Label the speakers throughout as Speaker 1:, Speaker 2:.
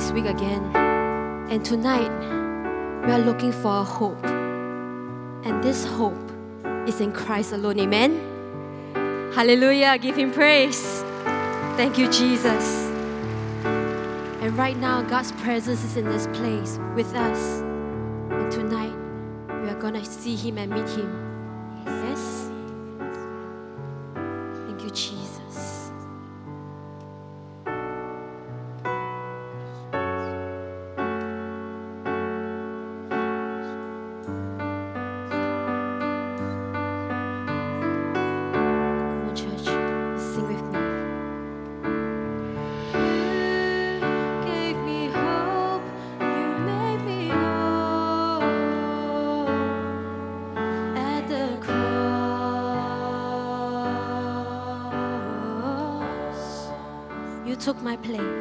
Speaker 1: this week again. And tonight, we are looking for a hope. And this hope is in Christ alone. Amen. Hallelujah. Give him praise. Thank you, Jesus. And right now, God's presence is in this place with us. And tonight, we are going to see him and meet him. Yes? My place.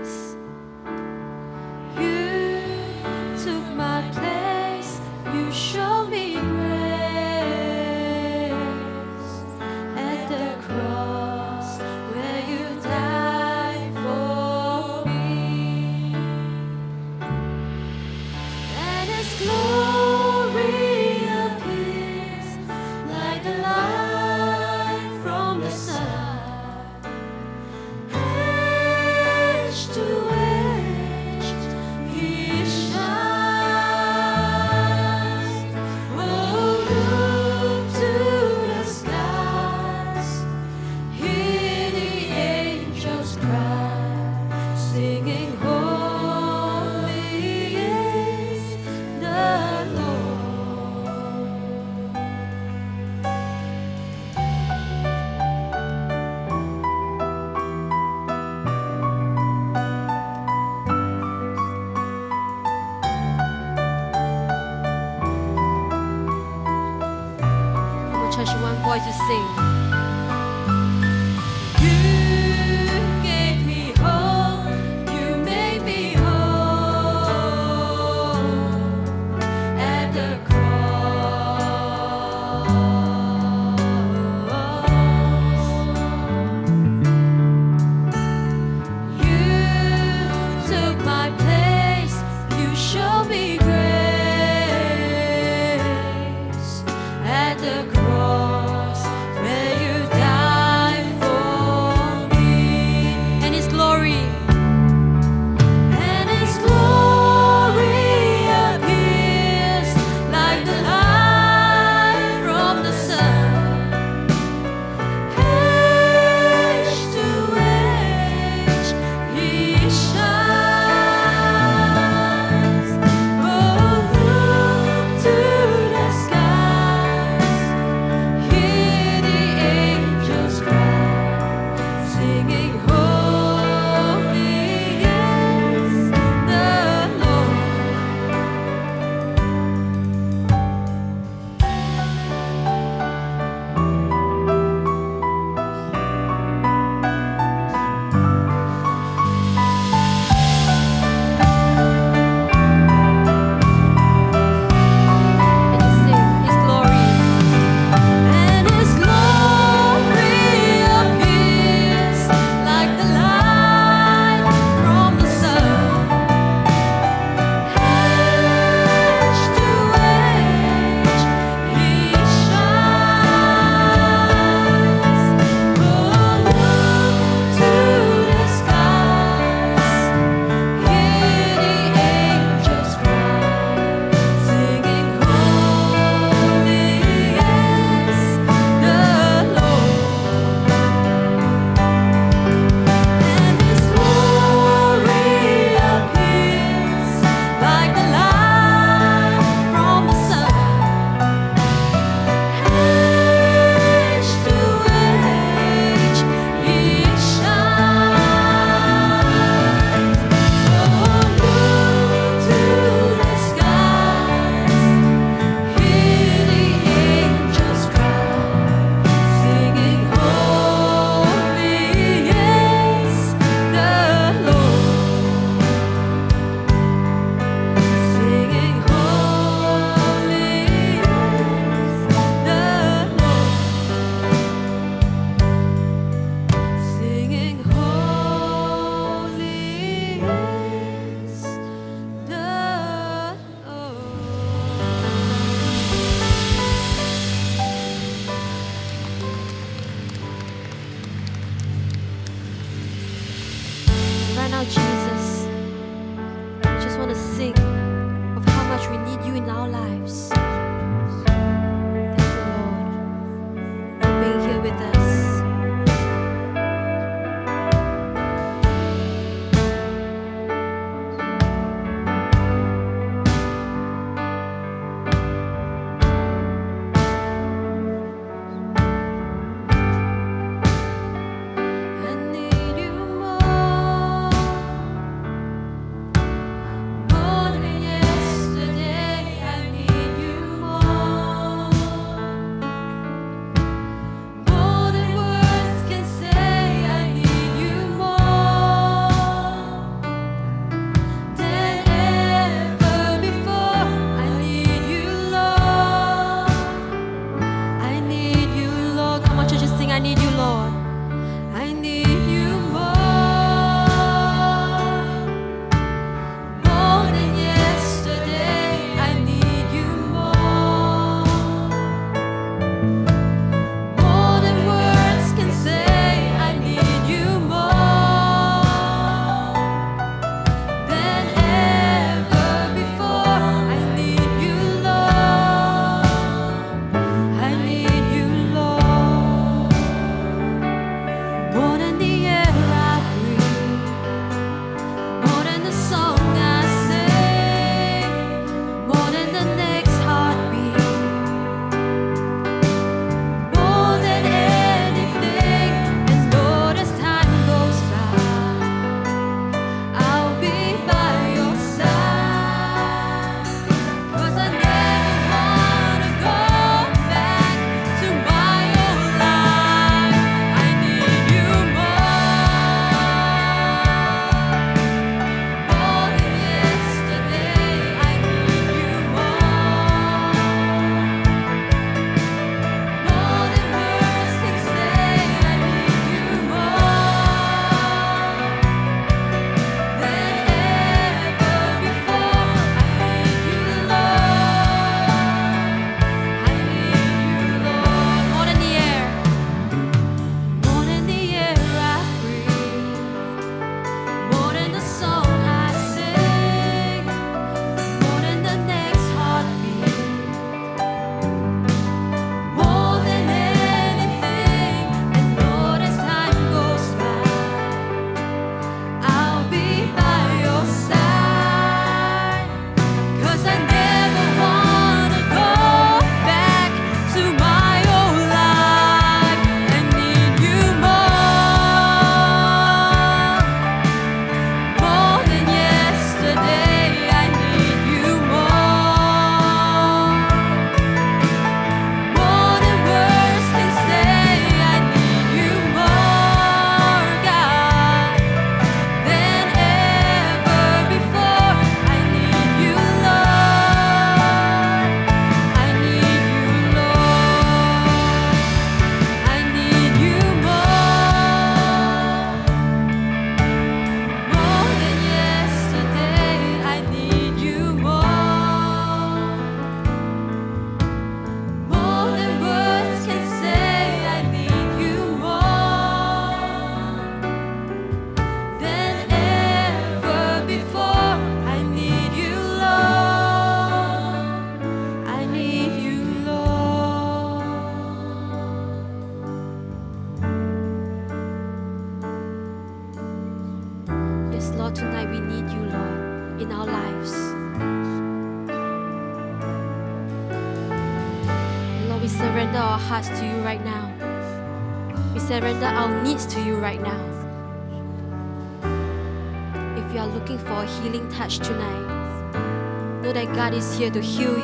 Speaker 1: To heal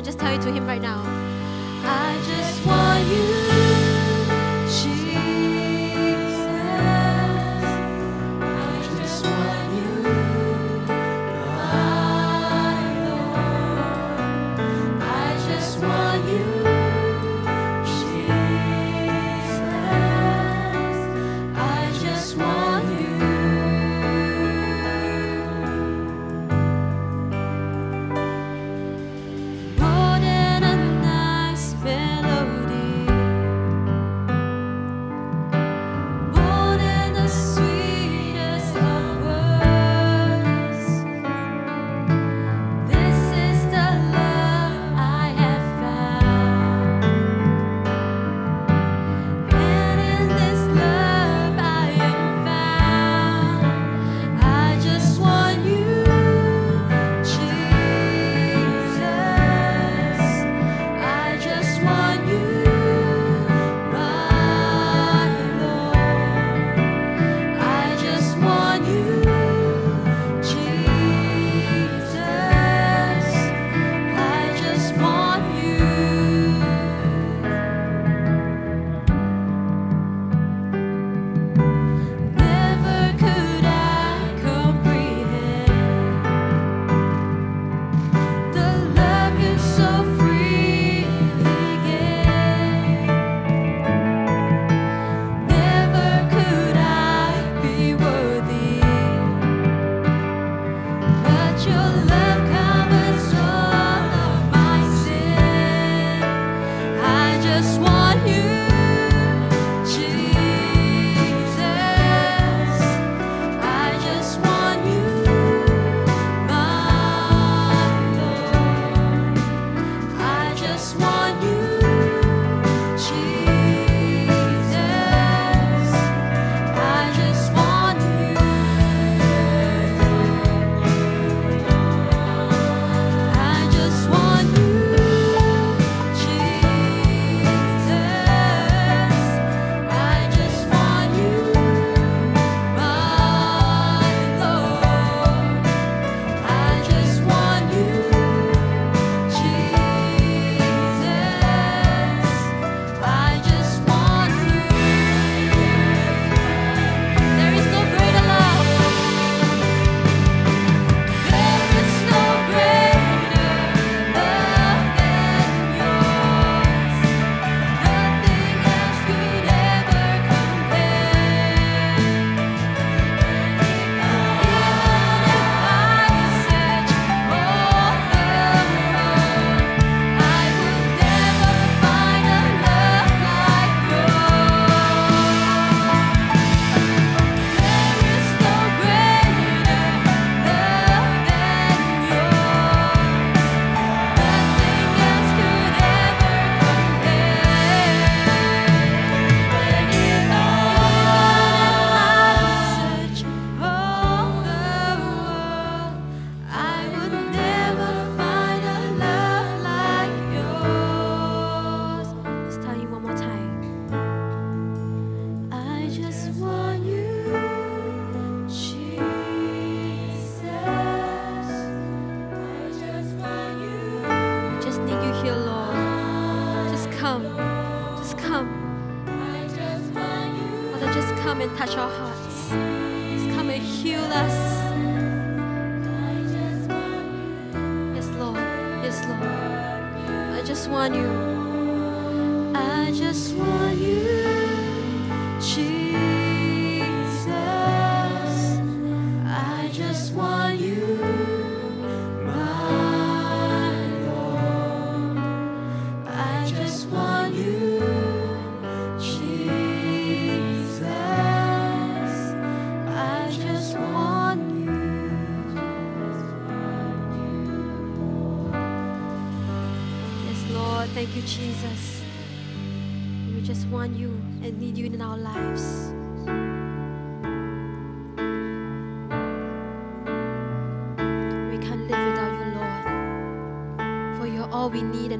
Speaker 1: Someone just tell it to him right now. I just want.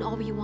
Speaker 1: And all we want.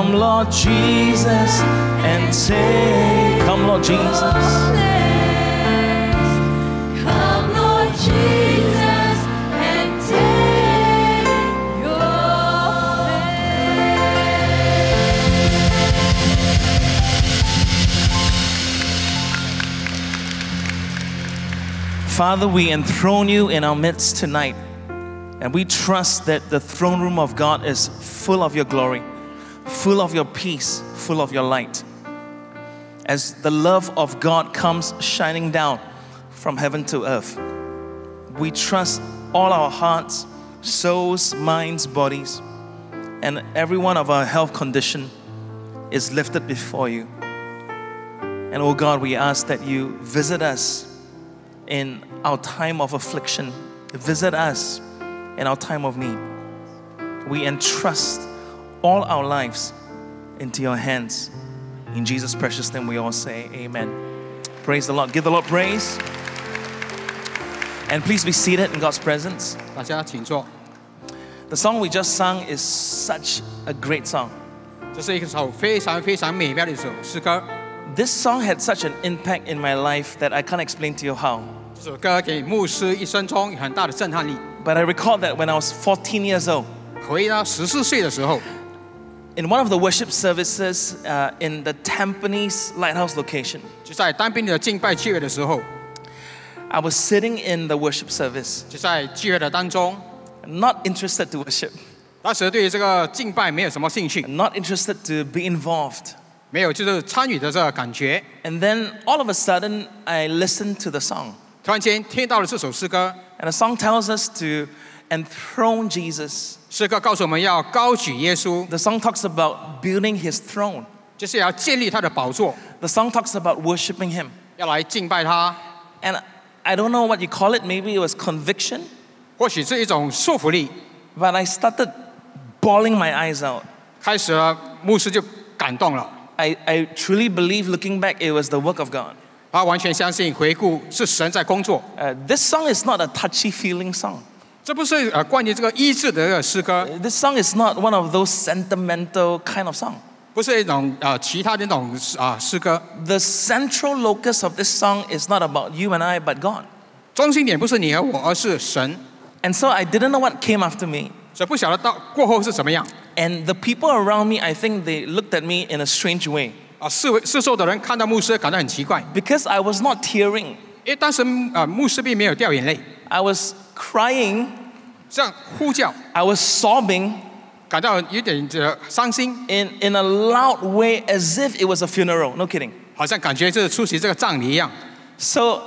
Speaker 2: Come, Lord Jesus, and take. Come, Lord Jesus. Come, Lord Jesus, and take your
Speaker 3: Father, we enthrone you in our midst tonight. And we trust that the throne room of God is full of your glory, full of your peace, full of your light. As the love of God comes shining down from heaven to earth, we trust all our hearts, souls, minds, bodies, and every one of our health condition is lifted before you. And oh God, we ask that you visit us in our time of affliction. Visit us in our time of need. We entrust all our lives into your hands. In Jesus' precious name, we all say amen. Praise the Lord. Give the Lord praise. And please be seated in God's presence.
Speaker 4: 大家请坐。
Speaker 3: The song we just sung is such a great song.
Speaker 4: 这是一首非常非常美妙的一首诗歌。
Speaker 3: This song had such an impact in my life that I can't explain to you how.
Speaker 4: 这首歌给牧师一生中有很大的震撼力。
Speaker 3: But I recall that when I was 14 years old,
Speaker 4: 回到十四岁的时候，
Speaker 3: in one of the worship services uh, in the Tampines Lighthouse location,
Speaker 4: 就在单兵的敬拜聚会的时候，
Speaker 3: I was sitting in the worship service,
Speaker 4: 就在聚会的当中，
Speaker 3: not interested to worship,
Speaker 4: 当时对于这个敬拜没有什么兴趣，
Speaker 3: not interested to be involved.
Speaker 4: 没有就是参与的这个感觉。
Speaker 3: And then all of a sudden, I listened to the song.
Speaker 4: 突然间听到了这首诗歌，
Speaker 3: And the song tells us to enthrone Jesus.
Speaker 4: 诗歌告诉我们要高举耶稣，
Speaker 3: The song talks about building his throne.
Speaker 4: 就是要建立他的宝座，
Speaker 3: The song talks about worshiping him.
Speaker 4: 要来敬拜他。
Speaker 3: And I don't know what you call it, maybe it was conviction,
Speaker 4: 或许是一种束缚力，
Speaker 3: but I started bawling my eyes out.
Speaker 4: 开始了，牧师就感动了。
Speaker 3: I, I truly believe, looking back, it was the work of God.
Speaker 4: 他完全相信回顾是神在工作。
Speaker 3: Uh, this song is not a touchy feeling song.
Speaker 4: 这不是呃关于这个医治的这个诗歌，
Speaker 3: This song is not one of those sentimental kind of song.
Speaker 4: 不是一种呃其他的那种啊诗歌。
Speaker 3: The central locus of this song is not about you and I, but God.
Speaker 4: 中心点不是你和我，而是神。
Speaker 3: And so I didn't know what came after me.
Speaker 4: 所以不晓得到过后是怎么样
Speaker 3: And the people around me, I think they looked at me in a strange way
Speaker 4: 啊。四位四周的人看到牧师感到很奇怪，
Speaker 3: because I was not tearing.
Speaker 4: 因为当时啊牧师并没有掉眼泪，
Speaker 3: I was crying,
Speaker 4: 这样呼叫。
Speaker 3: I was sobbing,
Speaker 4: 感到有点伤心
Speaker 3: ，in in a loud way, as if it was a funeral. No kidding.
Speaker 4: 好像感觉是出席这个葬礼一样。
Speaker 3: So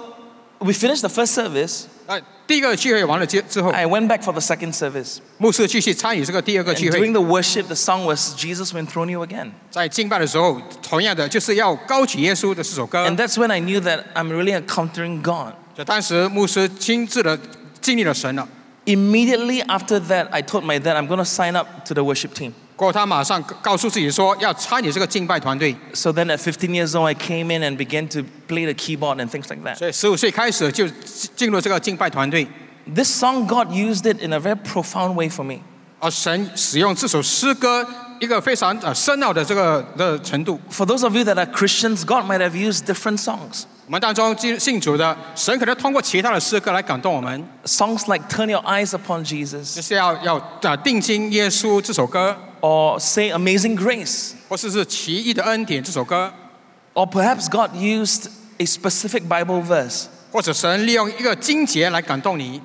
Speaker 3: we finished the first service.
Speaker 4: 哎，第一个聚会完了之之后
Speaker 3: ，I went back for the second service.
Speaker 4: 牧师继续参与这个第二个聚会。
Speaker 3: During the worship, the song was Jesus We Enthrone You Again."
Speaker 4: 在敬拜的时候，同样的就是要高举耶稣的这首歌。
Speaker 3: And that's when I knew that I'm really encountering God.
Speaker 4: 就当时牧师亲自的经历了神了。
Speaker 3: Immediately after that, I told my dad I'm going to sign up to the worship team.
Speaker 4: 过后他马上告诉自己说要参与这个敬拜团队，
Speaker 3: So then at 15 years old, I came in and began to play the keyboard and things like that.
Speaker 4: 所以十五岁开始就进入这个敬拜团队。
Speaker 3: This song, God used it in a very profound way for me.
Speaker 4: 而神使用这首诗歌 一个非常呃深奥的这个的程度。
Speaker 3: For those of you that are Christians, God might have used different songs.
Speaker 4: 我们当中信信主的，神可能通过其他的诗歌来感动我们，
Speaker 3: Songs like Turn Your Eyes Upon
Speaker 4: 就
Speaker 3: Jesus
Speaker 4: 是要要呃定睛耶稣这首歌，
Speaker 3: or Say Amazing Grace.
Speaker 4: 或是是奇异的恩典这首歌，
Speaker 3: Or perhaps God used a specific Bible verse.
Speaker 4: 或者神利用一个经节来感动你。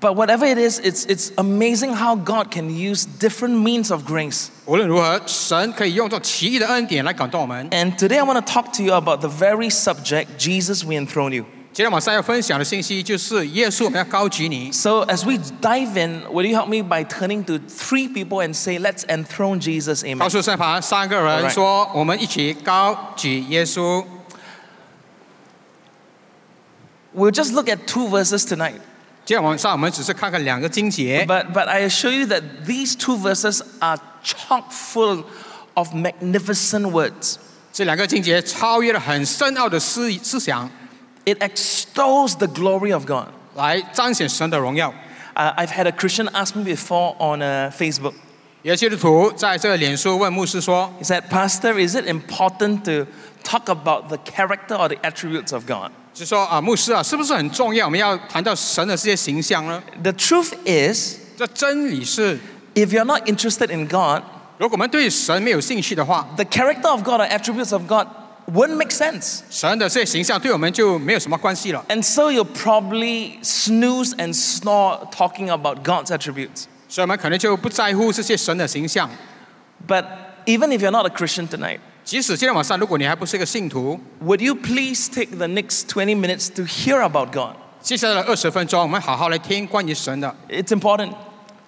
Speaker 3: But whatever it is, it's, it's amazing how God can use different means of grace.
Speaker 4: 无论如何，神可以用这种奇异的恩典来感动我们。
Speaker 3: And today I want to talk to you about the very subject Jesus, we enthrone you.
Speaker 4: 今天晚上要分享的信息就是耶稣，我们要高举你。
Speaker 3: So as we dive in, will you help me by turning to three people and say, let's enthrone Jesus?
Speaker 4: 告
Speaker 3: Amen.
Speaker 4: 诉身旁三个人
Speaker 3: Alright.
Speaker 4: 说：“我们一起高举耶稣。
Speaker 3: We'll just look at two verses tonight. ”
Speaker 4: 今天晚上我们只是看看两个经节，
Speaker 3: But, but I assure you that these two verses are chock full of magnificent words.
Speaker 4: 这两个经节超越了很深奥的思思想，
Speaker 3: It extols the glory of God.
Speaker 4: 来彰显神的荣耀。
Speaker 3: Uh, I've had a Christian ask me before on uh, Facebook,
Speaker 4: 有基督徒在这个脸书问牧师说
Speaker 3: He said, Pastor, is it important to talk about the character or the attributes of God?：“
Speaker 4: 就说啊，牧师啊，是不是很重要？我们要谈到神的这些形象呢？
Speaker 3: The truth is,
Speaker 4: 这真理是，
Speaker 3: if you're not interested in God,
Speaker 4: 如果我们对神没有兴趣的话，
Speaker 3: the character of God or attributes of God wouldn't make sense.
Speaker 4: 神的这些形象对我们就没有什么关系了。
Speaker 3: And so you'll probably snooze and snore talking about God's attributes.
Speaker 4: 所以我们可能就不在乎这些神的形象。
Speaker 3: But even if you're not a Christian tonight,
Speaker 4: 即使今天晚上，如果你还不是一个信徒，
Speaker 3: would you please take the next 20 minutes to hear about God?
Speaker 4: 接下来的二十分钟，我们好好来听关于神的，
Speaker 3: It's important.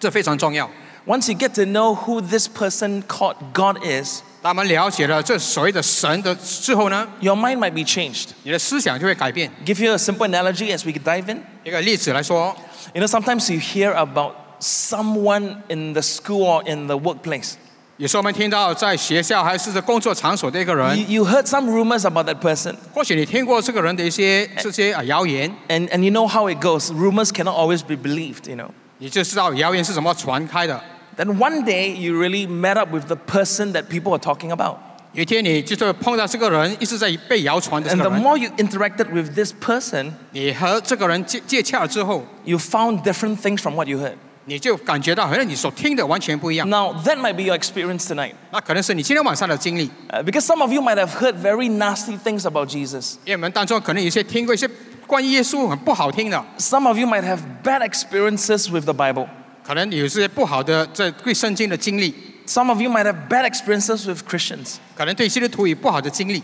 Speaker 4: 这非常重要。
Speaker 3: Once you get to know who this person called God is,
Speaker 4: 当我们了解了这所谓的神的之后呢，
Speaker 3: your mind might be changed.
Speaker 4: 你的思想就会改变。
Speaker 3: Give you a simple analogy as we dive in.
Speaker 4: 一个例子来说，
Speaker 3: You know, sometimes you hear about someone in the school or in the workplace.
Speaker 4: 有时候我们听到在学校还是在工作场所的一个
Speaker 3: You,
Speaker 4: 人，
Speaker 3: you heard some rumors about that person,
Speaker 4: 或许你听过这个人的一些这些啊谣言，
Speaker 3: and, and you know how it goes. Rumors cannot always be believed, you know.
Speaker 4: 你就知道谣言是怎么传开的。
Speaker 3: Then one day you really met up with the person that people are talking about.
Speaker 4: 有一天你就是碰到这个人一直在被谣传的这
Speaker 3: And
Speaker 4: 个
Speaker 3: the
Speaker 4: 人，
Speaker 3: more you interacted with this person,
Speaker 4: 你和这个人接接洽了之后，
Speaker 3: you found different things from what you heard.
Speaker 4: 你就感觉到好像你所听的完全不一样。
Speaker 3: Now, that might be your experience tonight.
Speaker 4: 那可能是你今天晚上的经历，
Speaker 3: Uh, because some of you might have heard very nasty things about Jesus.
Speaker 4: 因为我们当中可能有一些听过一些关于耶稣很不好听的，
Speaker 3: Some of you might have bad experiences with the Bible.
Speaker 4: 可能有一些不好的这对圣经的经历，
Speaker 3: Some of you might have bad experiences with Christians.
Speaker 4: 可能对基督徒有不好的经历，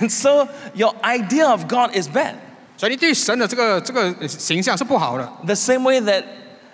Speaker 3: And so your idea of God is bad.
Speaker 4: 所以你对神的这个这个形象是不好的。
Speaker 3: The same way that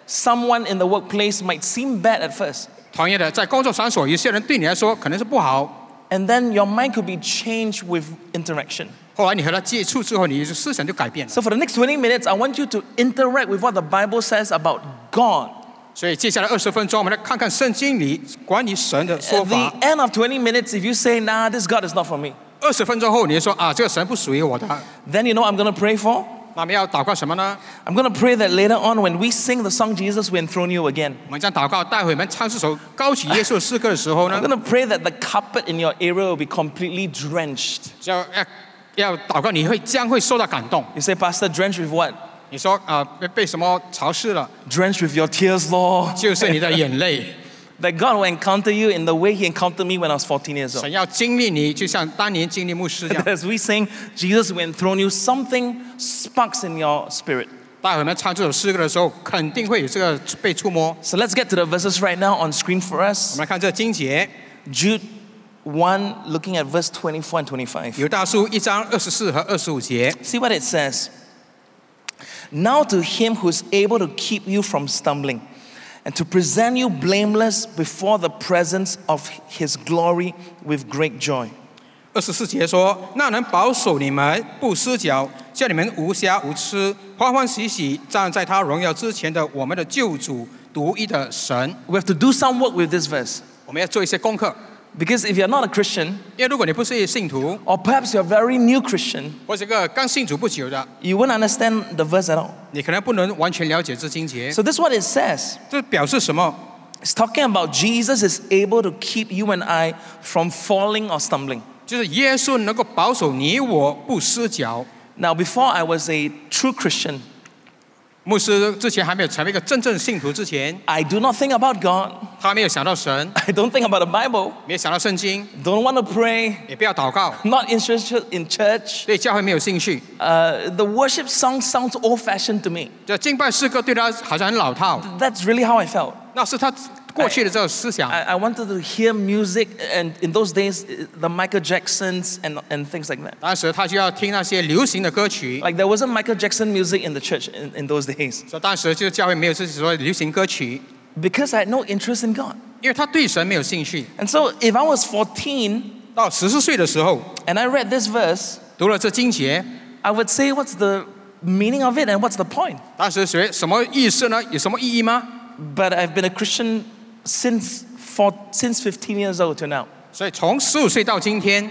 Speaker 3: someone in the workplace might seem bad at first.
Speaker 4: 同样的，在工作场所，有些人对你来说可能是不好，
Speaker 3: And then your mind could be changed with interaction.
Speaker 4: 后来你和他接触之后，你的思想就改变了。
Speaker 3: So for the next 20 minutes, I want you to interact with what the Bible says about God.
Speaker 4: 所以接下来二十分钟，我们来看看圣经里关于神的说
Speaker 3: At the
Speaker 4: 法。
Speaker 3: end of 20 minutes, if you say, nah, this God is not for me,
Speaker 4: 二十分钟后，你就说啊，这个神不属于我的，
Speaker 3: then you know what I'm going to pray for?
Speaker 4: 那我们要祷告什么呢？
Speaker 3: I'm going to pray that later on when we sing the song Jesus Will Enthrone You Again,
Speaker 4: 我们将祷告，待会我们唱这首高举耶稣的诗歌的时候
Speaker 3: I'm
Speaker 4: 呢，
Speaker 3: going to pray that the carpet in your area will be completely drenched.
Speaker 4: 要要要祷告，你会将会受到感动。
Speaker 3: You say, Pastor, drenched with what?
Speaker 4: 你说啊，被被什么潮湿了？
Speaker 3: Drenched with your tears, Lord.
Speaker 4: 就是你的眼泪。
Speaker 3: That God will encounter you in the way He encountered me when I was 14 years old.
Speaker 4: 神要经历你，就像当年经历牧师一样。
Speaker 3: As we sing, Jesus will enthrone you, something sparks in your spirit.
Speaker 4: 待会我们唱这首诗歌的时候，肯定会有这个被触摸。
Speaker 3: So let's get to the verses right now on screen for
Speaker 4: 我
Speaker 3: us.
Speaker 4: 们来看这个经节，
Speaker 3: Jude 1, looking at verse 24 and 25.
Speaker 4: 犹大书一章二十四和二十五节。
Speaker 3: See what it says. Now to him who is able to keep you from stumbling and to present you blameless before the presence of his glory with great joy.
Speaker 4: 二十四节说：“那能保守你们不失脚，叫你们无瑕无疵，欢欢喜喜站在他荣耀之前的我们的救主独一的神。
Speaker 3: We have to do some work with this verse
Speaker 4: 我们要做一些功课，
Speaker 3: because if you're not a Christian,
Speaker 4: 因为如果你不是信徒，
Speaker 3: or perhaps you're a very new Christian,
Speaker 4: 或者一个刚信主不久的，
Speaker 3: you won't understand the verse at all.
Speaker 4: 你可能不能完全了解这经节。
Speaker 3: So this is what it says.
Speaker 4: 这表示什么？
Speaker 3: It's talking about Jesus is able to keep you and I from falling or stumbling.
Speaker 4: 就是耶稣能够保守你我不失脚。
Speaker 3: Now, before I was a true Christian,
Speaker 4: 牧师之前还没有成为一个真正信徒之前，
Speaker 3: I do not think about God.
Speaker 4: 他没有想到神，
Speaker 3: I don't think about the Bible.
Speaker 4: 没有想到圣经，
Speaker 3: Don't want to pray.
Speaker 4: 也不要祷告，
Speaker 3: Not interested in church.
Speaker 4: 对教会没有兴趣。
Speaker 3: Uh, the worship song sounds old-fashioned to me.
Speaker 4: 这敬拜诗歌对他好像很老套，
Speaker 3: That's really how I felt.
Speaker 4: 那是他 过去的这个思想。
Speaker 3: I, I wanted to hear music, and in those days, uh, the Michael Jacksons and, and things like that.
Speaker 4: 当时他就要听那些流行的歌曲，
Speaker 3: Like there wasn't Michael Jackson music in the church in, in those days
Speaker 4: 所以当时就教会没有这些所谓的流行歌曲，
Speaker 3: because I had no interest in God.
Speaker 4: 因为他对神没有兴趣。
Speaker 3: And so, if I was 14
Speaker 4: 到十四岁的时候，
Speaker 3: and I read this verse,
Speaker 4: 读了这经节，
Speaker 3: I would say, "What's the meaning of it, and what's the point?"
Speaker 4: 当时学什么意思呢？有什么意义吗？
Speaker 3: But I've been a Christian since for, since 15 years old to now.
Speaker 4: 所以从十五岁到今天，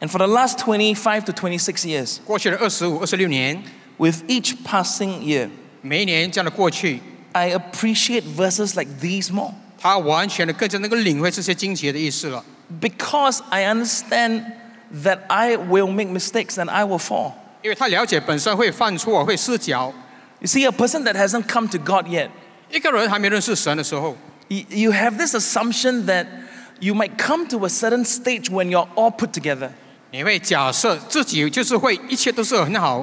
Speaker 3: And for the last 25 to 26 years,
Speaker 4: 过去了二十五、二十六年，
Speaker 3: with each passing year,
Speaker 4: 每一年这样的过去，
Speaker 3: I appreciate verses like these more.
Speaker 4: 他完全的更加能够领会这些经节的意思了，
Speaker 3: because I understand that I will make mistakes and I will fall.
Speaker 4: 因为他了解本身会犯错、会失脚。
Speaker 3: You see, a person that hasn't come to God yet,
Speaker 4: 一个人还没认识神的时候，
Speaker 3: y- you have this assumption that you might come to a certain stage when you're all put together.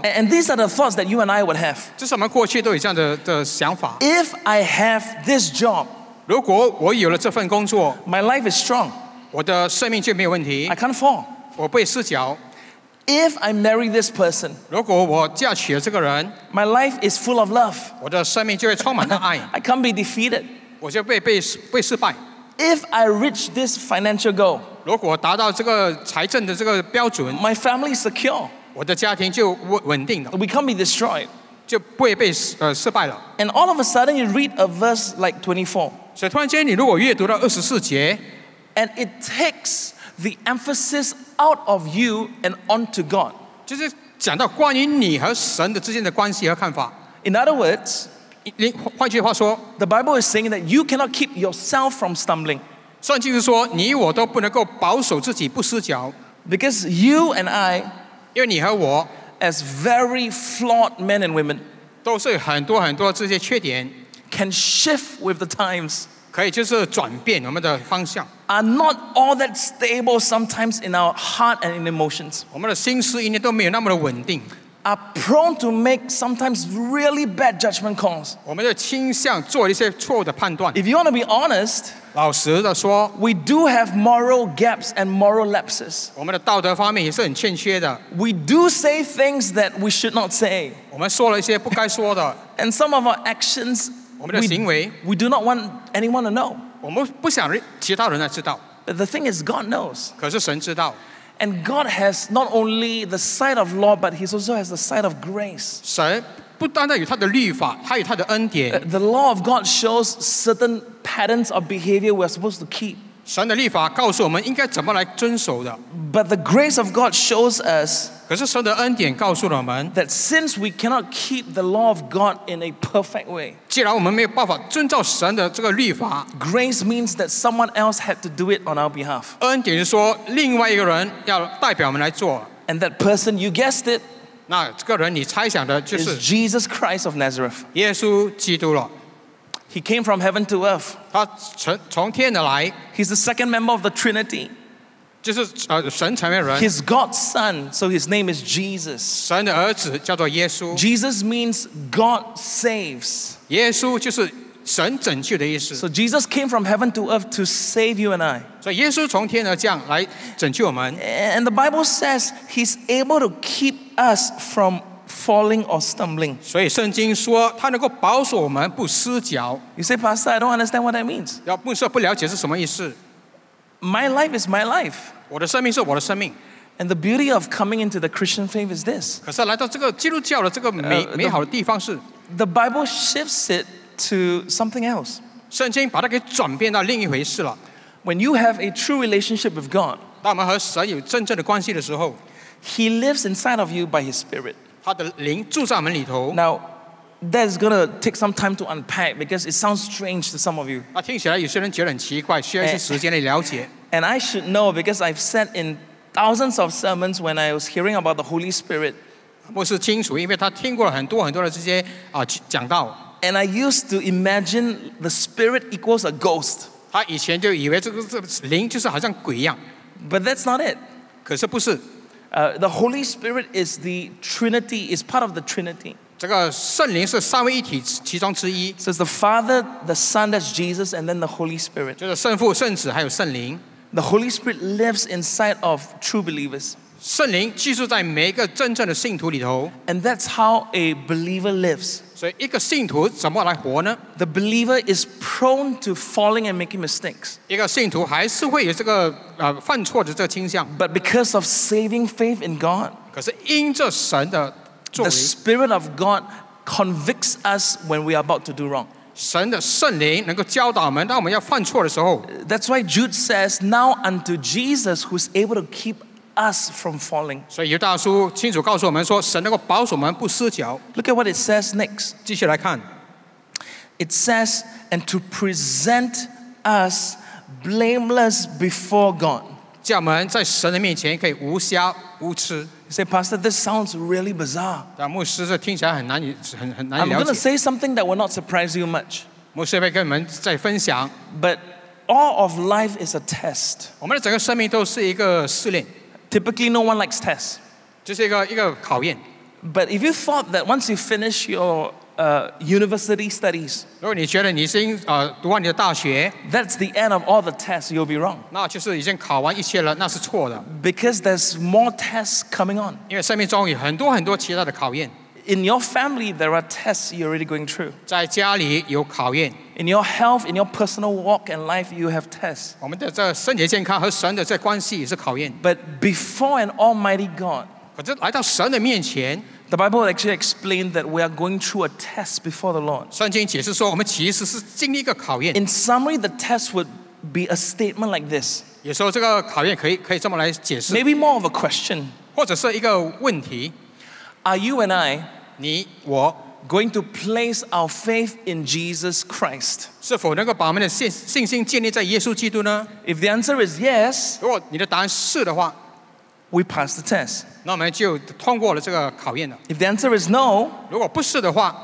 Speaker 3: And, and these are the thoughts that you and I would have. If I have this job, my life is strong.
Speaker 4: I
Speaker 3: can't fall. If I marry this person, my life is full of love. I can't be defeated.
Speaker 4: 我就被被被失败。
Speaker 3: If I reach this financial goal,
Speaker 4: 如果达到这个财政的这个标准，
Speaker 3: my family is secure.
Speaker 4: 我的家庭就稳稳定了，
Speaker 3: We can't be destroyed.
Speaker 4: 就不会被呃失败了。
Speaker 3: And all of a sudden, you read a verse like 24,
Speaker 4: 所以突然间，你如果阅读到二十四节，
Speaker 3: and it takes the emphasis out of you and onto God.
Speaker 4: 就是讲到关于你和神的之间的关系和看法。
Speaker 3: In other words,
Speaker 4: 另 换句话说，
Speaker 3: the Bible is saying that you cannot keep yourself from stumbling
Speaker 4: 圣经是说，你我都不能够保守自己不失脚，
Speaker 3: because you and I,
Speaker 4: 因为你和我
Speaker 3: as very flawed men and women,
Speaker 4: 都是很多很多这些缺点，
Speaker 3: can shift with the times,
Speaker 4: 可以就是转变我们的方向。
Speaker 3: are not all that stable sometimes in our heart and in emotions,
Speaker 4: 我们的心思意念都没有那么的稳定，
Speaker 3: are prone to make sometimes really bad judgment calls.
Speaker 4: 我们的倾向做一些错误的判断。
Speaker 3: If you want to be honest,
Speaker 4: 老实的说，
Speaker 3: we do have moral gaps and moral lapses.
Speaker 4: 我们的道德方面也是很欠缺的。
Speaker 3: We do say things that we should not say.
Speaker 4: 我们说了一些不该说的，
Speaker 3: And some of our actions,
Speaker 4: 我们的行为，
Speaker 3: we do not want anyone to know.
Speaker 4: 我们不想人其他人来知道，
Speaker 3: But the thing is, God knows.
Speaker 4: 可是神知道。
Speaker 3: And God has not only the side of law, but He also has the side of grace.
Speaker 4: 神不单单有他的律法，他有他的恩
Speaker 3: Uh,
Speaker 4: 典。
Speaker 3: The law of God shows certain patterns of behavior we're supposed to keep.
Speaker 4: 神的律法告诉我们应该怎么来遵守的。
Speaker 3: But the grace of God shows us
Speaker 4: 可是神的恩典告诉了我们，
Speaker 3: that since we cannot keep the law of God in a perfect way,
Speaker 4: 既然我们没有办法遵照神的这个律法，
Speaker 3: grace means that someone else had to do it on our behalf.
Speaker 4: 恩典是说另外一个人要代表我们来做。
Speaker 3: And that person, you guessed it,
Speaker 4: 那这个人你猜想的就
Speaker 3: is
Speaker 4: 是
Speaker 3: Jesus Christ of Nazareth.
Speaker 4: 耶稣基督了。
Speaker 3: He came from heaven to earth.
Speaker 4: 他从从天而来，
Speaker 3: He's the second member of the Trinity.
Speaker 4: 就是呃神成为人，
Speaker 3: He's God's son, so his name is Jesus.
Speaker 4: 神的儿子叫做耶稣。
Speaker 3: Jesus means God saves.
Speaker 4: 耶稣就是神拯救的意思。
Speaker 3: So Jesus came from heaven to earth to save you and I.
Speaker 4: 所以耶稣从天而降来拯救我们。
Speaker 3: And the Bible says he's able to keep us from falling or stumbling.
Speaker 4: 所以圣经说他能够保守我们不失脚。
Speaker 3: You say, Pastor, I don't understand what that means.
Speaker 4: 要不是不了解是什么意思。
Speaker 3: My life is my life.
Speaker 4: 我的生命是我的生命，
Speaker 3: And the beauty of coming into the Christian faith is this
Speaker 4: 可是来到这个基督教的这个美
Speaker 3: 呃
Speaker 4: 美好的地方是，
Speaker 3: the Bible shifts it to something else.
Speaker 4: 圣经把它给转变到另一回事了。
Speaker 3: When you have a true relationship with God,
Speaker 4: 当我们和神有真正的关系的时候，
Speaker 3: He lives inside of you by His Spirit.
Speaker 4: 他的灵住在我们里头。
Speaker 3: Now, that's going to take some time to unpack because it sounds strange to some of you.
Speaker 4: 那听起来有些人觉得很奇怪，需要一些时间来了解。
Speaker 3: And I should know because I've said in thousands of sermons when I was hearing about the Holy Spirit,
Speaker 4: 不是清楚，因为他听过了很多很多的这些啊讲道，
Speaker 3: and I used to imagine the Spirit equals a ghost.
Speaker 4: 他以前就以为这个这个灵就是好像鬼一样，
Speaker 3: But that's not it.
Speaker 4: 可是不是。
Speaker 3: Uh, the Holy Spirit is the Trinity, is part of the Trinity.
Speaker 4: 这个圣灵是三位一体其中之一，
Speaker 3: So it's the Father, the Son, that's Jesus, and then the Holy Spirit.
Speaker 4: 就是圣父、圣子还有圣灵。
Speaker 3: The Holy Spirit lives inside of true believers.
Speaker 4: 圣灵居住在每一个真正的信徒里头，
Speaker 3: And that's how a believer lives.
Speaker 4: 所以一个信徒怎么来活呢？
Speaker 3: The believer is prone to falling and making mistakes.
Speaker 4: 一个信徒还是会有这个呃犯错的这个倾向，
Speaker 3: But because of saving faith in God,
Speaker 4: 可是因着神的作
Speaker 3: the
Speaker 4: 为，
Speaker 3: Spirit of God convicts us when we are about to do wrong.
Speaker 4: 神的圣灵能够教导我们，当我们要犯错的时候，
Speaker 3: That's why Jude says, Now unto Jesus, who's able to keep us from falling.
Speaker 4: 所以犹大书清楚告诉我们说，神能够保守我们不失脚。
Speaker 3: Look at what it says next.
Speaker 4: 继续来看，
Speaker 3: It says, And to present us blameless before God.
Speaker 4: 叫我们在神的面前可以无瑕无疵。
Speaker 3: You say, Pastor, this sounds really bizarre.
Speaker 4: 但牧师这听起来很难以很很难
Speaker 3: I'm
Speaker 4: 以了
Speaker 3: going to
Speaker 4: 解。
Speaker 3: say something that will not surprise you much.
Speaker 4: 牧师会跟你们再分享，
Speaker 3: But all of life is a test.
Speaker 4: 我们的整个生命都是一个试炼，
Speaker 3: Typically, no one likes tests.
Speaker 4: 就是一个一个考验。
Speaker 3: But if you thought that once you finish your uh, university studies,
Speaker 4: 如果你觉得你已经呃读完你的大学，
Speaker 3: that's the end of all the tests, you'll be wrong.
Speaker 4: 那就是已经考完一切了，那是错的。
Speaker 3: Because there's more tests coming on.
Speaker 4: 因为生命中有很多很多其他的考验，
Speaker 3: In your family, there are tests you're already going through.
Speaker 4: 在家里有考验，
Speaker 3: In your health, in your personal walk and life, you have tests.
Speaker 4: 我们的这身体健康和神的这关系也是考验。
Speaker 3: But before an almighty God,
Speaker 4: 可是来到神的面前，
Speaker 3: the Bible actually explained that we are going through a test before the Lord.
Speaker 4: 圣经解释说，我们其实是经历一个考验。
Speaker 3: In summary, the test would be a statement like this
Speaker 4: 有时候这个考验可以可以这么来解释，
Speaker 3: maybe more of a question
Speaker 4: 或者是一个问题：
Speaker 3: Are you and I
Speaker 4: 你我
Speaker 3: going to place our faith in Jesus Christ?
Speaker 4: 是否能够把我们的信信心建立在耶稣基督呢？
Speaker 3: If the answer is yes,
Speaker 4: 如果你的答案是的话，
Speaker 3: we pass the test.
Speaker 4: 那我们就通过了这个考验了。
Speaker 3: If the answer is no,
Speaker 4: 如果不是的话，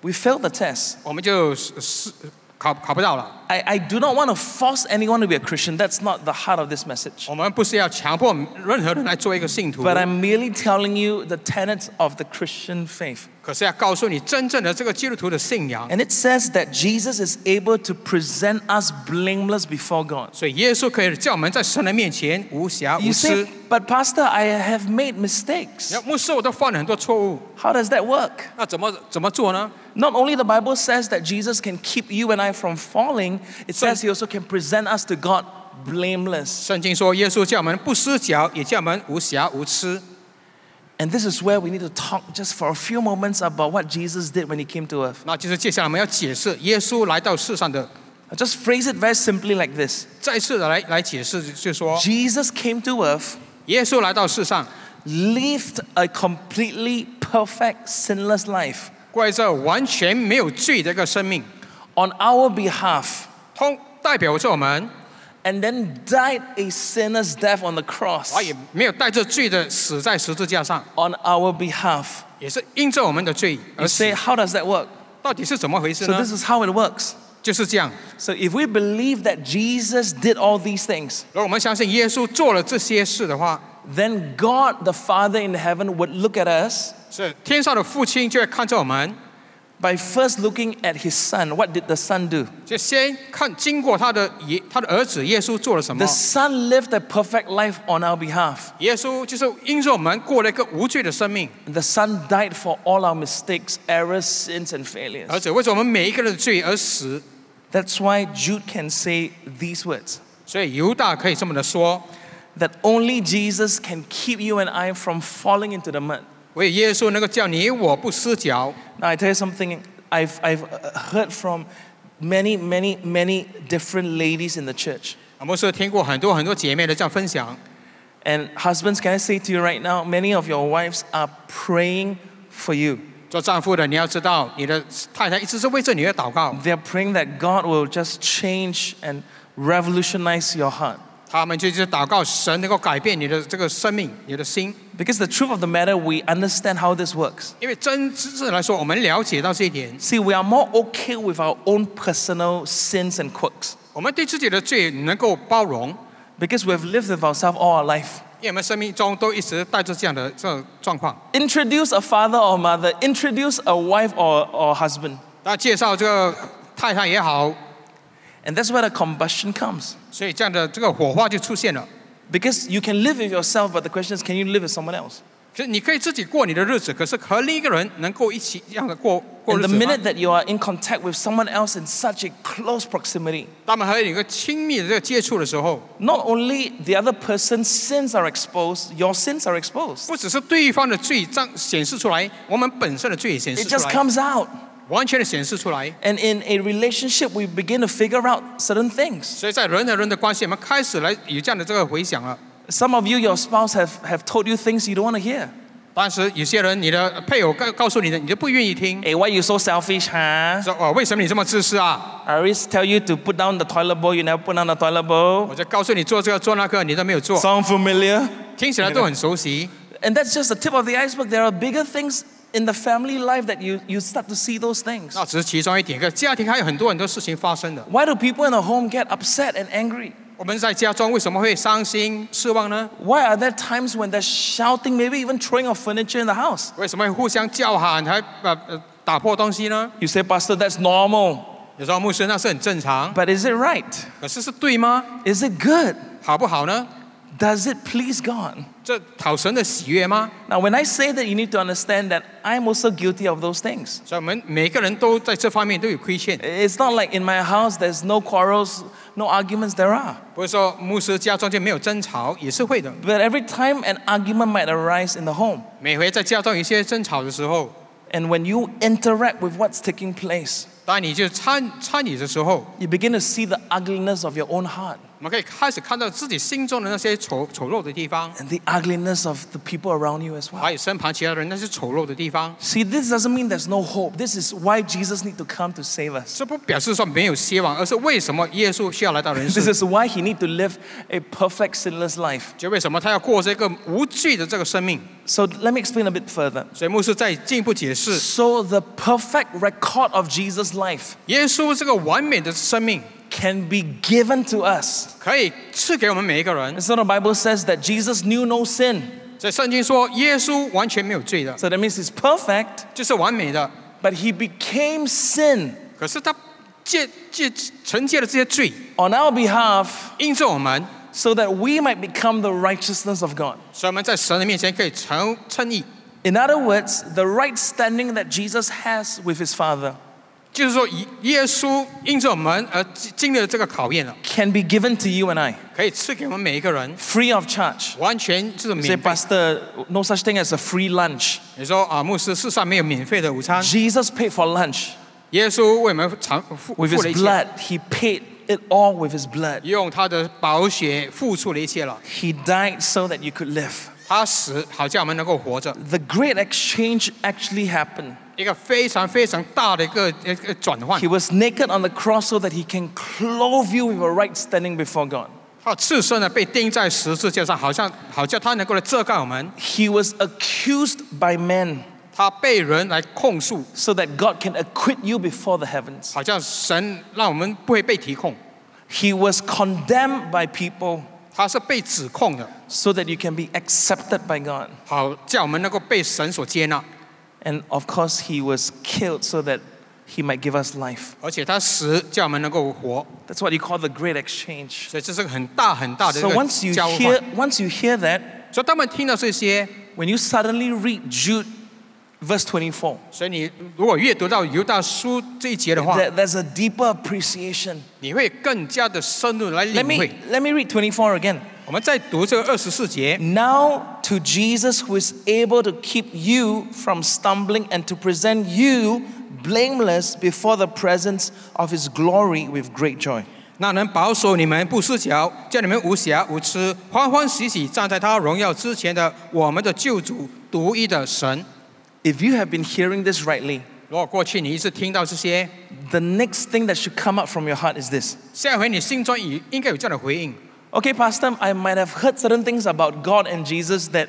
Speaker 3: we fail the test.
Speaker 4: 我们就是是 考考不到了。
Speaker 3: I, I do not want to force anyone to be a Christian. That's not the heart of this message.
Speaker 4: 我们不是要强迫任何人来做一个信徒，
Speaker 3: But I'm merely telling you the tenets of the Christian faith.
Speaker 4: 可是要告诉你真正的这个基督徒的信仰。
Speaker 3: And it says that Jesus is able to present us blameless before God.
Speaker 4: 所以耶稣可以叫我们在神的面前无瑕无
Speaker 3: You
Speaker 4: 疵
Speaker 3: say,。but Pastor, I have made mistakes.
Speaker 4: 牧师，我都犯了很多错误，
Speaker 3: How does that work?
Speaker 4: 那怎么怎么做呢？
Speaker 3: Not only the Bible says that Jesus can keep you and I from falling, it says he also can present us to God blameless.
Speaker 4: 圣经说，耶稣叫我们不失脚，也叫我们无瑕无疵。
Speaker 3: And this is where we need to talk just for a few moments about what Jesus did when he came to earth.
Speaker 4: 那就是接下来我们要解释耶稣来到世上的，
Speaker 3: I'll just phrase it very simply like this
Speaker 4: 再次的来来解释，就是说，
Speaker 3: Jesus came to earth,
Speaker 4: 耶稣来到世上，
Speaker 3: lived a completely perfect, sinless life
Speaker 4: 过着完全没有罪的一个生命，
Speaker 3: on our behalf,
Speaker 4: 通代表着我们，
Speaker 3: and then died a sinner's death on the cross
Speaker 4: 啊，也没有带着罪的死在十字架上，
Speaker 3: on our behalf.
Speaker 4: 也是因着我们的罪
Speaker 3: You
Speaker 4: 而死
Speaker 3: say,。how does that work?
Speaker 4: 到底是怎么回事
Speaker 3: So
Speaker 4: 呢
Speaker 3: this？is how it works.
Speaker 4: 就是这样。
Speaker 3: So if we believe that Jesus did all these things,
Speaker 4: 如果我们相信耶稣做了这些事的话，
Speaker 3: then God the Father in heaven would look at us
Speaker 4: 是天上的父亲就会看着我们，
Speaker 3: by first looking at his son. What did the son do?
Speaker 4: 就先看经过他的爷他的儿子耶稣做了什么
Speaker 3: The。son lived a perfect life on our behalf.
Speaker 4: 耶稣就是因着我们过了一个无罪的生命，
Speaker 3: The son died for all our mistakes, errors, sins, and
Speaker 4: 而
Speaker 3: failures.
Speaker 4: 且为着我们每一个人的罪而死。
Speaker 3: That's why Jude can say these words
Speaker 4: 所以犹大可以这么的说：
Speaker 3: that only Jesus can keep you and I from falling into the mud.
Speaker 4: 唯有耶稣能够叫你我不失脚。
Speaker 3: Now, I tell you something, I've, I've uh, heard from many, many, many different ladies in the church.
Speaker 4: 我们是听过很多很多姐妹的这样分享，
Speaker 3: And husbands, can I say to you right now, many of your wives are praying for you.
Speaker 4: 做丈夫的你要知道，你的太太一直是为着你而祷告，
Speaker 3: They're praying that God will just change and revolutionize your heart.
Speaker 4: 他们就是祷告神能够改变你的这个生命，你的心。
Speaker 3: Because the truth of the matter, we understand how this works.
Speaker 4: 因为真真正来说，我们了解到这一点，
Speaker 3: See, we are more okay with our own personal sins and quirks
Speaker 4: 我们对自己的罪能够包容，
Speaker 3: because we've lived with ourselves all our life.
Speaker 4: 因为我们生命中都一直带着这样的这种状况。
Speaker 3: Introduce a father or mother, introduce a wife or, or husband.
Speaker 4: 那介绍这个太太也好，
Speaker 3: And that's where the combustion comes.
Speaker 4: 所以这样的这个火花就出现了。
Speaker 3: Because you can live with yourself, but the question is, can you live with someone else?
Speaker 4: 就是你可以自己过你的日子，可是和另一个人能够一起一样的过过
Speaker 3: And
Speaker 4: 日
Speaker 3: the
Speaker 4: 子吗
Speaker 3: minute that you are in contact with someone else in such a close proximity,
Speaker 4: 当我们和你一个亲密的这个接触的时候，
Speaker 3: not only the other person's sins are exposed, your sins are exposed.
Speaker 4: 不只是对方的罪彰显示出来，我们本身的罪也显示
Speaker 3: It
Speaker 4: 出
Speaker 3: just
Speaker 4: 来，
Speaker 3: comes out.
Speaker 4: 完全的显示出来。
Speaker 3: And in a relationship, we begin to figure out certain things.
Speaker 4: 所以在人和人的关系，我们开始来有这样的这个回想了。
Speaker 3: Some of you, your spouse have, have told you things you don't want to hear.
Speaker 4: 但是有些人，你的配偶告告诉你的，你就不愿意听，
Speaker 3: Hey, why you so selfish, huh?
Speaker 4: 说哦，为什么你这么自私啊？
Speaker 3: I always tell you to put down the toilet bowl, you never put down the toilet bowl.
Speaker 4: 我就告诉你做这个做那个，你都没有做，
Speaker 3: Sound familiar?
Speaker 4: 听起来都很熟悉。
Speaker 3: And that's just the tip of the iceberg. There are bigger things in the family life that you, you start to see those things.
Speaker 4: 那只是其中一点，个家庭还有很多很多事情发生的。
Speaker 3: Why do people in a home get upset and angry?
Speaker 4: 我们在家中为什么会伤心失望呢？
Speaker 3: Why are there times when they're shouting, maybe even throwing of furniture in the house?
Speaker 4: 为什么会互相叫喊，还呃呃打破东西呢？
Speaker 3: You say, Pastor, that's normal.
Speaker 4: 有时候牧师那是很正常，
Speaker 3: But is it right?
Speaker 4: 可是是对吗？
Speaker 3: Is it good?
Speaker 4: 好不好呢？
Speaker 3: Does it please God?
Speaker 4: 这讨神的喜悦吗？
Speaker 3: Now, when I say that, you need to understand that I'm also guilty of those things.
Speaker 4: 所以我们每个人都在这方面都有亏欠。
Speaker 3: It's not like in my house there's no quarrels, no arguments, there are.
Speaker 4: 不是说牧师家中就没有争吵，也是会的。
Speaker 3: But every time an argument might arise in the home,
Speaker 4: 每回在家中有一些争吵的时候，
Speaker 3: and when you interact with what's taking place,
Speaker 4: 当你就参参与的时候，
Speaker 3: you begin to see the ugliness of your own heart
Speaker 4: 我们可以开始看到自己心中的那些丑丑陋的地方，
Speaker 3: and the ugliness of the people around you as well.
Speaker 4: 还有身旁其他人那些丑陋的地方。
Speaker 3: See, this doesn't mean there's no hope. This is why Jesus needs to come to save us.
Speaker 4: 这不表示说没有希望，而是为什么耶稣需要来到人
Speaker 3: This
Speaker 4: 世？
Speaker 3: is why he needs to live a perfect sinless life.
Speaker 4: 就为什么他要过这个无罪的这个生命？
Speaker 3: So let me explain a bit further.
Speaker 4: 所以牧师再进一步解释，
Speaker 3: So the perfect record of Jesus' life
Speaker 4: 耶稣这个完美的生命
Speaker 3: can be given to us.
Speaker 4: 可以赐给我们每一个人
Speaker 3: And。so the Bible says that Jesus knew no sin.
Speaker 4: 在圣经说，耶稣完全没有罪的，
Speaker 3: So that means he's perfect,
Speaker 4: 就是完美的。
Speaker 3: but he became sin
Speaker 4: 可是他借借承接了这些罪，
Speaker 3: on our behalf
Speaker 4: 因着我们，
Speaker 3: so that we might become the righteousness of God.
Speaker 4: 所以我们在神的面前可以称称义。
Speaker 3: In other words, the right standing that Jesus has with his Father
Speaker 4: 就是说，以耶稣因着我们而经经历了这个考验了，
Speaker 3: can be given to you and I,
Speaker 4: 可以赐给我们每一个人，
Speaker 3: free of charge.
Speaker 4: 完全就是
Speaker 3: You say,
Speaker 4: 免费。
Speaker 3: Pastor, no such thing as a free lunch.
Speaker 4: 你说啊，牧师，世上没有免费的午餐，
Speaker 3: Jesus paid for lunch.
Speaker 4: 耶稣为我们偿付
Speaker 3: With
Speaker 4: 付
Speaker 3: his
Speaker 4: 了一切，
Speaker 3: blood, he paid it all with his blood.
Speaker 4: 用他的宝血付出了一切了。
Speaker 3: He died so that you could live.
Speaker 4: 他死，好叫我们能够活着。
Speaker 3: The great exchange actually happened.
Speaker 4: 一个非常非常大的一个一个转换
Speaker 3: He。was naked on the cross so that he can clothe you with a right standing before God.
Speaker 4: 他赤身呢被钉在十字架上，好像好叫他能够来遮盖我们。
Speaker 3: He was accused by men
Speaker 4: 他被人来控诉，
Speaker 3: so that God can acquit you before the heavens.
Speaker 4: 好像神让我们不会被提控。
Speaker 3: He was condemned by people
Speaker 4: 他是被指控的，
Speaker 3: so that you can be accepted by God.
Speaker 4: 好叫我们能够被神所接纳。
Speaker 3: And of course, he was killed so that he might give us life.
Speaker 4: 而且他死，叫我们能够活。
Speaker 3: That's what you call the great exchange.
Speaker 4: 所以这是个很大很大的一
Speaker 3: So
Speaker 4: 个
Speaker 3: once you
Speaker 4: 交
Speaker 3: hear
Speaker 4: 换。
Speaker 3: once you hear that,
Speaker 4: 所以他们听到这些，
Speaker 3: when you suddenly read Jude verse 24,
Speaker 4: 所以你如果阅读到犹大书这一节的话，
Speaker 3: there- there's a deeper appreciation.
Speaker 4: 你会更加的深入来
Speaker 3: Let
Speaker 4: 领
Speaker 3: me
Speaker 4: 会。
Speaker 3: let me read 24 again.
Speaker 4: 我们再读这个二十四节。
Speaker 3: Now to Jesus who is able to keep you from stumbling and to present you blameless before the presence of his glory with great joy.
Speaker 4: 那能保守你们不失脚，叫你们无瑕无疵，欢欢喜喜站在他荣耀之前的我们的救主独一的神。
Speaker 3: If you have been hearing this rightly,
Speaker 4: 如果过去你一直听到这些，
Speaker 3: the next thing that should come up from your heart is this.
Speaker 4: 下回你心中也应该有这样的回应。
Speaker 3: Okay, Pastor, I might have heard certain things about God and Jesus that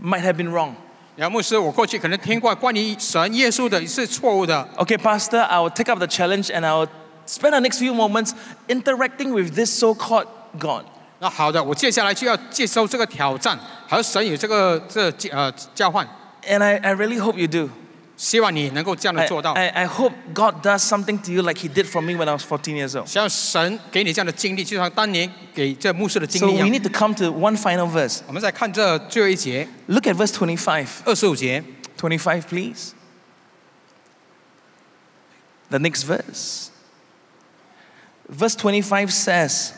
Speaker 3: might have been wrong.
Speaker 4: 然后牧师，我过去可能听过关于神耶稣的是错误的，
Speaker 3: Okay, Pastor, I will take up the challenge and I will spend the next few moments interacting with this so called God.
Speaker 4: 那好的，我接下来就要接受这个挑战，和神有这个这呃交换，
Speaker 3: And I, I really hope you do.
Speaker 4: 希望你能够这样的
Speaker 3: I,
Speaker 4: 做到。
Speaker 3: I, I hope God does something to you like He did for me when I was 14 years old.
Speaker 4: 希望神给你这样的经历，就像当年给这牧师的经
Speaker 3: So
Speaker 4: 历一
Speaker 3: we
Speaker 4: 样。
Speaker 3: need to come to one final verse.
Speaker 4: 我们再看这最后一节，
Speaker 3: Look at verse 25.
Speaker 4: 二十五节。
Speaker 3: 25, please. The next verse. Verse 25 says,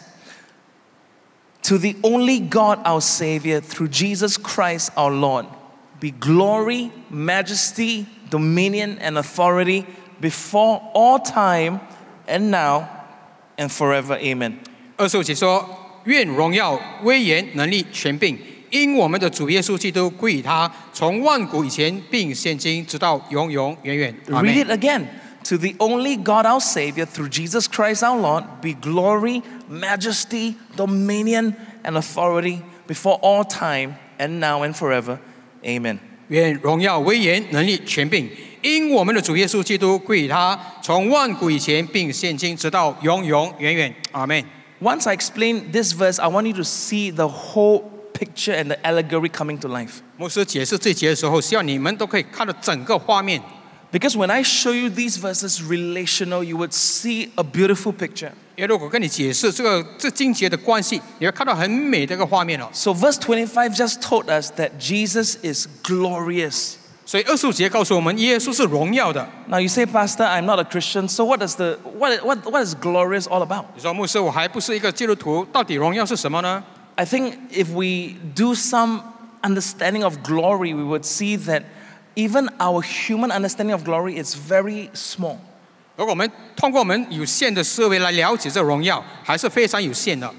Speaker 3: To the only God our Savior, through Jesus Christ our Lord, be glory, majesty, dominion, and authority before all time and now and forever. Amen.
Speaker 4: 二十五节说：愿荣耀、威严、能力、权柄， 因我们的主耶稣基督归于他，从万古以前并现今，直到永永远远。阿
Speaker 3: Read
Speaker 4: 门
Speaker 3: it again. To the only God our Savior, through Jesus Christ our Lord, be glory, majesty, dominion, and authority before all time, and now and forever. Amen.
Speaker 4: 愿荣耀、威严、能力、权柄，因我们的主耶稣基督归于他，从万古以前并现今，直到永永远远。阿门。
Speaker 3: Once I explain this verse, I want you to see the whole picture and the allegory coming to life.
Speaker 4: 牧师解释这节的时候，希望你们都可以看到整个画面。
Speaker 3: Because when I show you these verses relational, you would see a beautiful picture.
Speaker 4: 因为如果跟你解释这个这经节的关系，你会看到很美的一个画面哦。
Speaker 3: So, verse 25 just told us that Jesus is glorious.
Speaker 4: 所以二十五节告诉我们，耶稣是荣耀的。
Speaker 3: Now, you say, Pastor, I'm not a Christian, so what, does the, what, what, what is glorious all about?
Speaker 4: 你说牧师，我还不是一个基督徒，到底荣耀是什么呢？
Speaker 3: I think if we do some understanding of glory, we would see that even our human understanding of glory is very small.
Speaker 4: 如果我们通过我们有限的思维来了解这荣耀，还是非常有限的。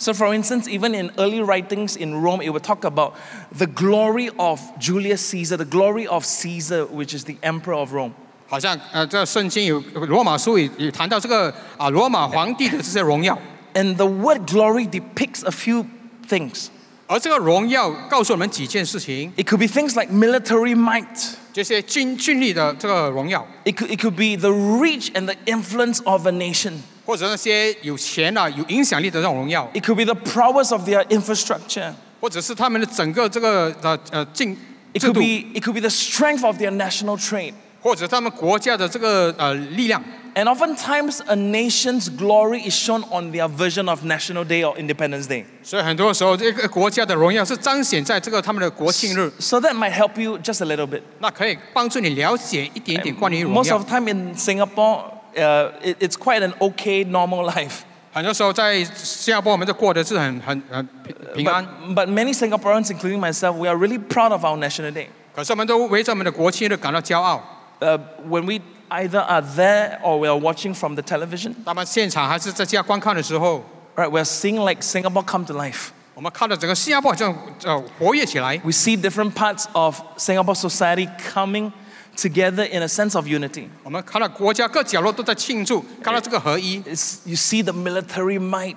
Speaker 3: So, for instance, even in early writings in Rome, it would talk about the glory of Julius Caesar, the glory of Caesar, which is the emperor of Rome.
Speaker 4: 好像呃，这圣经有罗马书也也谈到这个啊罗马皇帝的这些荣耀，
Speaker 3: And the word glory depicts a few things.
Speaker 4: 而这个荣耀告诉我们几件事情，
Speaker 3: It could be things like military might,
Speaker 4: 这些军军力的这个荣耀，
Speaker 3: it could, it could be the reach and the influence of a nation,
Speaker 4: 或者那些有钱啊、有影响力的这种荣耀，
Speaker 3: it could be the prowess of their infrastructure,
Speaker 4: 或者是他们的整个这个呃呃进
Speaker 3: it
Speaker 4: 制
Speaker 3: could
Speaker 4: 度，
Speaker 3: be, it could be the strength of their national trade.
Speaker 4: 或者他们国家的这个呃力量。
Speaker 3: And oftentimes, a nation's glory is shown on their version of National Day or Independence Day.
Speaker 4: 所以很多时候，这个国家的荣耀是彰显在这个他们的国庆日，
Speaker 3: So that might help you just a little bit.
Speaker 4: 那可以帮助你了解一点点关于荣
Speaker 3: Most
Speaker 4: 耀
Speaker 3: of。the time in Singapore, uh, it- it's quite an okay, normal life.
Speaker 4: 很多时候在新加坡，我们都过得是很很很平平安。
Speaker 3: But, but many Singaporeans, including myself, we are really proud of our National Day.
Speaker 4: 可是我们都围着我们的国庆日感到骄傲。
Speaker 3: Uh, when we either are there or we are watching from the television,
Speaker 4: 那么现场还是在家观看的时候，
Speaker 3: right, we're seeing like Singapore come to life.
Speaker 4: 我们看到整个新加坡好像呃活跃起来。
Speaker 3: We see different parts of Singapore society coming together in a sense of unity.
Speaker 4: 我们看到国家各角落都在庆祝，看到这个合一，
Speaker 3: It's, you see the military might,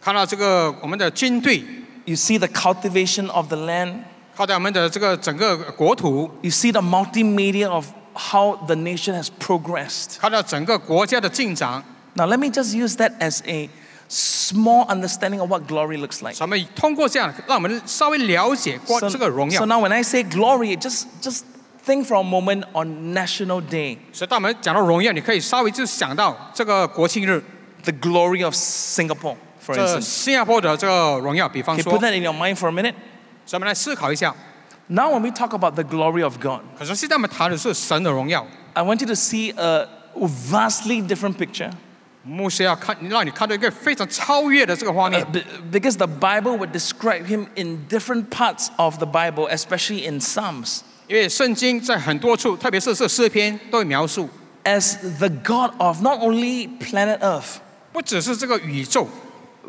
Speaker 4: 看到这个我们的军队，
Speaker 3: you see the cultivation of the land,
Speaker 4: 看到我们的这个整个国土，
Speaker 3: you see the multimedia of how the nation has progressed.
Speaker 4: 看到整个国家的进展。
Speaker 3: Now, let me just use that as a small understanding of what glory looks like.
Speaker 4: 咱们通过这样，让我们稍微了解关
Speaker 3: So,
Speaker 4: 这个荣
Speaker 3: so
Speaker 4: 耀。
Speaker 3: now, when I say glory, just, just think for a moment on National Day,
Speaker 4: 所以当我们讲到荣耀，你可以稍微就想到这个国庆日，
Speaker 3: the glory of Singapore, for
Speaker 4: 这
Speaker 3: instance.
Speaker 4: 新加坡的这个荣耀。比方
Speaker 3: Okay,
Speaker 4: 说，
Speaker 3: put
Speaker 4: 所
Speaker 3: that in your mind for a minute.
Speaker 4: 以我们来思考一下。
Speaker 3: Now, when we talk about the glory of God,
Speaker 4: 可是现在我们谈的是神的荣耀，
Speaker 3: I want you to see a vastly different picture.
Speaker 4: 牧师要看，让你看到一个非常超越的这个画
Speaker 3: Uh,
Speaker 4: 面。
Speaker 3: be- because the Bible would describe him in different parts of the Bible, especially in Psalms,
Speaker 4: 因为圣经在很多处，特别是这诗篇，都有描述，
Speaker 3: as the God of not only planet Earth,
Speaker 4: 不只是这个宇宙，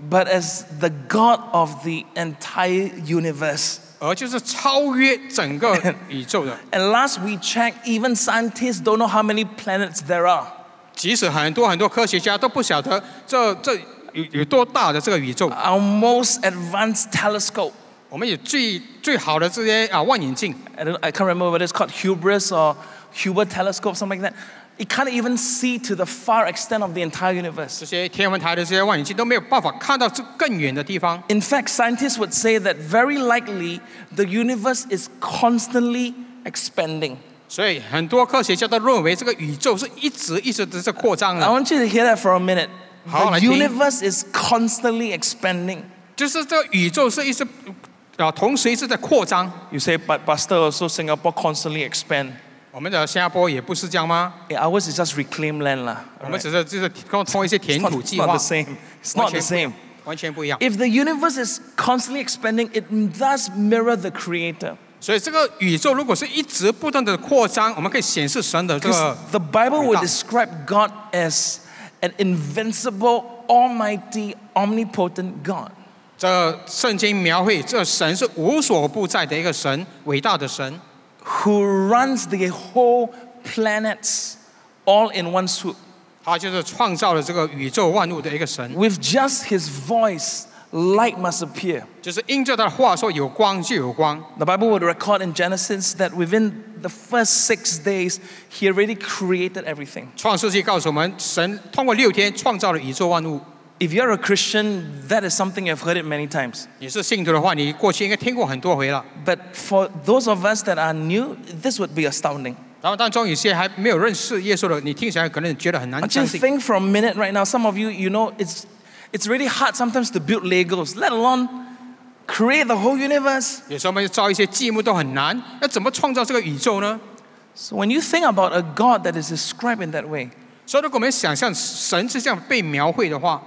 Speaker 3: but as the God of the entire universe.
Speaker 4: 而就是超越整个宇宙的。
Speaker 3: And last we checked, even scientists don't know how many planets there are.
Speaker 4: 即使很多很多科学家都不晓得这这有有多大的这个宇宙。
Speaker 3: Our most advanced telescope,
Speaker 4: 我们有最最好的这些啊望远镜，
Speaker 3: I, don't, I can't remember whether it's called hubris or Hubble telescope, something like that. It can't even see to the far extent of the entire universe.
Speaker 4: 这些天文台的这些望远镜都没有办法看到这更远的地方。
Speaker 3: In fact, scientists would say that very likely the universe is constantly expanding.
Speaker 4: 所以很多科学家都认为这个宇宙是一直一直的在扩张
Speaker 3: I
Speaker 4: 的，
Speaker 3: want you to hear that for a minute.
Speaker 4: 好，
Speaker 3: The
Speaker 4: 来听。
Speaker 3: universe is constantly expanding.
Speaker 4: 就是这个宇宙是一直啊同时一直在扩张。
Speaker 3: You say, but Pastor, also Singapore constantly expand.
Speaker 4: 我们的新加坡也不是这样吗？
Speaker 3: Yeah, ours is just reclaim land lah.
Speaker 4: 我们只是就是通通一些填
Speaker 3: It's not,
Speaker 4: 土
Speaker 3: it's
Speaker 4: 计
Speaker 3: not
Speaker 4: 划
Speaker 3: the，same. It's
Speaker 4: 完
Speaker 3: not the
Speaker 4: 全不一样
Speaker 3: same.
Speaker 4: 完全不一样。
Speaker 3: If the universe is constantly expanding, it does mirror the Creator.
Speaker 4: 所以这个宇宙如果是一直不断的扩张，我们可以显示神的这
Speaker 3: Because
Speaker 4: 个
Speaker 3: the Bible would
Speaker 4: 伟大
Speaker 3: describe God as an invincible, almighty, omnipotent God.
Speaker 4: 这圣经描绘这神是无所不在的一个神，伟大的神，
Speaker 3: who runs the whole planets all in one swoop.
Speaker 4: 他就是创造了这个宇宙万物的一个神，
Speaker 3: With just his voice, light must appear.
Speaker 4: 就是因着他的话说有光就有光。
Speaker 3: The Bible would record in Genesis that within the first six days, he already created everything.
Speaker 4: 创世纪告诉我们，神通过六天创造了宇宙万物。
Speaker 3: If you're a Christian, that is something you've heard it many times.
Speaker 4: 你是信徒的话，你过去应该听过很多回了。
Speaker 3: But for those of us that are new, this would be astounding.
Speaker 4: 然后当中有些还没有认识耶稣的，你听起来可能觉得很难
Speaker 3: I
Speaker 4: 相
Speaker 3: just
Speaker 4: 信。
Speaker 3: think for a minute right now, some of you, you know, it's, it's really hard sometimes to build Legos, let alone create the whole universe.
Speaker 4: 有时候我们造一些积木都很难，要怎么创造这个宇宙呢？
Speaker 3: So when you think about a God that is described in that way,
Speaker 4: 所以如果我们想象神是这样被描绘的话，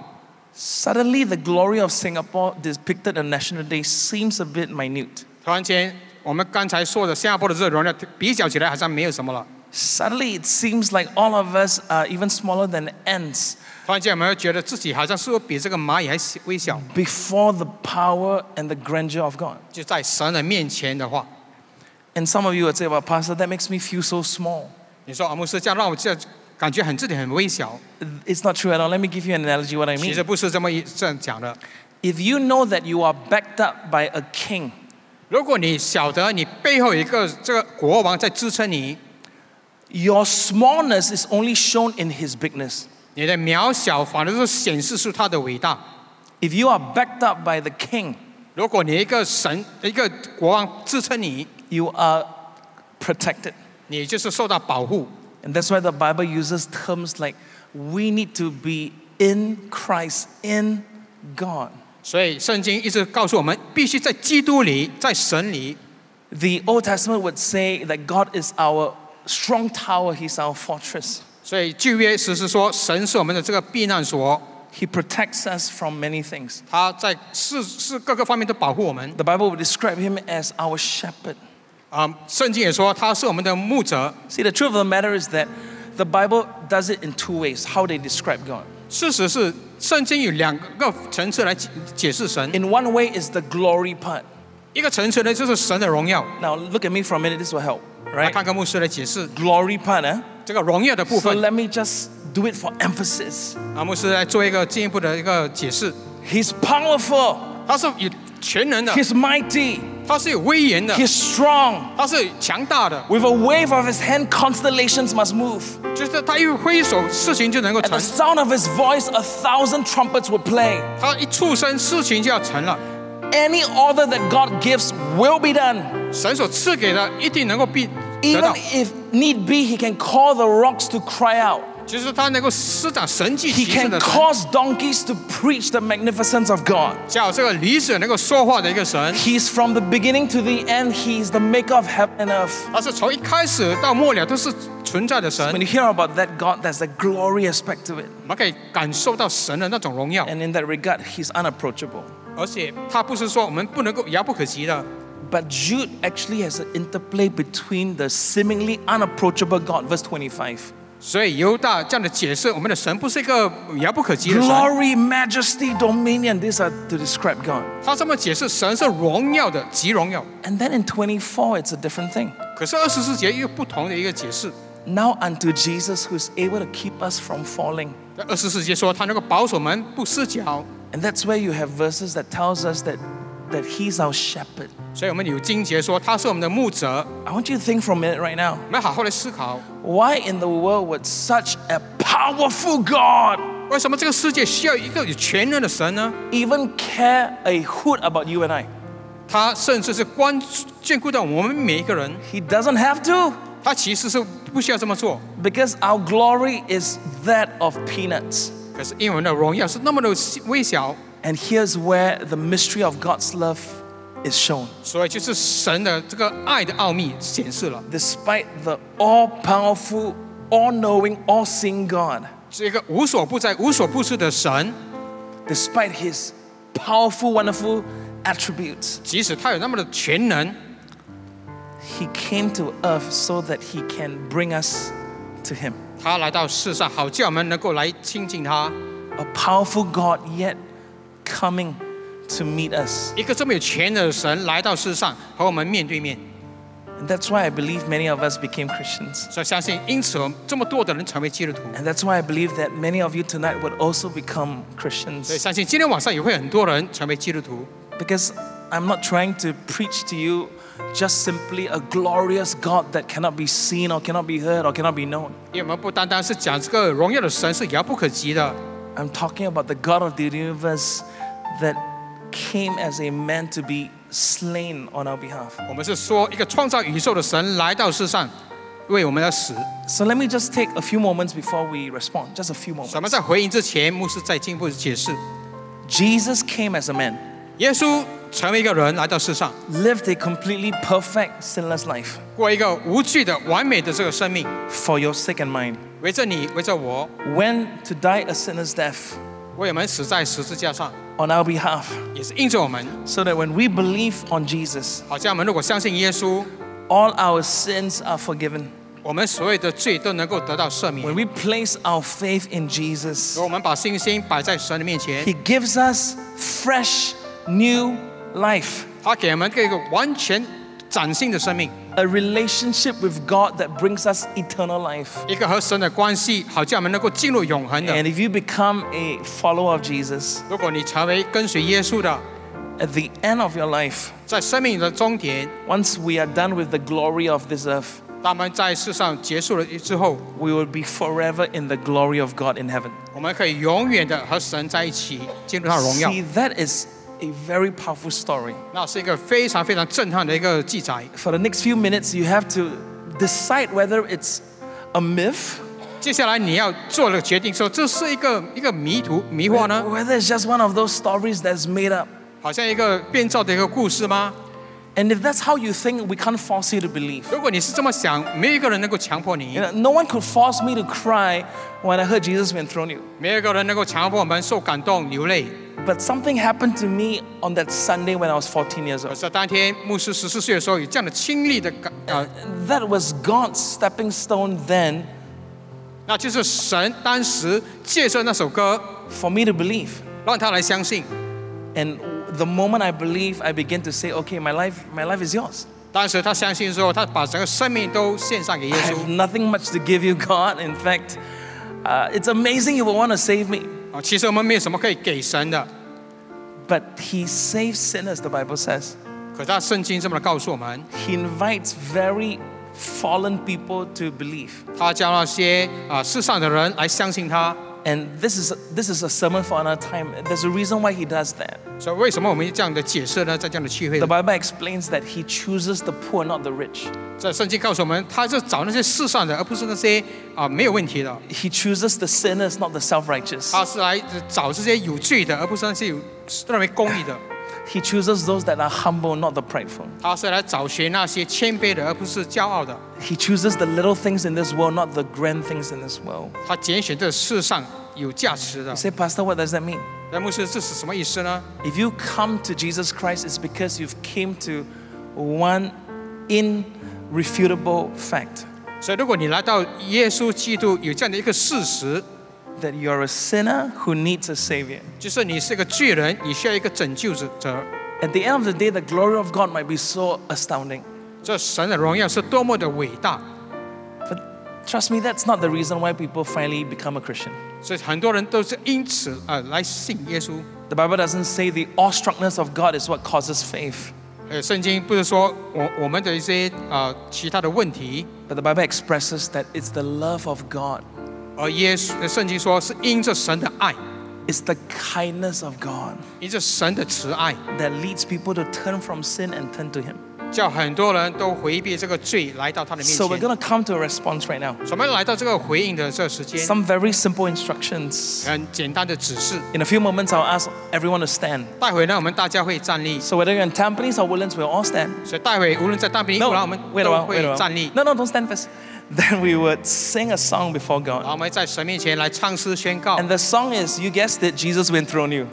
Speaker 3: suddenly the glory of Singapore depicted on National Day seems a bit minute.
Speaker 4: 突然间我们刚才说的新加坡的这个荣耀比较起来好像没有什么了。
Speaker 3: Suddenly it seems like all of us are even smaller than ants
Speaker 4: 突然间我们会觉得自己好像是比这个蚂蚁还小微小，
Speaker 3: before the power and the grandeur of God.
Speaker 4: 就在神的面前的话，
Speaker 3: And some of you would say, well, Pastor, that makes me feel so small.
Speaker 4: 你说阿牧师这样让我这样 感觉很自己很微小，
Speaker 3: It's not true at all. Let me give you an analogy what I
Speaker 4: 其
Speaker 3: mean.
Speaker 4: 实不是这么一这样讲的。
Speaker 3: If you know that you are backed up by a king,
Speaker 4: 如果你晓得你背后有一个这个国王在支撑你，
Speaker 3: your smallness is only shown in his bigness.
Speaker 4: 你的渺小反而是显示出他的伟大。
Speaker 3: If you are backed up by the king,
Speaker 4: 如果你一个神一个国王支撑你，
Speaker 3: you are protected.
Speaker 4: 你就是受到保护。
Speaker 3: And that's why the Bible uses terms like we need to be in Christ, in God.
Speaker 4: 所以圣经一直告诉我们，必须在基督里，在神里。
Speaker 3: The Old Testament would say that God is our strong tower, He's our fortress.
Speaker 4: 所以旧约时是说，神是我们的这个避难所，
Speaker 3: He protects us from many things.
Speaker 4: 他在事事各个方面都保护我们。
Speaker 3: The Bible would describe Him as our shepherd.
Speaker 4: 啊、圣经也说他是我们的牧者。
Speaker 3: See, the truth of the matter is that the Bible does it in two ways how they describe God.
Speaker 4: 事实是，圣经有两个层次来解解释神。
Speaker 3: In one way is the glory part.
Speaker 4: 一个层次呢，就是神的荣耀。
Speaker 3: Now, look at me for a minute, this will help,
Speaker 4: 来
Speaker 3: right?
Speaker 4: 看看牧师来解释
Speaker 3: Glory part, eh?
Speaker 4: 这个荣耀的部
Speaker 3: So
Speaker 4: 分。
Speaker 3: let me just do it for emphasis.
Speaker 4: 啊，牧师来做一个进一步的一个解释。
Speaker 3: He's powerful,
Speaker 4: 他是有全能的，
Speaker 3: He's mighty,
Speaker 4: 他是有威严的，
Speaker 3: He's strong.
Speaker 4: 他是强大的，
Speaker 3: With a wave of His hand, constellations must move.
Speaker 4: 就是他一挥手，事情就能够
Speaker 3: At
Speaker 4: 成
Speaker 3: the。sound of His voice, a thousand trumpets will play.
Speaker 4: 他一出声，事情就要成了。
Speaker 3: Any order that God gives will be done.
Speaker 4: 神所赐给的，一定能够必得
Speaker 3: Even
Speaker 4: 到。
Speaker 3: if need be, He can call the rocks to cry out.
Speaker 4: 就是他能够施展神迹
Speaker 3: He
Speaker 4: 奇事
Speaker 3: can
Speaker 4: 的神，
Speaker 3: cause donkeys to preach the magnificence of God.
Speaker 4: 叫这个离子能够说话的一个神。
Speaker 3: He's from the beginning to the end. He's the maker of heaven and earth.
Speaker 4: 他是从一开始到末了都是存在的神
Speaker 3: When，you hear about that God, there's a glory aspect to it.
Speaker 4: 我们可以感受到神的那种荣耀，
Speaker 3: And in that regard, He's unapproachable.
Speaker 4: 而且他不是说我们不能够遥不可及的。
Speaker 3: But Jude actually has an interplay between the seemingly unapproachable God, verse 25.
Speaker 4: 所以犹大这样的解释，我们的神不是一个遥不可及的神。
Speaker 3: Glory, majesty, dominion, these are to describe God.
Speaker 4: 他这么解释，神是荣耀的，极荣耀。
Speaker 3: And then in 24, it's a different thing.
Speaker 4: 可是二十四节又有不同的一个解释。
Speaker 3: Now unto Jesus who is able to keep us from falling.
Speaker 4: 在二十四节说，他能够保守我们不失脚。
Speaker 3: And that's where you have verses that tells us that, that he's our shepherd.
Speaker 4: 所以我们有经节说，他是我们的牧者。
Speaker 3: I want you to think for a minute right now.
Speaker 4: 我们好好的思考，
Speaker 3: Why in the world would such a powerful God
Speaker 4: 为什么这个世界需要一个有全能的神呢？
Speaker 3: even care a hoot about you and I?
Speaker 4: 他甚至是关眷顾到我们每一个人。
Speaker 3: He doesn't have to
Speaker 4: 他其实是不需要这么做，
Speaker 3: because our glory is that of peanuts.
Speaker 4: 可是因为我们的荣耀是那么的微小，
Speaker 3: And here's where the mystery of God's love is shown.
Speaker 4: 所以就是神的这个爱的奥秘显示了。
Speaker 3: Despite the all powerful, all knowing, all seeing God,
Speaker 4: 这个无所不在、无所不知的神，
Speaker 3: despite his powerful, wonderful attributes,
Speaker 4: 即使他有那么的全能，
Speaker 3: he came to earth so that he can bring us to him.
Speaker 4: 他来到世上，好叫我们能够来亲近他。
Speaker 3: A powerful God, yet coming to meet us.
Speaker 4: 一个这么有权的神来到世上和我们面对面，
Speaker 3: And that's why I believe many of us became Christians.
Speaker 4: 所以相信因此这么多的人成为基督徒，
Speaker 3: And that's why I believe that many of you tonight would also become
Speaker 4: 所以
Speaker 3: Christians.
Speaker 4: 相信今天晚上也会很多人成为基督徒。
Speaker 3: Because I'm not trying to preach to you just simply a glorious God that cannot be seen or cannot be heard or cannot be known.
Speaker 4: 因为我们不单单是讲这个荣耀的神是遥不可及的，
Speaker 3: I'm talking about the God of the universe that came as a man to be slain on our behalf.
Speaker 4: 我们是说一个创造宇宙的神来到世上，为我们而死。
Speaker 3: So let me just take a few moments before we respond. Just a few
Speaker 4: 我们
Speaker 3: moments.
Speaker 4: 在回应之前，牧师再进一步解释：
Speaker 3: Jesus came as a man,
Speaker 4: 耶稣成为一个人来到世上，
Speaker 3: lived a completely perfect, sinless life
Speaker 4: 过一个无惧的、完美的这个生命，
Speaker 3: for your sick and mine.
Speaker 4: 围着你，围着我，
Speaker 3: Went to die a sinner's death
Speaker 4: 为我们死在十字架上，
Speaker 3: on our behalf.
Speaker 4: 也是因着我们。
Speaker 3: So that when we believe on Jesus,
Speaker 4: 好像我们如果相信耶稣，
Speaker 3: all our sins are forgiven.
Speaker 4: 我们所有的罪都能够得到赦免
Speaker 3: When。we place our faith in Jesus,
Speaker 4: 如果我们把信心摆在神的面前，
Speaker 3: He gives us fresh, new life,
Speaker 4: 他给我们这个完全崭新的生命，
Speaker 3: a relationship with God that brings us eternal life. And if you become a follower of Jesus, at the end of your life, once we are done with the glory of this earth, we will be forever in the glory of God in heaven. That is a very powerful story. For the next few minutes, you have to decide whether it's a myth.
Speaker 4: 接下来你要做的决定说，这是一个一个迷途迷惑呢
Speaker 3: it's just one of those stories that's made up.
Speaker 4: 好像一个编造的一个故事吗
Speaker 3: ？And if that's how you think, we can't force you to believe。
Speaker 4: 如果你是这么想，没有一个人能够强迫你。
Speaker 3: You know, no one could force me to cry when I heard Jesus we enthrone you But something happened to me on that Sunday when I was 14 years
Speaker 4: 可
Speaker 3: old.
Speaker 4: 是当天牧师十四岁的时候，有这样的亲历的感，呃，
Speaker 3: That was God's stepping stone then
Speaker 4: 那就是神当时借着那首歌，
Speaker 3: for me to believe.
Speaker 4: 让他来相信。
Speaker 3: And the moment I believe, I begin to say, okay, my life, my life is yours.
Speaker 4: 当时他相信之后，他把整个生命都献上给耶
Speaker 3: I
Speaker 4: 稣
Speaker 3: have。nothing much to give you, God. In fact, uh, it's amazing you would want to save me.
Speaker 4: 啊，其实我们没有什么可以给神的，
Speaker 3: But He saves sinners, the Bible says.
Speaker 4: 可他圣经这么的告诉我们，
Speaker 3: He invites very fallen people to believe.
Speaker 4: 他叫那些啊世上的人来相信他。
Speaker 3: And this is, this is a sermon for another time. There's a reason why He does that.
Speaker 4: 所以为什么我们这样的解释呢？在这样的聚会
Speaker 3: The，Bible explains that He chooses the poor, not the rich.
Speaker 4: 在圣经告诉我们，他是找那些世上的，而不是那些啊没有问题的。
Speaker 3: He chooses the sinners, not the self righteous.
Speaker 4: 他是来找这些有罪的，而不是那些有认为公义的。
Speaker 3: He chooses those that are humble, not the prideful.
Speaker 4: 他是来找寻那些谦卑的，而不是骄傲的。
Speaker 3: He chooses the little things in this world, not the grand things in this world.
Speaker 4: 他拣选这世上有价值的
Speaker 3: You。say, Pastor, what does that mean?
Speaker 4: 那牧师，这是什么意思呢？
Speaker 3: If you come to Jesus Christ, it's because you've came to one irrefutable fact
Speaker 4: 所以，如果你来到耶稣基督，有这样的一个事实，
Speaker 3: that you're a sinner who needs a savior.
Speaker 4: 就是你是个罪人，你需要一个拯救者。
Speaker 3: At the end of the day, the glory of God might be so astounding.
Speaker 4: 这神的荣耀是多么的伟大，
Speaker 3: But trust me, that's not the reason why people finally become a Christian.
Speaker 4: 所以很多人都是因此呃来信耶稣。
Speaker 3: The Bible doesn't say the awestruckness of God is what causes faith,
Speaker 4: 呃，圣经不是说我我们的一些呃其他的问题，
Speaker 3: but the Bible expresses that it's the love of God,
Speaker 4: 而耶稣呃圣经说是因着神的爱，
Speaker 3: it's the kindness of God
Speaker 4: 因着神的慈爱，
Speaker 3: that leads people to turn from sin and turn to Him.
Speaker 4: 叫很多人都回避这个罪，来到他的面
Speaker 3: So we're
Speaker 4: 前。
Speaker 3: going to come to a response right now.
Speaker 4: 我们来到这个回应的这个时间，
Speaker 3: Some very simple instructions.
Speaker 4: 很简单的指示。
Speaker 3: In a few moments, I'll ask everyone to stand.
Speaker 4: 待会呢，我们大家会站立，
Speaker 3: So whether you're in Tampines or Woodlands, we'll all stand.
Speaker 4: 所以待会无论在大兵
Speaker 3: No,
Speaker 4: 布拉，我们
Speaker 3: wait a
Speaker 4: 都
Speaker 3: while, wait a
Speaker 4: 会站立
Speaker 3: while.。No, no, don't stand first. then we would sing a song before God. And the song is, you guessed it, Jesus we enthrone you.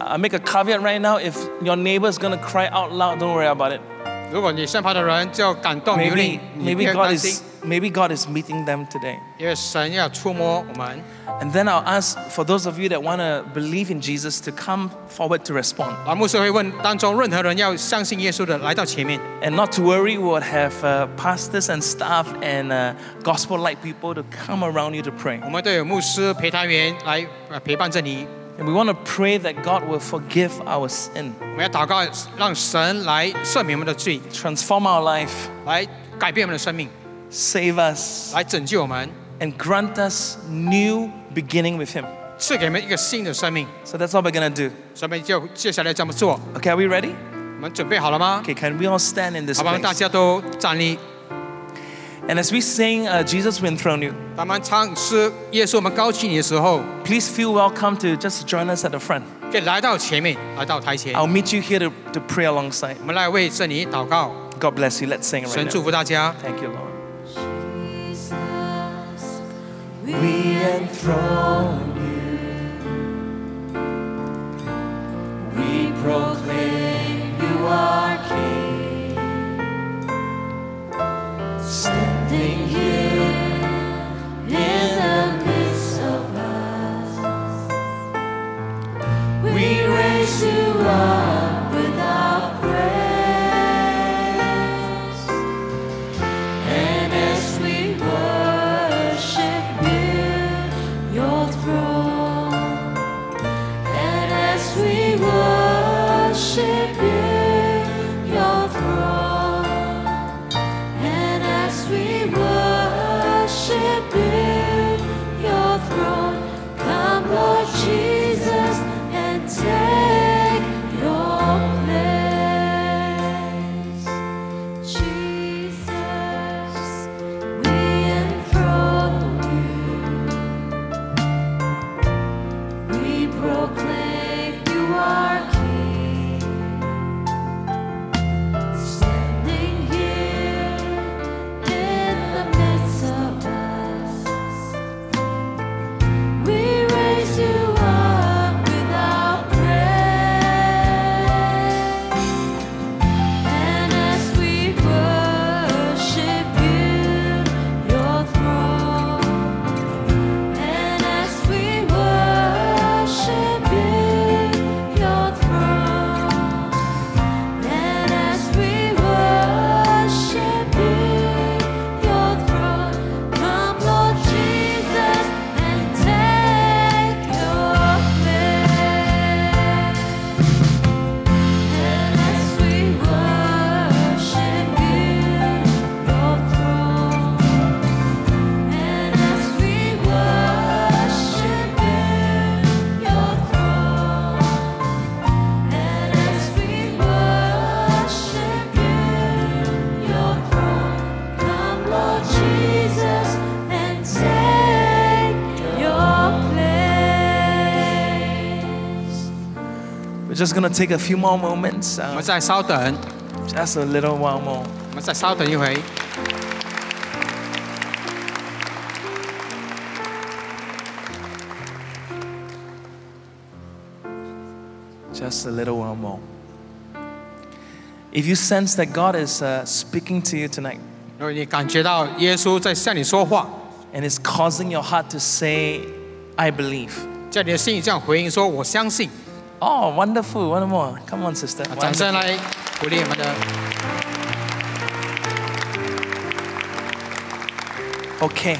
Speaker 3: I make a caveat right now if your neighbor is going to cry out loud, don't worry about it
Speaker 4: 如果你身旁的人就感动流
Speaker 3: Maybe,
Speaker 4: 泪，你不
Speaker 3: maybe
Speaker 4: 要
Speaker 3: God
Speaker 4: 担心
Speaker 3: is，maybe God is meeting them today.
Speaker 4: 因为神要触摸我们。
Speaker 3: And then I'll ask for those of you that want to believe in Jesus to come forward to respond.
Speaker 4: 啊，牧师会问当中任何人要相信耶稣的来到前面，
Speaker 3: And not to worry, we would have uh, pastors and staff and uh, gospel light people to come around you to pray.
Speaker 4: 我们都有牧师陪谈员来呃陪伴着你。
Speaker 3: And we want to pray that God will forgive our sin,
Speaker 4: 我们要祷告，让神来赦免我们的罪，
Speaker 3: transform our life,
Speaker 4: 来改变我们的生命，
Speaker 3: save us,
Speaker 4: 来拯救我们，
Speaker 3: and grant us new beginning with Him.
Speaker 4: 赐给我们一个新的生命。
Speaker 3: So that's what we're going to do.
Speaker 4: 所以我们就接下来这么做。
Speaker 3: Okay, are we ready?
Speaker 4: 我们准备好了吗？
Speaker 3: Okay, can we all stand in this
Speaker 4: 好吧，大
Speaker 3: place?
Speaker 4: 家都站立。
Speaker 3: And as we sing uh, Jesus we enthrone you.
Speaker 4: 当们唱诗耶稣我们高举你的时候
Speaker 3: ，Please feel welcome to just join us at the front.
Speaker 4: 可以来到前面，来到台前。
Speaker 3: I'll meet you here to to pray alongside.
Speaker 4: 我们来为这里祷告。
Speaker 3: God bless you. Let's sing right now.
Speaker 4: 神祝福大家。
Speaker 3: Thank you, Lord.
Speaker 1: Jesus, we enthrone you. We proclaim you are King. Step here in the midst of us. We raise you up
Speaker 3: just going to take a few more moments,
Speaker 4: 我
Speaker 3: uh,
Speaker 4: 们再稍等，
Speaker 3: just a little while more.
Speaker 4: 我们再稍等一会。
Speaker 3: Just a little while more. If you sense that God is uh, speaking to you tonight
Speaker 4: 如果你感觉到耶稣在向你说话，
Speaker 3: and is causing your heart to say, I believe.
Speaker 4: 在你的心里这样回应说：“我相信。
Speaker 3: Oh, wonderful. One more. Come on, sister.
Speaker 4: ”掌声
Speaker 3: Wonderful.
Speaker 4: 来鼓励我们的。
Speaker 3: Okay,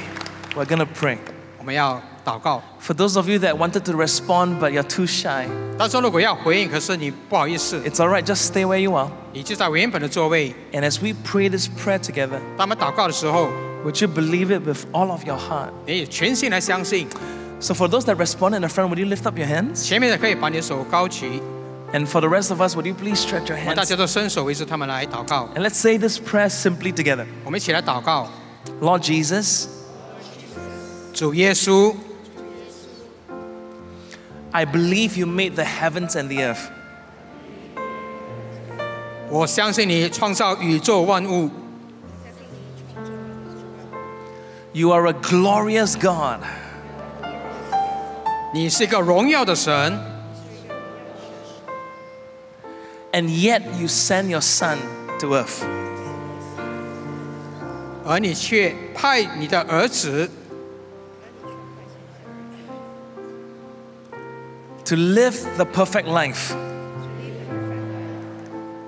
Speaker 3: we're going to pray.
Speaker 4: 我们要祷告。
Speaker 3: For those of you that wanted to respond but you're too shy,
Speaker 4: 当中如果要回应，可是你不好意思，
Speaker 3: it's all right. Just stay where you are.
Speaker 4: 你就在原本的座位。
Speaker 3: And as we pray this prayer together,
Speaker 4: 当我们祷告的时候，
Speaker 3: would you believe it with all of your heart?
Speaker 4: 你也全心来相信。
Speaker 3: So, for those that respond in the front, would you lift up your hands?
Speaker 4: 前面的可以把你的手高举，
Speaker 3: And for the rest of us, would you please stretch your
Speaker 4: 我们大
Speaker 3: hands?
Speaker 4: 家都伸手为着他们来祷告。
Speaker 3: And let's say this prayer simply together.
Speaker 4: 我们一起来祷告。
Speaker 3: Lord Jesus,
Speaker 4: 主耶稣，
Speaker 3: I believe you made the heavens and the earth.
Speaker 4: 我相信你创造宇宙万物，
Speaker 3: You are a glorious God.
Speaker 4: 你是一个荣耀的神，
Speaker 3: And yet you send your Son to earth.
Speaker 4: 而你却派你的儿子
Speaker 3: to live the perfect life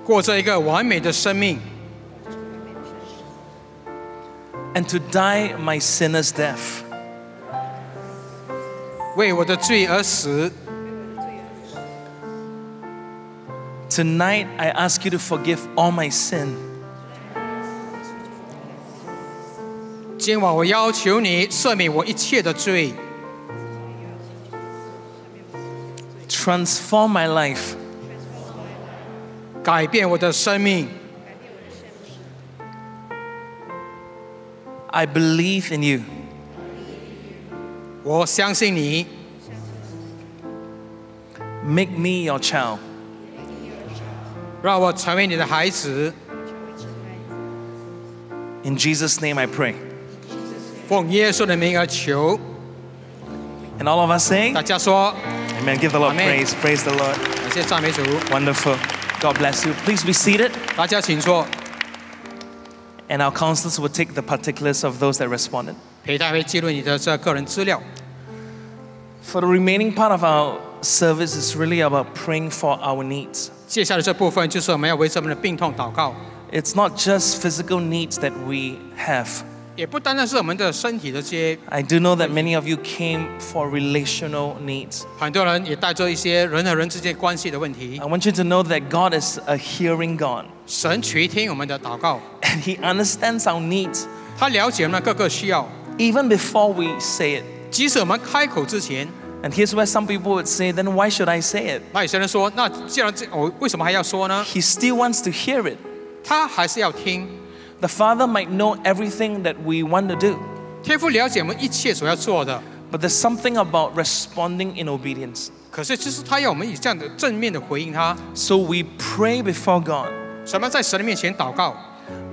Speaker 4: 过这一个完美的生命，
Speaker 3: and to die my sinner's death.
Speaker 4: 为我的罪而死。
Speaker 3: Tonight, I ask you to forgive all my sin.
Speaker 4: 今晚我要求你赦免我一切的罪，
Speaker 3: Transform my life
Speaker 4: 改变我的生命。
Speaker 3: I believe in you.
Speaker 4: 我相信你，
Speaker 3: Make me your child.
Speaker 4: 让我成为你的孩子。
Speaker 3: In Jesus' name I pray.
Speaker 4: 奉耶稣的名而求，
Speaker 3: And all of us say,
Speaker 4: 大家说
Speaker 3: Amen. Give the Lord
Speaker 4: Amen.
Speaker 3: praise. Praise the Lord.
Speaker 4: 感谢赞美主。
Speaker 3: Wonderful. God bless you. Please be seated.
Speaker 4: 大家请坐，
Speaker 3: And our counselors will take the particulars of those that responded.
Speaker 4: 陪太会记录你的这个人资料。
Speaker 3: For the remaining part of our service is really about praying for our needs.
Speaker 4: 接下来这部分就是我们要为着我们的病痛祷告，
Speaker 3: It's not just physical needs that we have.
Speaker 4: 也不单单是我们的身体的这些，
Speaker 3: I do know that many of you came for relational needs.
Speaker 4: 很多人也带着一些人和人之间关系的问题
Speaker 3: I。want you to know that God is a hearing God
Speaker 4: 神垂听我们的祷告，
Speaker 3: and He understands our needs
Speaker 4: 他了解我们的各个需要，
Speaker 3: even before we say it.
Speaker 4: 即使我们开口之前，
Speaker 3: And here's where some people would say, then why should I say it?
Speaker 4: 那有些人说，那既然这我为什么还要说呢？
Speaker 3: He still wants to hear it.
Speaker 4: 他还是要听。
Speaker 3: The Father might know everything that we want to do,
Speaker 4: 天父了解我们一切所要做的，
Speaker 3: but there's something about responding in obedience.
Speaker 4: 可是就是他要我们以这样的正面的回应他。
Speaker 3: So we pray before God.
Speaker 4: 什么在神的面前祷告？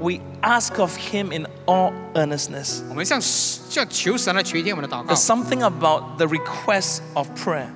Speaker 3: We ask of Him in all earnestness.
Speaker 4: 我们向向求神来垂听我们的祷告
Speaker 3: There's。something about the request of prayer.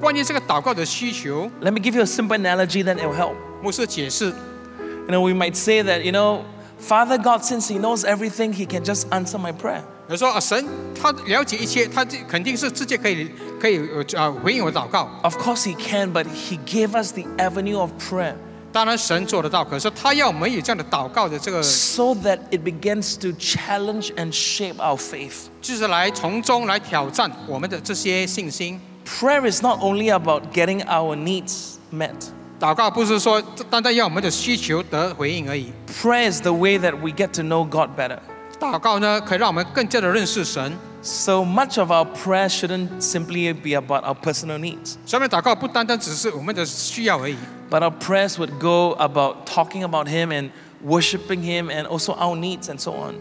Speaker 4: 关于这个祷告的需求，
Speaker 3: Let me give you a simple analogy that it will help.
Speaker 4: 牧师解释，
Speaker 3: You know, we might say that, you know, Father God, since He knows everything, He can just answer my prayer.
Speaker 4: 有说啊，神他了解一切，他这肯定是直接可以可以呃啊回应我的祷告。
Speaker 3: Of course, He can, but He gave us the avenue of prayer
Speaker 4: 当然神做得到，可是他要我们有这样的祷告的这个，
Speaker 3: so that it begins to challenge and shape our faith.
Speaker 4: 就是来从中来挑战我们的这些信心。
Speaker 3: Prayer is not only about getting our needs met,
Speaker 4: 祷告不是说单单要我们的需求得回应而已，
Speaker 3: prayer is the way that we get to know God better.
Speaker 4: 祷告呢可以让我们更加的认识神。
Speaker 3: So much of our prayer shouldn't simply be about our personal needs,
Speaker 4: 所以我们的祷告不单单只是我们的需要而已，
Speaker 3: but our prayers would go about talking about Him and worshiping Him and also our needs and so on.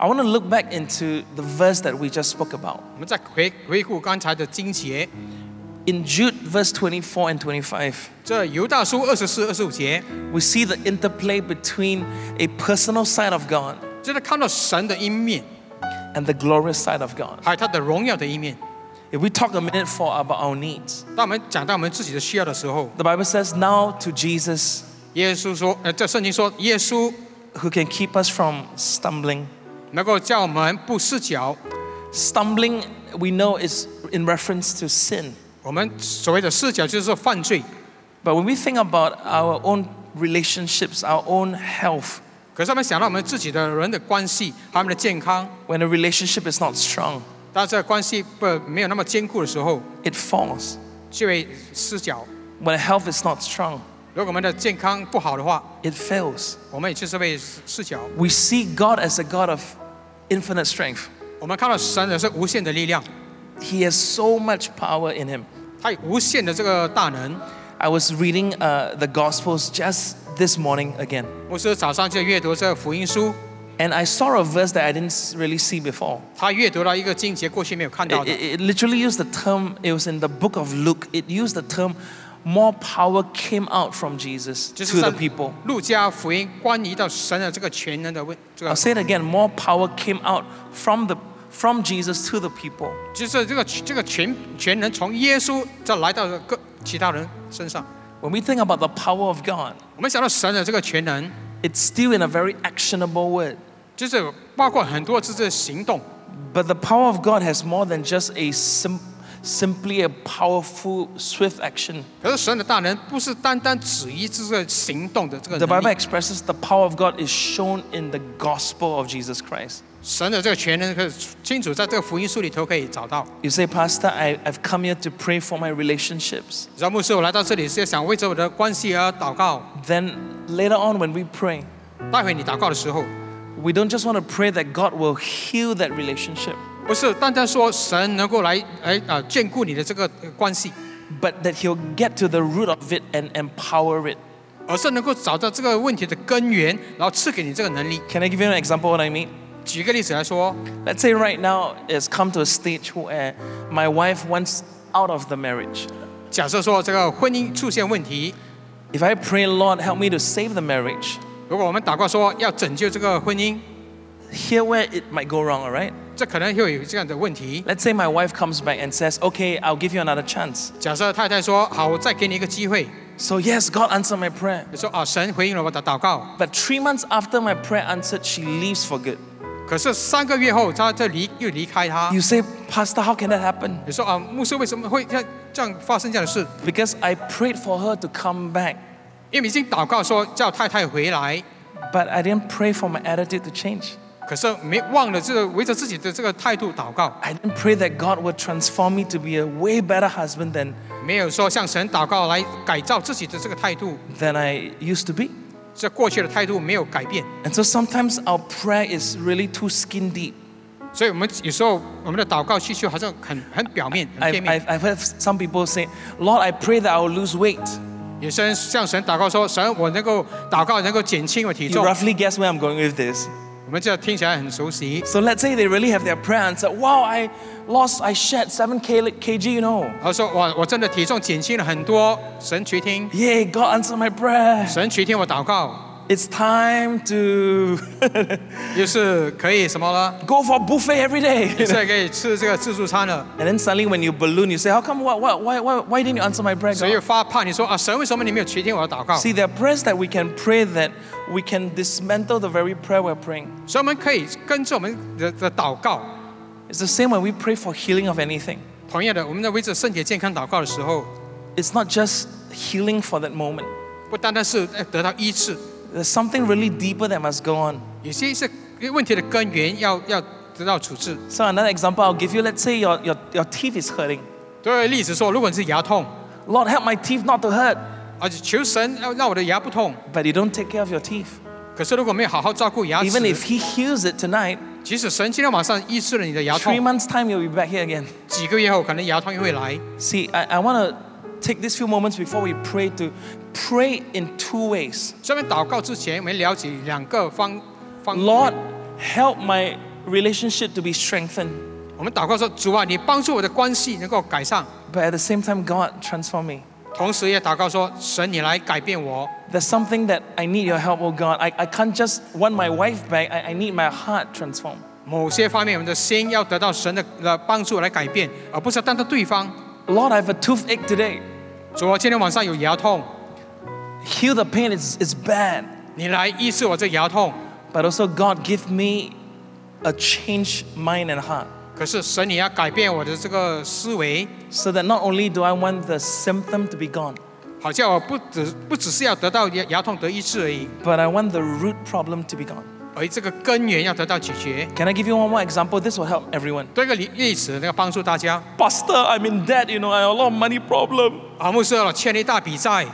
Speaker 3: I want to look back into the verse that we just spoke about. In Jude verse 24 and 25, we see the interplay between a personal side of God and the glorious side of God.
Speaker 4: 还有他的荣耀的一面。
Speaker 3: If we talk a minute for about our needs,
Speaker 4: 当我们讲到我们自己的需要的时候，
Speaker 3: the Bible says, Now to Jesus,
Speaker 4: 耶稣说，呃，这圣经说，耶稣
Speaker 3: who can keep us from stumbling.
Speaker 4: 能够叫我们不失脚。
Speaker 3: Stumbling, we know, is in reference to sin.
Speaker 4: 我们所谓的失脚就是说犯罪，
Speaker 3: But when we think about our own relationships, our own health,
Speaker 4: 可是我们想到我们自己的人的关系，他们的健康，
Speaker 3: when a relationship is not strong,
Speaker 4: 当这个关系不没有那么坚固的时候，
Speaker 3: it falls.
Speaker 4: 就会失脚。
Speaker 3: When health is not strong,
Speaker 4: 如果我们的健康不好的话，
Speaker 3: it fails.
Speaker 4: 我们也就是会失脚。
Speaker 3: We see God as a God of infinite strength.
Speaker 4: 我们看到神的是无限的力量，
Speaker 3: He has so much power in Him.
Speaker 4: 他有无限的这个大能。
Speaker 3: I was reading uh, the Gospels just this morning again,
Speaker 4: 牧师早上就阅读这个福音书，
Speaker 3: and I saw a verse that I didn't s- really see before.
Speaker 4: 他阅读到一个经节，过去没有看
Speaker 3: It,
Speaker 4: 到的。
Speaker 3: it- it literally used the term, it was in the book of Luke, it used the term, more power came out from Jesus
Speaker 4: 就
Speaker 3: to
Speaker 4: 是在
Speaker 3: the people.
Speaker 4: 路加福音关于到神的这个全能的问，这
Speaker 3: I'll
Speaker 4: 个
Speaker 3: say it again, more power came out from, the, from Jesus to the people.
Speaker 4: 就是这个这个全全能从耶稣这来到各其他人身上。
Speaker 3: When we think about the power of God,
Speaker 4: 我们想到神的这个全能，
Speaker 3: it's still in a very actionable word.
Speaker 4: 就是包括很多这些行动。
Speaker 3: But the power of God has more than just a sim- simply a powerful, swift action.
Speaker 4: 可是神的大能不是单单止于这个行动的这个
Speaker 3: The
Speaker 4: 能
Speaker 3: Bible
Speaker 4: 力，
Speaker 3: expresses the power of God is shown in the gospel of Jesus Christ.
Speaker 4: 神的这个全能可以清楚在这个福音书里头可以找到。
Speaker 3: You say, Pastor, I, I've come here to pray for my relationships.
Speaker 4: 然后牧师，我来到这里是想为着我的关系而祷告。
Speaker 3: Then later on, when we pray,
Speaker 4: 待会你祷告的时候，
Speaker 3: we don't just want to pray that God will heal that relationship,
Speaker 4: 不是单单说神能够来来啊眷顾你的这个呃关系，
Speaker 3: but that He'll get to the root of it and empower it.
Speaker 4: 而是能够找到这个问题的根源，然后赐给你这个能力。
Speaker 3: Can I give you an example of what I mean?
Speaker 4: 举个例子来说，
Speaker 3: Let's say right now it's come to a stage where my wife wants out of the marriage.
Speaker 4: 假设说这个婚姻出现问题，
Speaker 3: If I pray, Lord, help me to save the marriage,
Speaker 4: 如果我们祷告说要拯救这个婚姻，
Speaker 3: here where it might go wrong, all right?
Speaker 4: 这可能会有这样的问题。
Speaker 3: Let's say my wife comes back and says, Okay, I'll give you another chance.
Speaker 4: 假设太太说好，我再给你一个机会，
Speaker 3: So, yes, God answered my prayer.
Speaker 4: 你说啊，神回应了我的祷告。
Speaker 3: But three months after my prayer answered, she leaves for good.
Speaker 4: 可是三个月后，他就离又离开他。
Speaker 3: You say, Pastor, how can that happen?
Speaker 4: 你说啊，牧师为什么会这样这样发生这样的事？
Speaker 3: Because I prayed for her to come back,
Speaker 4: 因为已经祷告说叫太太回来，
Speaker 3: but I didn't pray for my attitude to change.
Speaker 4: 可是没忘了这个围着自己的这个态度祷告，
Speaker 3: I didn't pray that God would transform me to be a way better husband than,
Speaker 4: 没有说向神祷告来改造自己的这个态度。
Speaker 3: than I used to be.
Speaker 4: 这过去的态度没有改变，
Speaker 3: And so sometimes our prayer is really too skin deep.
Speaker 4: 所以我们有时候我们的祷告需求好像很很表面、很
Speaker 3: I've,
Speaker 4: 片面
Speaker 3: I've,。I've heard some people say, Lord, I pray that I will lose weight.
Speaker 4: 有些人向神祷告说：“神，我能够祷告能够减轻我体
Speaker 3: You
Speaker 4: 重。
Speaker 3: roughly guess where I'm going with this.
Speaker 4: ”我们这听起来很熟悉。
Speaker 3: So let's say they really have their prayer answered. Wow, I lost, I shed 7 K- kg, you know.
Speaker 4: 他说：“我我真的体重减轻了很多。”神垂听，
Speaker 3: Yay, God answered my prayer.
Speaker 4: 神垂听我祷告，
Speaker 3: It's time to
Speaker 4: 就是可以什么了？
Speaker 3: go for buffet every day.
Speaker 4: 现在可以吃这个自助餐了。
Speaker 3: and then suddenly when you balloon, you say, How come, what, what, why, why, why didn't you answer my prayer?
Speaker 4: 所以
Speaker 3: God?
Speaker 4: 发怕，你说啊，神为什么你没有垂听我的祷告？
Speaker 3: See, there are prayers that we can pray that we can dismantle the very prayer we're praying.
Speaker 4: 所以我们可以跟着我们的的祷告。
Speaker 3: It's the same when we pray for healing of anything.
Speaker 4: 同样的，我们在为着身体健康祷告的时候，
Speaker 3: It's not just healing for that moment.
Speaker 4: 不单单是要得到医治，
Speaker 3: There's something really deeper that must go on.
Speaker 4: 有些是问题的根源要要得到处置。
Speaker 3: So another example I'll give you, let's say your, your, your teeth is hurting.
Speaker 4: 对例子说，如果你是牙痛，
Speaker 3: Lord, help my teeth not to hurt.
Speaker 4: 而且求神要让我的牙不痛，
Speaker 3: But you don't take care of your teeth.
Speaker 4: 可是如果没有好好照顾牙
Speaker 3: Even
Speaker 4: 齿
Speaker 3: if，He heals it tonight,
Speaker 4: 即使神今天晚上医治了你的牙
Speaker 3: three
Speaker 4: 痛，
Speaker 3: months' time you'll be back here again.
Speaker 4: 几个月后可能牙痛又会来。
Speaker 3: See, I, I want to take these few moments before we pray to pray in two ways.
Speaker 4: 所以我们祷告之前，我们了解两个方方。
Speaker 3: Lord, help my relationship to be strengthened.
Speaker 4: 我们祷告说：“主啊，你帮助我的关系能够改善。
Speaker 3: But at the same time, God, transform me.
Speaker 4: ”同时也祷告说：“神，你来改变我。
Speaker 3: There's something that I need your help, oh God. I, I can't just want my wife back. I, I need my heart transformed.
Speaker 4: 某些方面，我们的心要得到神的的帮助来改变，而不是单单对方。
Speaker 3: Lord, I have a toothache today.
Speaker 4: 主啊，今天晚上有牙痛，
Speaker 3: Heal the pain, it's, it's bad.
Speaker 4: 你来医治我这牙痛。
Speaker 3: But also, God, give me a changed mind and heart.
Speaker 4: 可是神，你要改变我的这个思维，
Speaker 3: So that not only do I want the symptom to be gone,
Speaker 4: 好像我不只不只是要得到牙牙痛得医治而已，
Speaker 3: but I want the root problem to be gone.
Speaker 4: 而这个根源要得到解决。
Speaker 3: Can I give you one more example? This will help everyone.
Speaker 4: 多一个例例子，那个帮助大家。
Speaker 3: Pastor, I'm in debt, you know, I have a lot of money problem.
Speaker 4: 啊，牧师了，欠了一大笔债，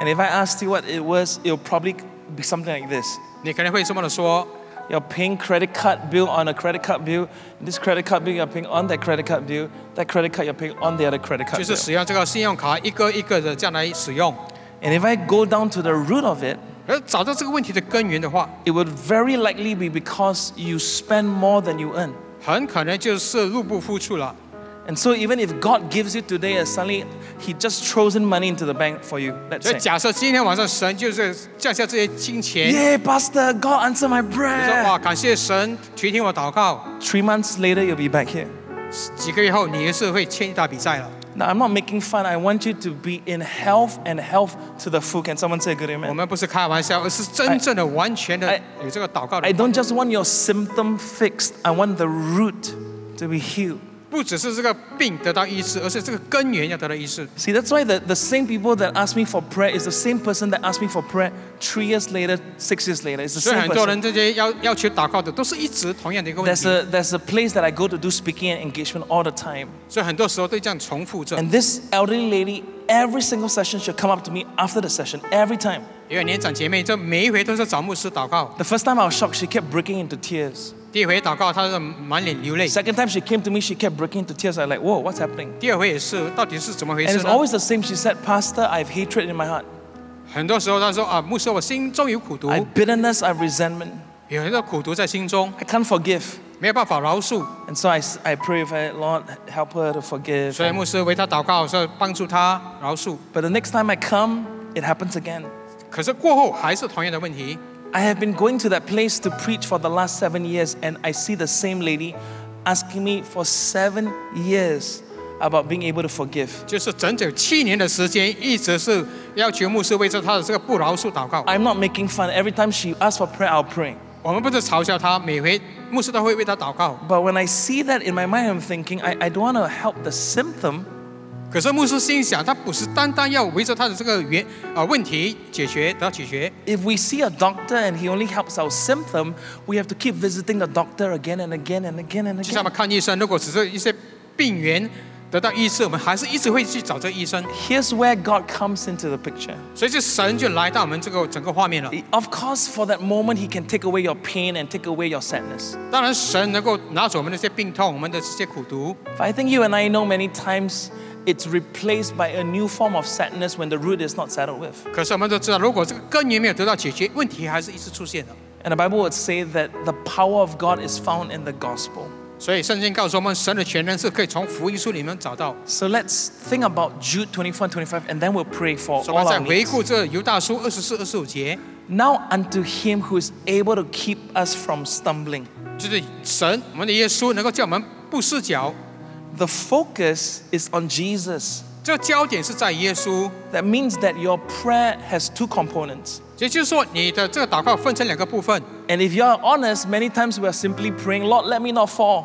Speaker 3: And if I asked you what it was, it'll probably be something like this.
Speaker 4: 你可能会这么的说：
Speaker 3: You're paying credit card bill on a credit card bill. This credit card bill, you're paying on that credit card bill. That credit card, you're paying on the other credit
Speaker 4: 就
Speaker 3: card
Speaker 4: 是
Speaker 3: bill.
Speaker 4: 使用这个信用卡一个一个的这样来使用。
Speaker 3: And if I go down to the root of it,
Speaker 4: 而找到这个问题的根源的话，
Speaker 3: it would very likely be because you spend more than you earn.
Speaker 4: 很可能就是入不敷出了。
Speaker 3: And so even if God gives you today, and suddenly He just throws in money into the bank for you. Let's
Speaker 4: 所以
Speaker 3: say.
Speaker 4: 假设今天晚上神就是降下这些金钱，你
Speaker 3: Yeah, Pastor, God answer my
Speaker 4: 说
Speaker 3: prayer.
Speaker 4: 哇，感谢神垂听我祷告。
Speaker 3: Three months later, you'll be back here.
Speaker 4: 几个月后，你也是会欠一大笔债了。
Speaker 3: Now, I'm not making fun. I want you to be in health and health to the full. Can someone say good
Speaker 4: 我
Speaker 3: amen?
Speaker 4: 们不是开玩笑，而是真正的、完全的
Speaker 3: I-
Speaker 4: 有这个祷告的
Speaker 3: I。don't just want your symptom fixed, I want the root to be healed.
Speaker 4: 不只是这个病得到医治，而是这个根源要得到医治。
Speaker 3: See, that's why the, the same people that ask me for prayer is the same person that asked me for prayer three years later, six years later. It's the
Speaker 4: 所以
Speaker 3: same
Speaker 4: 很多
Speaker 3: person.
Speaker 4: 人这些要要求祷告的，都是一直同样的一个问
Speaker 3: There's
Speaker 4: 题。
Speaker 3: a, there's a place that I go to do speaking and engagement all the time.
Speaker 4: 所以很多时候都这样重复着。
Speaker 3: And this elderly lady, every single session, she'll come up to me after the session, every time.
Speaker 4: 一位年长姐妹，这每一回都是找牧师祷告。
Speaker 3: The first time I was shocked, she kept breaking into tears.
Speaker 4: 第一回祷告，她是满脸流泪；
Speaker 3: Second time she came to me, she kept breaking into tears. I was like, whoa, what's happening?
Speaker 4: 第二回也是，到底是怎么回
Speaker 3: And
Speaker 4: 事
Speaker 3: it's
Speaker 4: 呢？
Speaker 3: always the same. She said, Pastor, I have hatred in my heart.
Speaker 4: 很多时候她说啊，牧师，我心中有苦毒，
Speaker 3: I have bitterness, I have resentment.
Speaker 4: 有很多苦毒在心中，
Speaker 3: I can't forgive.
Speaker 4: 没有办法饶恕。
Speaker 3: And so I, s- I pray for her, Lord, help her to forgive.
Speaker 4: 所以牧师为她祷告，说帮助她饶恕。
Speaker 3: But the next time I come, it happens again.
Speaker 4: 可是过后还是同样的问题。
Speaker 3: I have been going to that place to preach for the last seven years, and I see the same lady asking me for seven years about being able to forgive.
Speaker 4: 就是整整七年的时间，一直是要求牧师为着他的这个不饶恕祷告。
Speaker 3: I'm not making fun. Every time she asks for prayer, I'll pray.
Speaker 4: 我们不是嘲笑他，每回牧师都会为他祷告。
Speaker 3: But when I see that in my mind, I'm thinking, I, I don't want to help the symptom.
Speaker 4: 可是牧师心想，他不是单单要围着他的这个原啊、问题解决得到解决。
Speaker 3: If we see a doctor and he only helps our symptom, we have to keep visiting the doctor again and again and again and
Speaker 4: 就像我
Speaker 3: again.
Speaker 4: 们看医生，如果只是一些病源得到医治，我们还是一直会去找这个医生。
Speaker 3: Here's where God comes into the picture.
Speaker 4: 所以这神就来到我们这个整个画面了。
Speaker 3: Of course, for that moment, He can take away your pain and take away your sadness.
Speaker 4: 当然，神能够拿走我们的这些病痛，我们的这些苦毒。
Speaker 3: But I think you and I know many times it's replaced by a new form of sadness when the root is not settled with.
Speaker 4: 可是我们都知道，如果这个根源没有得到解决，问题还是一直出现的。
Speaker 3: And the Bible would say that the power of God is found in the gospel.
Speaker 4: 所以圣经告诉我们，神的全能是可以从福音书里面找到。
Speaker 3: So let's think about Jude 24 and 25, and then we'll pray for
Speaker 4: 所以我
Speaker 3: all
Speaker 4: 们再
Speaker 3: our
Speaker 4: 回
Speaker 3: needs.
Speaker 4: 顾这犹大书二十四、二十五节，
Speaker 3: Now unto him who is able to keep us from stumbling.
Speaker 4: 就是神，我们的耶稣能够叫我们不失脚。
Speaker 3: The focus is on Jesus.
Speaker 4: 这个焦点是在耶稣，
Speaker 3: That means that your prayer has two components.
Speaker 4: 也就是说，你的这个祷告分成两个部分。
Speaker 3: And if you are honest, many times we are simply praying, Lord, let me not fall.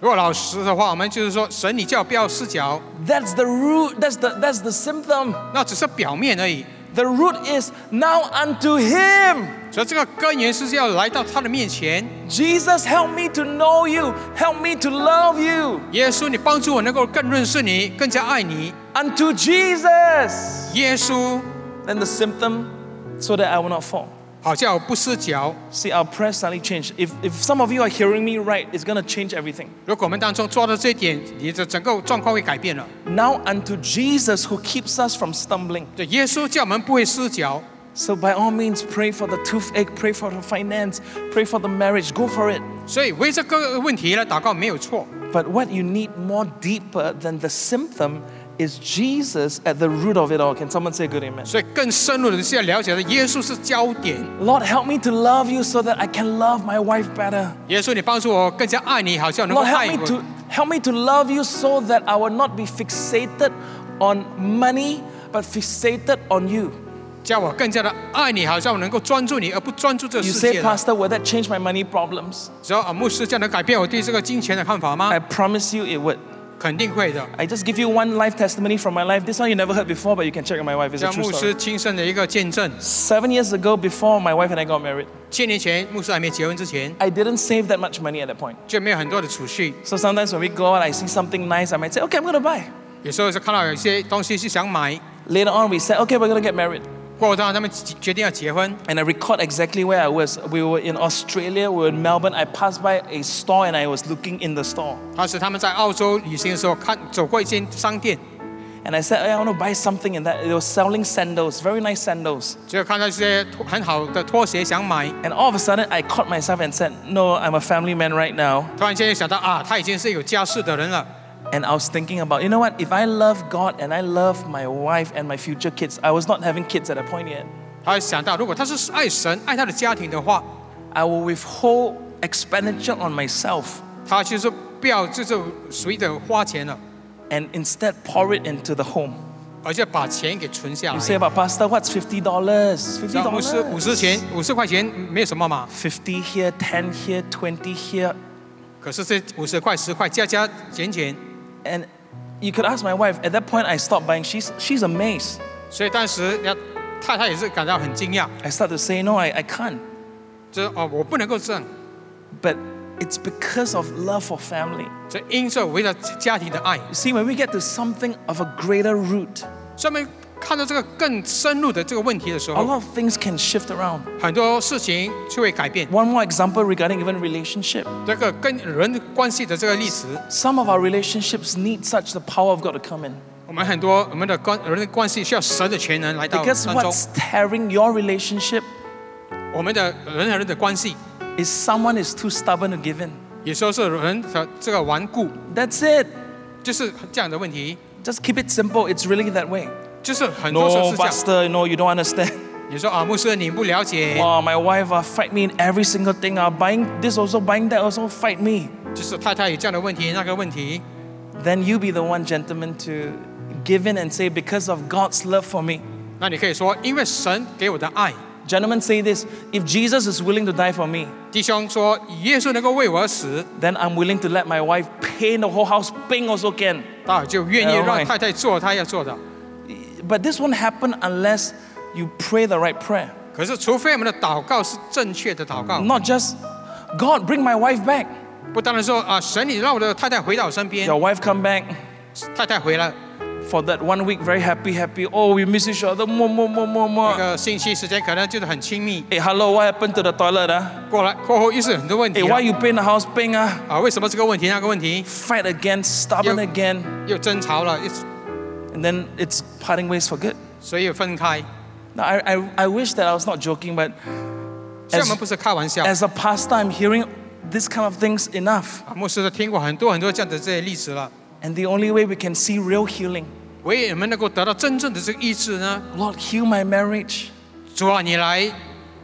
Speaker 4: 如果老实的话，我们就是说，神，你叫我不要失脚，
Speaker 3: That's the root, that's the that's the symptom.
Speaker 4: 那只是表面而已。
Speaker 3: The root is now unto him.
Speaker 4: 所以这个根源是要来到他的面前。
Speaker 3: Jesus, help me to know you. Help me to love you.
Speaker 4: 耶稣，你帮助我能够更认识你，更加爱你。
Speaker 3: Unto Jesus.
Speaker 4: 耶稣，
Speaker 3: Then the symptom, so that I will not fall.
Speaker 4: 好叫我不失脚。
Speaker 3: See, our prayer suddenly changed. If, if some of you are hearing me right, it's going to change everything.
Speaker 4: 如果我们当中做到这一点，你的整个状况会改变了。
Speaker 3: Now unto Jesus who keeps us from stumbling.
Speaker 4: 对，耶稣叫我们不会失脚。
Speaker 3: So by all means, pray for the toothache, pray for the finance, pray for the marriage. Go for it.
Speaker 4: 所以为这个问题来祷告没有错。
Speaker 3: But what you need more deeper than the symptom is Jesus at the root of it all. Can someone say good amen?
Speaker 4: 所以更深入的是要了解的，耶稣是焦点。
Speaker 3: Lord, help me to love you so that I can love my wife better.
Speaker 4: 耶稣，你帮助我更加爱你，好像能够
Speaker 3: Lord, help
Speaker 4: 爱
Speaker 3: me
Speaker 4: 我。
Speaker 3: to help me to love you so that I will not be fixated on money, but fixated on you.
Speaker 4: 叫我更加的爱你，好像我能够专注你，而不专注这
Speaker 3: You
Speaker 4: 世
Speaker 3: say,
Speaker 4: 界了。
Speaker 3: Pastor, will that change my money problems?
Speaker 4: 只要啊，牧师这样能改变我对这个金钱的看法吗
Speaker 3: I？promise you it would.
Speaker 4: 肯定会的。
Speaker 3: I just give you one life testimony from my life. This one you never heard before, but you can check with my wife. It's a
Speaker 4: 像
Speaker 3: true
Speaker 4: 牧
Speaker 3: story.
Speaker 4: 师亲身的一个见证。
Speaker 3: Seven years ago, before my wife and I got married,
Speaker 4: 七年前，牧师还没结婚之前，
Speaker 3: I didn't save that much money at that point.
Speaker 4: 就没有很多的储蓄。
Speaker 3: So sometimes when we go out, I see something nice, I might say, okay, I'm going to buy.
Speaker 4: 有时候是看到有些东西是想买，
Speaker 3: Later on, we said, okay, we're going to get married.
Speaker 4: 过后当然他们决定要结婚。
Speaker 3: And I record exactly where I was. We were in Australia, we were in Melbourne. I passed by a store and I was looking in the store.
Speaker 4: 当时他们在澳洲旅行的时候，看走过一间商店，
Speaker 3: And I said, hey, I want to buy something in that. They were selling sandals, very nice sandals.
Speaker 4: 就看到一些拖很好的拖鞋想买，
Speaker 3: And all of a sudden, I caught myself and said, no, I'm a family man right now.
Speaker 4: 突然间就想到啊，他已经是有家室的人了。
Speaker 3: And I was thinking about, you know what? If I love God and I love my wife and my future kids, I was not having kids at that point yet.
Speaker 4: 他想到，如果他是爱神、爱他的家庭的话，
Speaker 3: I will withhold expenditure on myself
Speaker 4: 他就是不要就是随着花钱了。
Speaker 3: and instead pour it into the home.
Speaker 4: 而且把钱给存下
Speaker 3: You
Speaker 4: 来。
Speaker 3: say, but Pastor, what's $50? $50.
Speaker 4: 像五十五十钱五十块钱没有什么嘛，
Speaker 3: 50 here, 10 here, 20 here.
Speaker 4: 可是这五十块十块加加减减，
Speaker 3: And you could ask my wife, at that point I stopped buying. She's, she's amazed.
Speaker 4: 所以当时要太太也是感到很惊讶，
Speaker 3: I start to say, no, I, I can't.
Speaker 4: 就是哦我不能够这样，
Speaker 3: But it's because of love for family.
Speaker 4: 这因着为了家庭的爱，
Speaker 3: You see, when we get to something of a greater root,
Speaker 4: 上面 看到这个更深入的这个问题的时
Speaker 3: a
Speaker 4: 候，
Speaker 3: lot of things can shift around.
Speaker 4: 很多事情就会改变。
Speaker 3: One more example regarding even relationship.
Speaker 4: 这个跟人关系的这个例子，
Speaker 3: Some of our relationships need such the power of God to come in.
Speaker 4: 我们很多我们的关人的关系需要神的全能来到
Speaker 3: Because
Speaker 4: 当中。
Speaker 3: what's tearing your relationship
Speaker 4: 我们的人和人的关系，
Speaker 3: is someone is too stubborn to give in.
Speaker 4: 有时候是人的这个顽固，
Speaker 3: That's it.
Speaker 4: 就是这样的问题，
Speaker 3: Just keep it simple. It's really that way.
Speaker 4: 就是很多时候
Speaker 3: No,
Speaker 4: 是这样。
Speaker 3: pastor, no, you don't understand.
Speaker 4: 你说啊，牧师你不了解，
Speaker 3: Wow, my wife uh, fight me in every single thing. Uh, buying this also, buying that also, fight me.
Speaker 4: 就是太太有这样的问题那个问题，
Speaker 3: Then you be the one, gentleman, to give in and say, because of God's love for me.
Speaker 4: 那你可以说，因为神给我的爱。
Speaker 3: Gentlemen, say this if Jesus is willing to die for me,
Speaker 4: 弟兄说，耶稣能够为我而死，
Speaker 3: then I'm willing to let my wife paint the whole house pink also can.
Speaker 4: 那就愿意
Speaker 3: Alright.
Speaker 4: 让太太做她要做的。
Speaker 3: But this won't happen unless you pray the right prayer.
Speaker 4: 可是，除非我们的祷告是正确的祷告，
Speaker 3: Not just, God, bring my wife back.
Speaker 4: 不单单说啊，神你让我的太太回到我身边，
Speaker 3: Your wife come back
Speaker 4: 太太回来
Speaker 3: for that one week, very happy, happy. Oh, we miss each other more, more, more, more,
Speaker 4: 那
Speaker 3: more.
Speaker 4: 个星期时间可能就是很亲密，
Speaker 3: Hey, hello, what happened to the toilet? Huh?
Speaker 4: 过来过后又是很多问题
Speaker 3: Hey,
Speaker 4: 了
Speaker 3: why you paint the house pink? Huh?
Speaker 4: 啊，为什么这个问题那个问题
Speaker 3: Fight again, stubborn
Speaker 4: Yep.
Speaker 3: again.
Speaker 4: 又争吵了，又
Speaker 3: And then it's parting ways for good.
Speaker 4: 所以分开。
Speaker 3: Now, I, I, I wish that I was not joking, but
Speaker 4: 所以我
Speaker 3: as,
Speaker 4: 们不是开玩笑，
Speaker 3: as a pastor, I'm hearing this kind of things enough.
Speaker 4: 啊牧师都听过很多很多这样的这些例子了。
Speaker 3: And the only way we can see real healing,
Speaker 4: 唯一我们能够得到真正的这个医治呢？
Speaker 3: Lord, heal my marriage,
Speaker 4: 主啊，你来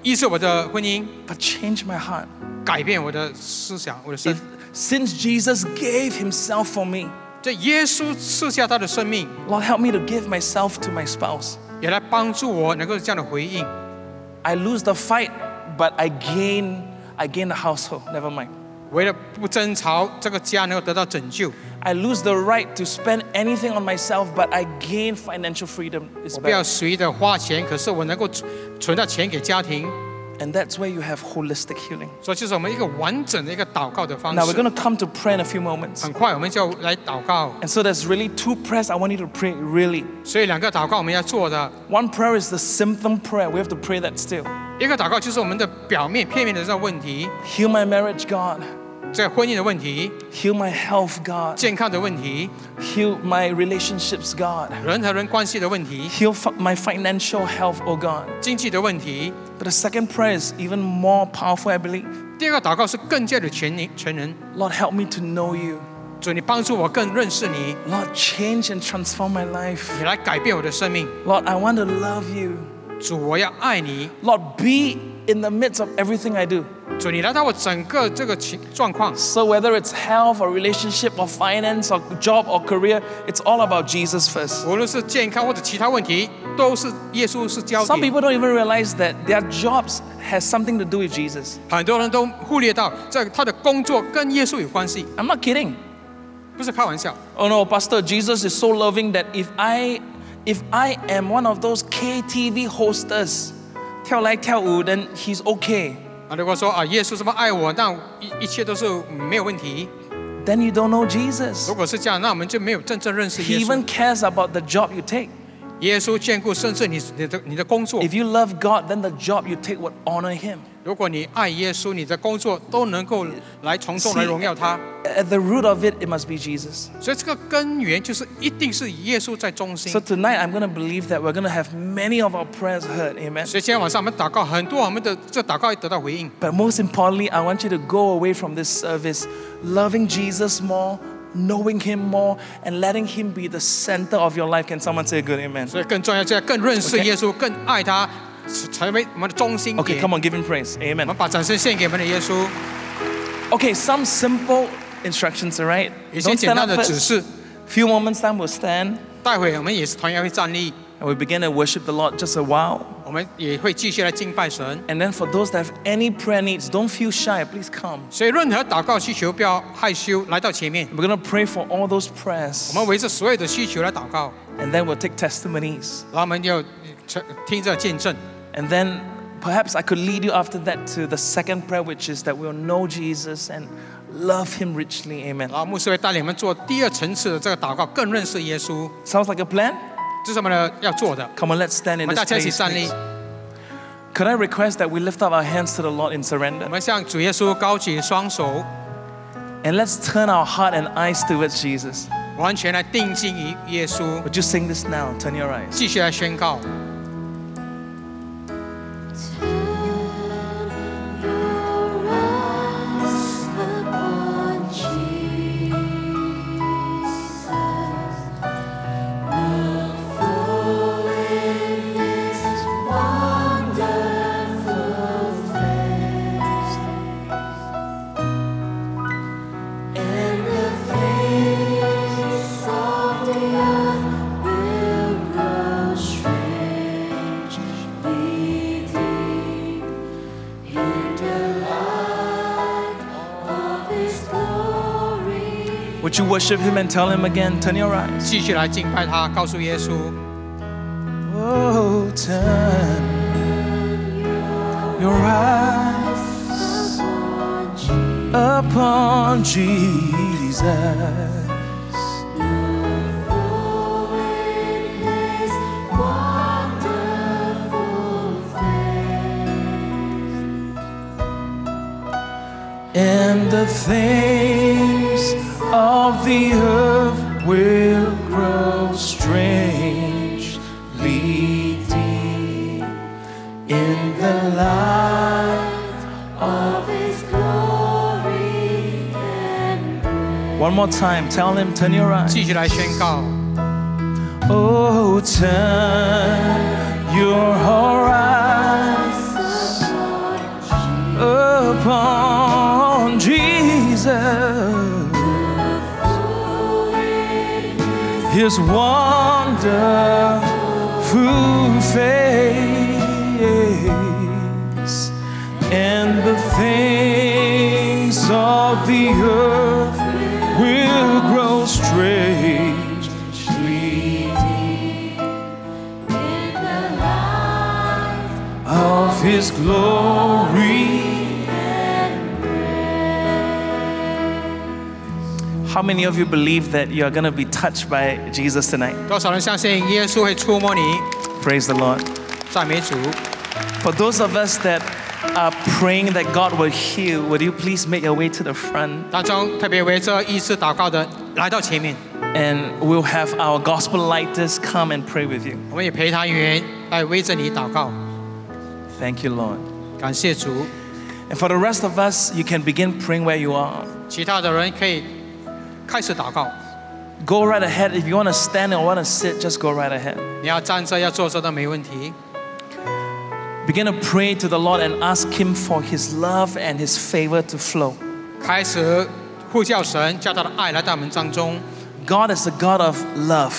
Speaker 4: 医治我的婚姻，
Speaker 3: but change my heart.
Speaker 4: 改变我的思想，我的
Speaker 3: If,
Speaker 4: 生。
Speaker 3: since Jesus gave himself for me,
Speaker 4: 这耶稣赐下他的生命，
Speaker 3: Lord, help me to give myself to my spouse.
Speaker 4: 也来帮助我能够这样的回应。
Speaker 3: I lose the fight, but I gain, I gain the household. Never mind.
Speaker 4: 为了不争吵，这个家能够得到拯救。
Speaker 3: I lose the right to spend anything on myself, but I gain financial freedom. It's
Speaker 4: 我不要
Speaker 3: better.
Speaker 4: 随着花钱，可是我能够存存到钱给家庭。
Speaker 3: And that's where you have holistic healing.
Speaker 4: 所以这是我们一个完整的一个祷告的方
Speaker 3: Now we're
Speaker 4: 式。
Speaker 3: going to come to prayer in a few moments.
Speaker 4: 很快我们就来祷告，
Speaker 3: And so there's really two prayers I want you to pray, really.
Speaker 4: 所以两个祷告我们要做的，
Speaker 3: One prayer is the symptom prayer. We have to pray that still.
Speaker 4: 一个祷告就是我们的表面片面的这个问题，
Speaker 3: Heal my marriage, God.
Speaker 4: 这个婚姻的问题、
Speaker 3: Heal my health, God.
Speaker 4: 健康的问题、
Speaker 3: Heal my relationships, God.
Speaker 4: 人和人关系的问题、
Speaker 3: Heal fi- my financial health, oh God.
Speaker 4: 经济的问题。
Speaker 3: But the second prayer is even more powerful, I believe.
Speaker 4: 第二个祷告是更加的全人全人，
Speaker 3: Lord, help me to know you.
Speaker 4: 主你帮助我更认识你，
Speaker 3: Lord, change and transform my life.
Speaker 4: 你来改变我的生命。
Speaker 3: Lord, I want to love you.
Speaker 4: 主，我要爱你。
Speaker 3: Lord, be in the midst of everything I do.
Speaker 4: 主，你来到我整个这个情状况，
Speaker 3: So whether it's health or relationship or finance or job or career, it's all about Jesus first.
Speaker 4: 无论是健康或者其他问题，都是耶稣是焦
Speaker 3: Some
Speaker 4: 点。
Speaker 3: people don't even realize that their jobs has something to do with Jesus.
Speaker 4: 很多人都忽略到，这他的工作跟耶稣有关系，
Speaker 3: I'm not kidding.
Speaker 4: 不是开玩笑。
Speaker 3: Oh no, Pastor, Jesus is so loving that if I if I am one of those KTV hostess, 跳来跳舞, then he's okay.
Speaker 4: 啊，如果说啊，耶稣这么爱我，那一一切都是没有问题。
Speaker 3: Then you don't know Jesus.
Speaker 4: 如果是这样，那我们就没有真正认识
Speaker 3: He
Speaker 4: 耶稣
Speaker 3: even。cares about the job you take.
Speaker 4: 耶稣眷顾，甚至你你的你的工作。
Speaker 3: If you love God, then the job you take would honor him.
Speaker 4: 如果你爱耶稣，你的工作都能够来从中来荣耀他。
Speaker 3: At the root of it, it must be Jesus.
Speaker 4: 所以这个根源就是一定是以耶稣在中心
Speaker 3: So。tonight, I'm going to believe that we're going to have many of our prayers heard. Amen.
Speaker 4: 所以今天晚上我们祷告，很多我们的这祷告得到回应。
Speaker 3: But most importantly, I want you to go away from this service loving Jesus more, knowing Him more, and letting Him be the center of your life. Can someone say good amen?
Speaker 4: 所以更重要，就要更认识
Speaker 3: Okay
Speaker 4: 耶稣，更爱他，成为我们的中心
Speaker 3: Okay,
Speaker 4: 点。
Speaker 3: come on, give Him praise.
Speaker 4: 我
Speaker 3: Amen.
Speaker 4: 们把掌声献给我们的耶稣。
Speaker 3: Okay, some simple instructions, all right?
Speaker 4: 有些
Speaker 3: Don't
Speaker 4: 简
Speaker 3: stand
Speaker 4: 单
Speaker 3: up
Speaker 4: 的指
Speaker 3: first.
Speaker 4: 示，
Speaker 3: Few moments time we'll stand
Speaker 4: 待会我们也是同样会站立，
Speaker 3: and we begin to worship the Lord just a while.
Speaker 4: 我们也会继续来敬拜神。
Speaker 3: And then for those that have any prayer needs, don't feel shy. Please come.
Speaker 4: 所以任何祷告需求不要害羞，来到前面，
Speaker 3: We're going to pray for all those prayers.
Speaker 4: 我们围着所有的需求来祷告，
Speaker 3: And then we'll take testimonies.
Speaker 4: 然后我们就呃听着见证。
Speaker 3: And then perhaps I could lead you after that to the second prayer, which is that we'll know Jesus and love him richly. Amen.
Speaker 4: 然后牧师会带领我们做第二层次的这个祷告，更认识耶稣。
Speaker 3: Sounds like a plan?
Speaker 4: 这是我们的要做的。
Speaker 3: Come on, let's stand
Speaker 4: 我
Speaker 3: in
Speaker 4: 们
Speaker 3: this
Speaker 4: 大家一起
Speaker 3: place.
Speaker 4: 站立
Speaker 3: please.，Could I request that we lift up our hands to the Lord in
Speaker 4: 我
Speaker 3: surrender?
Speaker 4: 们向主耶稣高举双手，
Speaker 3: And let's turn our heart and eyes towards Jesus.
Speaker 4: 完全来定睛于耶稣，
Speaker 3: Would you sing this now? Turn your eyes.
Speaker 4: 继续来宣告。
Speaker 3: worship him and tell him again? Turn your eyes.
Speaker 4: 继续来敬拜他，告诉耶稣，
Speaker 3: Oh, turn your eyes upon Jesus. And the things of the earth will grow strangely deep in the light. One more time, tell him, turn your eyes.
Speaker 4: 继续来宣告。
Speaker 3: Oh, turn your eyes upon Jesus. His wonderful face and the things of the earth will grow strangely of His glory. How many of you believe that you are going to be touched by Jesus tonight?
Speaker 4: 多少人相信耶稣会触摸你？
Speaker 3: Praise the Lord.
Speaker 4: 赞美主。
Speaker 3: For those of us that are praying that God will heal, would you please make your way to the front
Speaker 4: 当中特别为这医治祷告的来到前面，
Speaker 3: and we'll have our gospel lighters come and pray with you.
Speaker 4: 我们也陪谈员来围着你祷告。
Speaker 3: Thank you, Lord.
Speaker 4: 感谢主。
Speaker 3: And for the rest of us, you can begin praying where you are.
Speaker 4: 其他的人可以 开始祷告。
Speaker 3: Go right ahead. If you want to stand or want to sit, just go right ahead.
Speaker 4: 你要站着要坐着都没问题。
Speaker 3: Begin to pray to the Lord and ask Him for His love and His favor to flow.
Speaker 4: 开始呼叫神，叫他的爱来到我们当中。
Speaker 3: God is a God of love,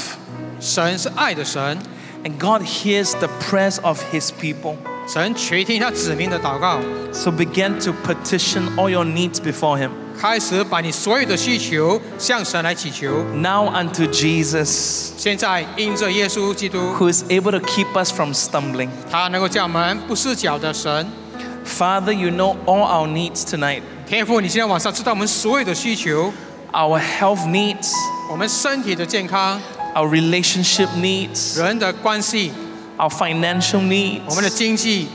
Speaker 4: 神是爱的神，
Speaker 3: and God hears the prayers of His people.
Speaker 4: 神垂听他子民的祷告，
Speaker 3: So begin to petition all your needs before Him.
Speaker 4: 开始把你所有的需求向神来祈求。
Speaker 3: Now unto Jesus,
Speaker 4: 现在因着耶稣基督，
Speaker 3: who is able to keep us from stumbling.
Speaker 4: 他能够叫我们不失脚的神。
Speaker 3: Father, you know all our needs tonight
Speaker 4: 天父，你现在晚上知道我们所有的需求，
Speaker 3: our health needs,
Speaker 4: 我们身体的健康、
Speaker 3: our relationship needs,
Speaker 4: 人的关系、
Speaker 3: our financial
Speaker 4: 我们的
Speaker 3: needs,
Speaker 4: 经济，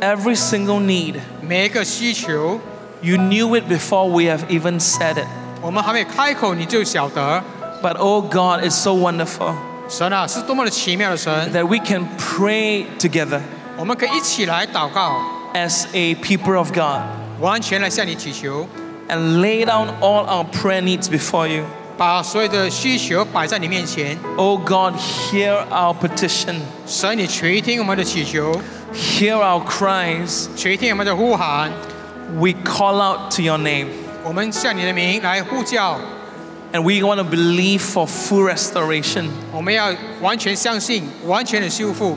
Speaker 3: every single need.
Speaker 4: 每一个需求，
Speaker 3: You knew it before we have even said it.
Speaker 4: 我们还没开口你就晓得。
Speaker 3: But oh God, it's so wonderful
Speaker 4: 神啊，是多么的奇妙的神！
Speaker 3: that we can pray together
Speaker 4: 我们可以一起来祷告，
Speaker 3: as a people of God
Speaker 4: 完全来向你祈求，
Speaker 3: and lay down all our prayer needs before you.
Speaker 4: 把所有的需求摆在你面前。
Speaker 3: Oh God, hear our petition,
Speaker 4: 神，你垂听我们的祈求，
Speaker 3: hear our cries.
Speaker 4: 垂听我们的呼喊。
Speaker 3: We call out to your name.
Speaker 4: 我们向你的名来呼叫，
Speaker 3: And we want to believe for full restoration
Speaker 4: 我们要完全相信，完全的修复。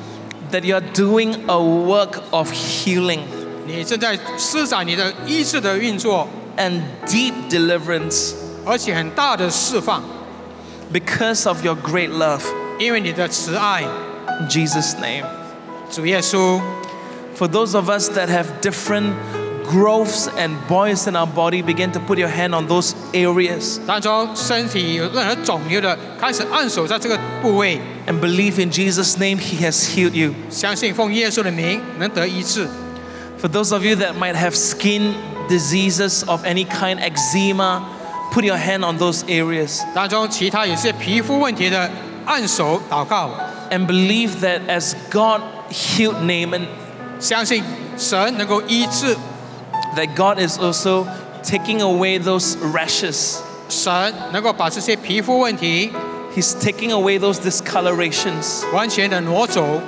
Speaker 3: that you're doing a work of healing
Speaker 4: 你正在施展你的医治的运作，
Speaker 3: and deep deliverance
Speaker 4: 而且很大的释放，
Speaker 3: because of your great love.
Speaker 4: 因为你的慈爱。
Speaker 3: In Jesus' name.
Speaker 4: 主耶稣，
Speaker 3: For those of us that have different growths and boils in our body, begin to put your hand on those areas
Speaker 4: 当中身体有任何肿瘤的，开始按手在这个部位，
Speaker 3: and believe in Jesus' name He has healed you.
Speaker 4: 相信奉耶稣的名能得医治。
Speaker 3: For those of you that might have skin diseases of any kind, eczema, put your hand on those areas
Speaker 4: 当中其他有些皮肤问题的，按手祷告，
Speaker 3: and believe that as God healed Naaman,
Speaker 4: 相信神能够医治，
Speaker 3: that God is also taking away those rashes.
Speaker 4: 神能够把这些皮肤问题
Speaker 3: He's taking away those discolorations.
Speaker 4: 完全的挪走，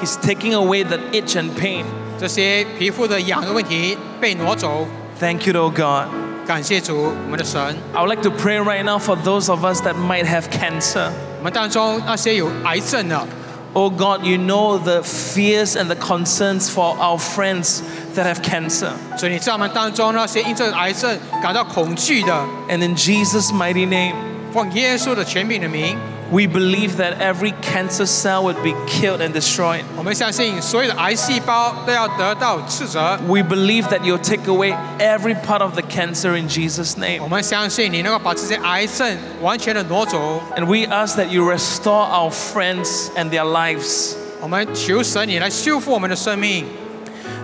Speaker 3: He's taking away the itch and pain.
Speaker 4: 这些皮肤的痒的问题被挪走。
Speaker 3: Thank you, Lord God.
Speaker 4: 感谢主，我们的神。
Speaker 3: I would like to pray right now for those of us that might have cancer.
Speaker 4: 我们当中那些有癌症的，
Speaker 3: Oh God, you know the fears and the concerns for our friends that have cancer.
Speaker 4: 所以你在我们当中那些因这个癌症感到恐惧的，
Speaker 3: And in Jesus' mighty name,
Speaker 4: 奉耶稣的全名的名，
Speaker 3: we believe that every cancer cell would be killed and destroyed.
Speaker 4: 我们相信所有的癌细胞都要得到斥责。
Speaker 3: We believe that you'll take away every part of the cancer in Jesus'
Speaker 4: 我
Speaker 3: name.
Speaker 4: 们相信你能够把这些癌症完全的挪走。
Speaker 3: And we ask that you restore our friends and their lives,
Speaker 4: 我们求神你来修复我们的生命，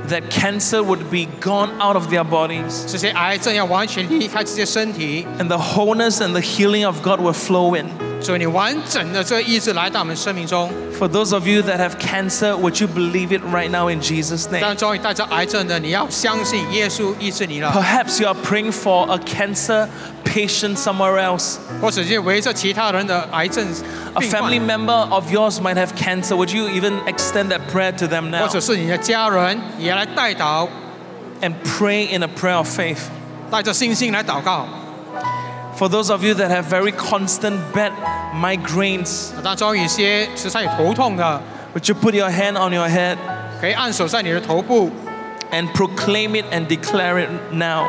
Speaker 3: that cancer would be gone out of their bodies,
Speaker 4: 这些癌症要完全离开这些身体，
Speaker 3: and the wholeness and the healing of God will flow in.
Speaker 4: 所以你完整的这个医治来到我们生命中。
Speaker 3: For those of you that have cancer, would you believe it right now in Jesus'
Speaker 4: 当
Speaker 3: name?
Speaker 4: 中你带着癌症的，你要相信耶稣医治你了，
Speaker 3: Perhaps you are praying for a cancer patient somewhere else.
Speaker 4: 或者是围着其他人的癌症
Speaker 3: A
Speaker 4: 病患
Speaker 3: family member of yours might have cancer. Would you even extend that prayer to them
Speaker 4: 或
Speaker 3: now
Speaker 4: 者是你的家人也来代祷，
Speaker 3: and pray in a prayer of faith?
Speaker 4: 带着信心来祷告。
Speaker 3: For those of you that have very constant bad migraines,
Speaker 4: 当中有些时常有头痛的，
Speaker 3: would you put your hand on your head
Speaker 4: 可以按手在你的头部，
Speaker 3: and proclaim it and declare it now?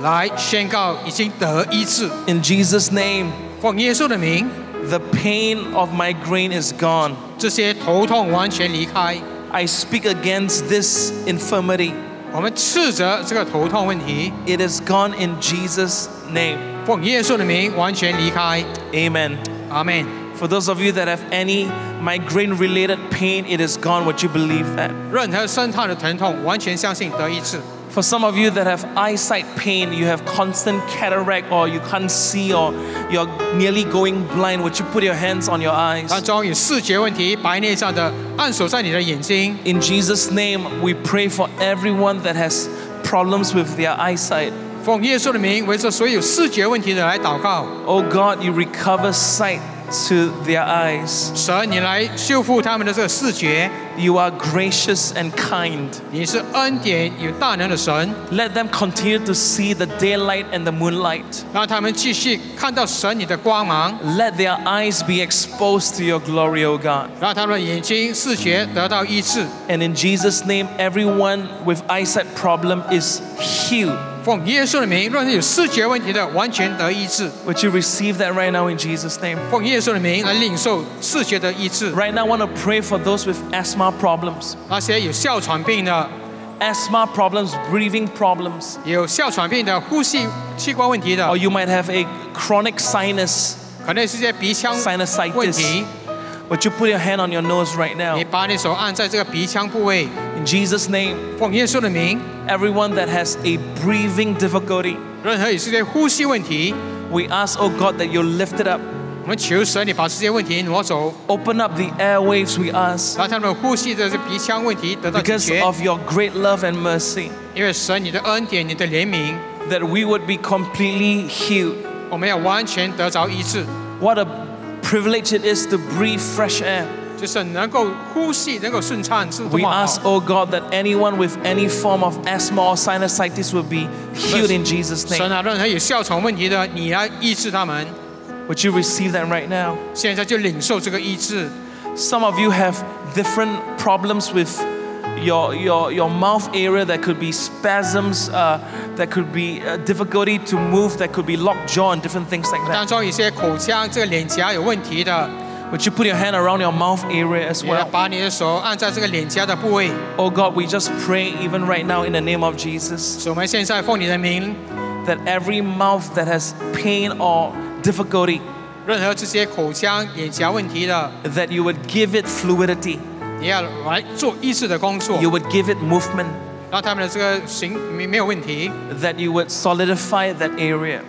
Speaker 4: 来宣告已经得医治。
Speaker 3: In Jesus' name,
Speaker 4: 奉耶稣的名，
Speaker 3: the pain of migraine is gone.
Speaker 4: 这些头痛完全离开。
Speaker 3: I speak against this infirmity.
Speaker 4: 我们斥责这个头痛问题，
Speaker 3: It is gone in Jesus' name.
Speaker 4: 奉耶稣的名完全离开。
Speaker 3: Amen.
Speaker 4: 阿门。
Speaker 3: For those of you that have any migraine related pain, it is gone. Would you believe that?
Speaker 4: 任何身上的疼痛，完全相信得医治。
Speaker 3: For some of you that have eyesight pain, you have constant cataract or you can't see or you're nearly going blind, would you put your hands on your eyes?
Speaker 4: 当中有视觉问题、白内障的，按手在你的眼睛。
Speaker 3: In Jesus' name, we pray for everyone that has problems with their eyesight.
Speaker 4: 奉耶稣的名，为这所有视觉问题的来祷告。
Speaker 3: Oh God, you recover sight to their eyes.
Speaker 4: 神，你来修复他们的这个视觉。
Speaker 3: You are gracious and kind.
Speaker 4: 你是恩典有大能的神，
Speaker 3: Let them continue to see the daylight and the moonlight.
Speaker 4: 让他们继续看到神你的光芒，
Speaker 3: Let their eyes be exposed to your glory, O God.
Speaker 4: 让他们的眼睛视觉得到医治。
Speaker 3: And in Jesus' name, everyone with eyesight problem is healed.
Speaker 4: 奉耶稣的名，让有视觉问题的完全得医治。
Speaker 3: Would you receive that right now in Jesus' name?
Speaker 4: 奉耶稣的名来领受视觉的医治。
Speaker 3: Right now, I want to pray for those with asthma problems.
Speaker 4: 那些有哮喘病的、
Speaker 3: Asthma problems, breathing problems,
Speaker 4: 有哮喘病的、呼吸器官问题的
Speaker 3: or，you might have a chronic sinus
Speaker 4: 可能是些鼻腔问
Speaker 3: sinusitis.
Speaker 4: 题。
Speaker 3: Would you put your hand on your nose right
Speaker 4: 你
Speaker 3: now?
Speaker 4: 把你手按在这个鼻腔部位，
Speaker 3: In Jesus' name,
Speaker 4: 奉耶稣的名，
Speaker 3: everyone that has a breathing difficulty,
Speaker 4: 任何有这些呼吸问题，
Speaker 3: we ask, oh God, that you lift it up.
Speaker 4: 我们求神你把这些问题挪走，
Speaker 3: Open up the airwaves, we ask.
Speaker 4: 让他们呼吸的这鼻腔问题得到解
Speaker 3: Because
Speaker 4: 决。
Speaker 3: of your great love and mercy,
Speaker 4: 因为神你的恩典、你的怜悯，
Speaker 3: that we would be completely healed.
Speaker 4: 我们要完全得着医治，
Speaker 3: What a privilege it is to breathe fresh air.
Speaker 4: 就是能够呼吸能够顺畅，是多
Speaker 3: We
Speaker 4: 么好
Speaker 3: ask, oh God, that anyone with any form of asthma or sinusitis will be healed in Jesus'
Speaker 4: 神
Speaker 3: name.
Speaker 4: 啊，任何有哮喘问题的，你来医治他们。
Speaker 3: Would you receive that right now?
Speaker 4: 现在就领受这个医治。
Speaker 3: Some of you have different problems with your, your, your mouth area. That could be spasms, uh, that could be uh, difficulty to move, that could be locked jaw, and different things like
Speaker 4: 当
Speaker 3: that.
Speaker 4: 中有些口腔、这个脸颊有问题的，
Speaker 3: Would you put your hand around your mouth area as
Speaker 4: 你要
Speaker 3: well?
Speaker 4: 把你的手按在这个脸颊的部位。
Speaker 3: Oh God, we just pray even right now in the name of Jesus
Speaker 4: 所以我们现在奉你的名，
Speaker 3: that every mouth that has pain or difficulty,
Speaker 4: 任何这些口腔、脸颊问题的，
Speaker 3: that you would give it fluidity,
Speaker 4: 你要来做医治的工作，
Speaker 3: you would give it movement,
Speaker 4: 让他们的这个行没没有问题，
Speaker 3: that you would solidify that area.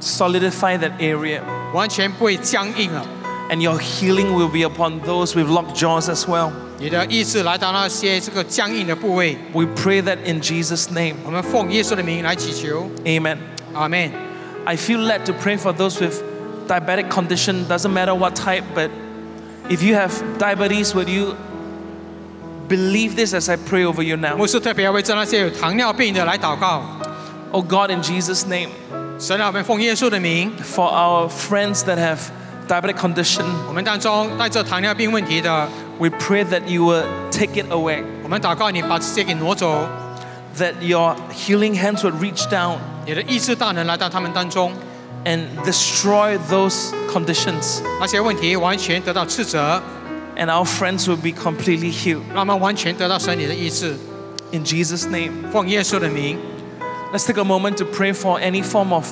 Speaker 3: Solidify that area.
Speaker 4: 完全不会僵硬了。
Speaker 3: And your healing will be upon those with locked jaws as well.
Speaker 4: 你的医治来到那些这个僵硬的部位，
Speaker 3: We pray that in Jesus' name.
Speaker 4: 我们奉耶稣的名来祈求，
Speaker 3: Amen.
Speaker 4: 阿门。
Speaker 3: I feel led to pray for those with diabetic condition, doesn't matter what type, but if you have diabetes, would you believe this as I pray over you now?
Speaker 4: 牧师特别要为这那些有糖尿病的来祷告，
Speaker 3: Oh God, in Jesus' name,
Speaker 4: 神啊，我们奉耶稣的名，
Speaker 3: for our friends that have diabetic condition,
Speaker 4: 我们当中带着糖尿病问题的，
Speaker 3: we pray that you will take it away,
Speaker 4: 我们祷告你把这些给挪走，
Speaker 3: that your healing hands would reach down
Speaker 4: 你的医治大能来到他们当中，
Speaker 3: and destroy those conditions,
Speaker 4: 那些问题完全得到斥责，
Speaker 3: and our friends will be completely healed.
Speaker 4: 让他们完全得到神你的医治，
Speaker 3: In Jesus' name.
Speaker 4: 奉耶稣的名，
Speaker 3: Let's take a moment to pray for any form of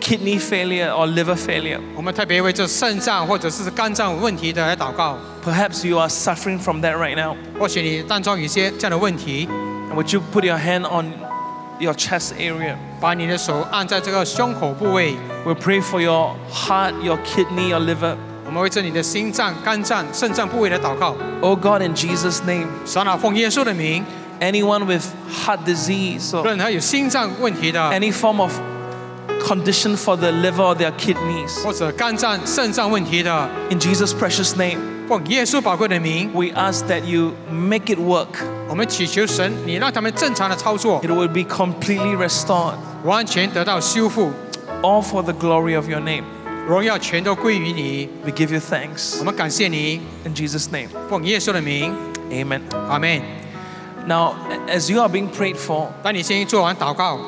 Speaker 3: kidney failure or liver failure.
Speaker 4: 我们特别为这肾脏或者是肝脏有问题的来祷告。
Speaker 3: Perhaps you are suffering from that right now.
Speaker 4: 或许你当中有一些这样的问题，
Speaker 3: And would you put your hand on your chest area?
Speaker 4: 把你的手按在这个胸口部位，
Speaker 3: We'll pray for your heart, your kidney, your liver.
Speaker 4: 我们为着你的心脏、肝脏、肾脏部位来祷告。
Speaker 3: Oh God, in Jesus' name,
Speaker 4: 神啊，奉耶稣的名，
Speaker 3: anyone with heart disease or
Speaker 4: 任何有心脏问题的，
Speaker 3: any form of condition for the liver or their kidneys,
Speaker 4: 或者肝脏、肾脏问题的，
Speaker 3: in Jesus' precious name,
Speaker 4: 奉耶稣宝贵的名，
Speaker 3: we ask that you make it work.
Speaker 4: 我们祈求神，你让他们正常的操作，
Speaker 3: It will be completely restored,
Speaker 4: 完全得到修复，
Speaker 3: all for the glory of your name.
Speaker 4: 荣耀全都归于你。
Speaker 3: We give you thanks.
Speaker 4: 我们感谢你，
Speaker 3: In Jesus' name,
Speaker 4: 奉耶稣的名，
Speaker 3: amen.
Speaker 4: 阿门。
Speaker 3: Now, a- as you are being prayed for,
Speaker 4: 当你先做完祷告，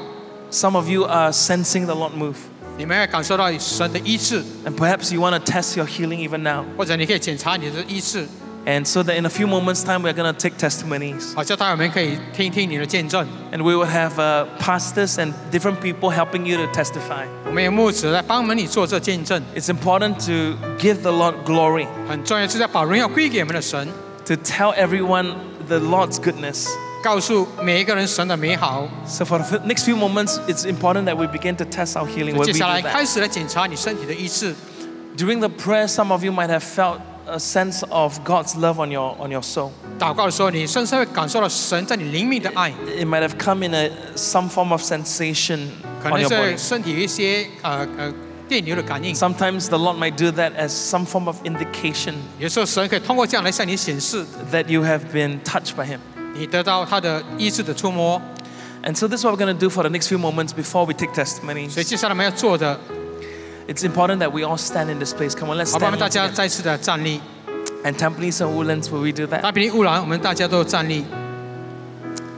Speaker 3: some of you are sensing the Lord move.
Speaker 4: 你们会感受到神的医治，
Speaker 3: And perhaps you want to test your healing even now.
Speaker 4: 或者你可以检查你的医治。
Speaker 3: And so that in a few moments' time, we're going to take testimonies.
Speaker 4: 好，叫大家我们可以听听你的见证。
Speaker 3: And we will have uh, pastors and different people helping you to testify.
Speaker 4: 我们有牧者来帮忙你做这见证，
Speaker 3: It's important to give the Lord glory,
Speaker 4: 很重要是要把荣耀归给我们的神，
Speaker 3: to tell everyone the Lord's goodness.
Speaker 4: 告诉每一个人神的美好。
Speaker 3: So for the f- next few moments, it's important that we begin to test our healing. When
Speaker 4: 接
Speaker 3: we
Speaker 4: 下
Speaker 3: do
Speaker 4: 来
Speaker 3: that.
Speaker 4: 开始来检查你身体的医治。
Speaker 3: During the prayer, some of you might have felt a sense of God's love on your, on your soul.
Speaker 4: 祷告的时候，你深深会感受到神在你灵命的爱，
Speaker 3: It might have come in a, some form of sensation
Speaker 4: 可
Speaker 3: on
Speaker 4: 能
Speaker 3: your
Speaker 4: 是
Speaker 3: body.
Speaker 4: 身体有一些呃呃电流的感应。
Speaker 3: Sometimes the Lord might do that as some form of indication
Speaker 4: 有时候神可以通过这样来向你显示，
Speaker 3: that you have been touched by Him.
Speaker 4: 你得到他的医治的触摸。
Speaker 3: And so this is what we're going to do for the next few moments before we take
Speaker 4: 所以
Speaker 3: testimonies.
Speaker 4: 接下来我们要做的，
Speaker 3: It's important that we all stand in this place. Come on, let's
Speaker 4: 好吧，我
Speaker 3: stand
Speaker 4: 们大
Speaker 3: once
Speaker 4: 家
Speaker 3: again.
Speaker 4: 再次的站立。
Speaker 3: And Tampines and Woodlands, will we do
Speaker 4: 大
Speaker 3: that?
Speaker 4: 比利乌兰，我们大家都站立。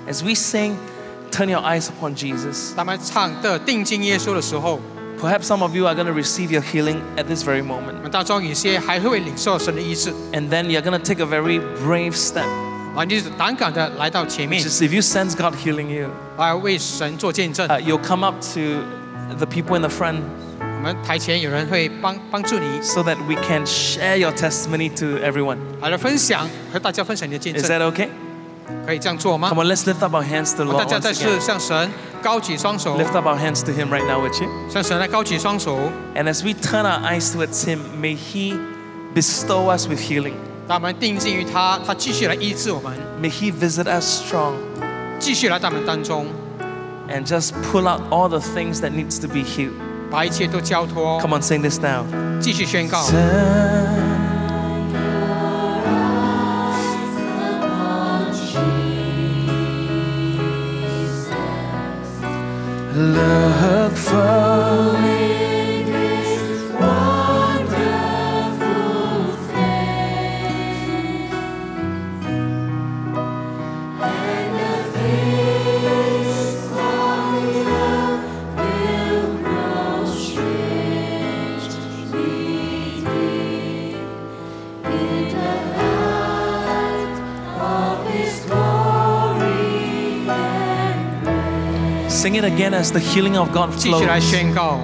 Speaker 3: As we sing, turn your eyes upon Jesus.
Speaker 4: 他们唱的定睛耶稣的时候，
Speaker 3: Perhaps some of you are going to receive your healing at this very
Speaker 4: 我
Speaker 3: moment.
Speaker 4: 们当中有些还会领受神的医治，
Speaker 3: And then you're going to take a very brave step.
Speaker 4: 啊，你就是胆敢的来到前面
Speaker 3: Just if you sense God healing you,
Speaker 4: 来为神做见证。
Speaker 3: uh, you'll come up to the people in the front
Speaker 4: 我们台前有人会帮帮助你，
Speaker 3: so that we can share your testimony to everyone.
Speaker 4: 好来分享和大家分享你的见
Speaker 3: Is
Speaker 4: 证，
Speaker 3: that okay?
Speaker 4: 可以这样做吗
Speaker 3: Come？on, let's lift up our hands to the
Speaker 4: 大
Speaker 3: Lord
Speaker 4: 家再
Speaker 3: once
Speaker 4: 次
Speaker 3: again.
Speaker 4: 向神高举双手，
Speaker 3: Lift up our hands to Him right now, would you?
Speaker 4: 向神来高举双手。
Speaker 3: And as we turn our eyes towards Him, may He bestow us with healing.
Speaker 4: 让我们定睛于他，他继续来医治我们，
Speaker 3: May He visit us strong
Speaker 4: 继续来到我们当中，
Speaker 3: and just pull out all the things that needs to be healed.
Speaker 4: 把一切都交托，
Speaker 3: Come on, sing this now.
Speaker 4: 继续宣告。
Speaker 3: Look for Sing it again as the healing of God
Speaker 4: 继续来
Speaker 3: flows.
Speaker 4: 宣告。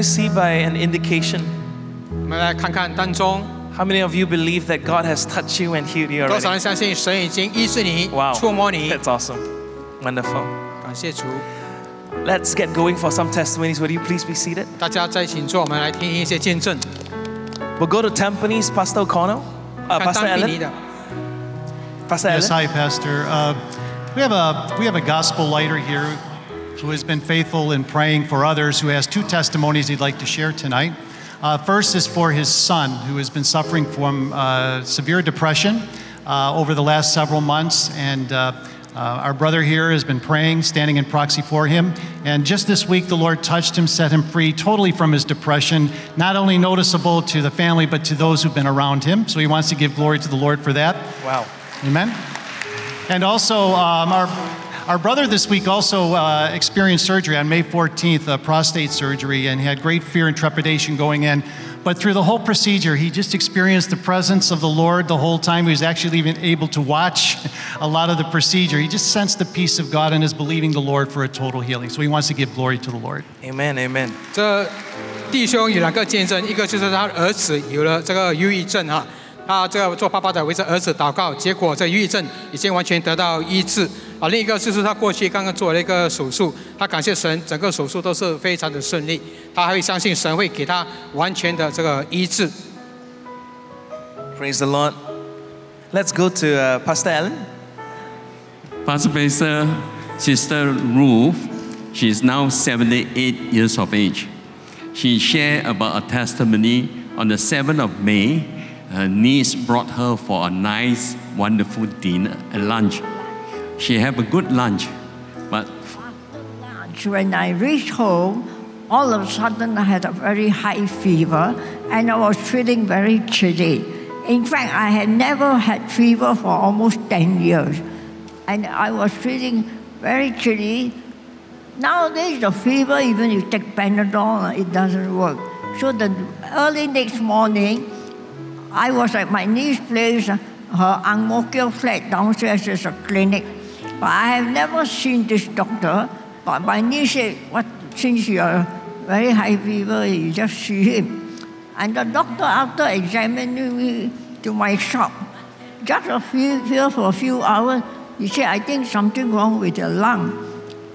Speaker 3: I see by an indication
Speaker 4: 我们来看看当中
Speaker 3: how many of you believe that God has touched you and healed you
Speaker 4: 多少
Speaker 3: already?
Speaker 4: 人相信神已经医治你、
Speaker 3: Wow,
Speaker 4: 触摸你。
Speaker 3: that's awesome. Wonderful.
Speaker 4: 感谢主，
Speaker 3: Let's get going for some testimonies. Would you please be seated?
Speaker 4: 大家再请坐，我们来听一些见证。
Speaker 3: We'll go to Tampines, Pastor O'Connell. Uh,
Speaker 4: 看
Speaker 3: Pastor
Speaker 4: 当比尼
Speaker 3: Ellen.
Speaker 4: 的，
Speaker 3: Pastor
Speaker 5: Yes,
Speaker 3: Ellen.
Speaker 5: hi, Pastor. Uh, we have a we have a gospel lighter here who has been faithful in praying for others. Who has two testimonies he'd like to share tonight. Uh, first is for his son, who has been suffering from uh, severe depression uh, over the last several months, and. Uh, uh, our brother here has been praying, standing in proxy for him. And just this week, the Lord touched him, set him free totally from his depression, not only noticeable to the family, but to those who've been around him. So he wants to give glory to the Lord for that.
Speaker 3: Wow.
Speaker 5: Amen. And also, um, our, our brother this week also uh, experienced surgery on May 14th, uh, prostate surgery, and he had great fear and trepidation going in. But through the whole procedure, he just experienced the presence of the Lord the whole time. He was actually even able to watch a lot of the procedure. He just sensed the peace of God and is believing the Lord for a total healing. So he wants to give glory to the Lord.
Speaker 3: Amen. Amen.
Speaker 4: 这弟兄有两个见证，一个就是他儿子有了这个忧郁症哈，他这个做爸爸的为这儿子祷告，结果这忧郁症已经完全得到医治 啊。另一个就是他过去刚刚做了一个手术，他感谢神，整个手术都是非常的顺利，他还会相信神会给他完全的这个医治。
Speaker 3: Praise the Lord. Let's go to uh, Pastor Ellen.
Speaker 6: Pastor Pastor, Sister Ruth, she is now 78 years of age. She shared about a testimony on the 7th of May. Her niece brought her for a nice, wonderful dinner and lunch. She had a good lunch, but.
Speaker 7: When I reached home, all of a sudden I had a very high fever and I was feeling very chilly. In fact, I had never had fever for almost 10 years. And I was feeling very chilly. Nowadays, the fever, even if you take Panadol, it doesn't work. So the early next morning, I was at my niece's place. Her Ang Mo Kio flat downstairs is a clinic. But I have never seen this doctor. But my niece said, what, since you are very high fever, you just see him. And the doctor, after examining me to my shop, just a few, few for a few hours, he said, I think something wrong with your lung.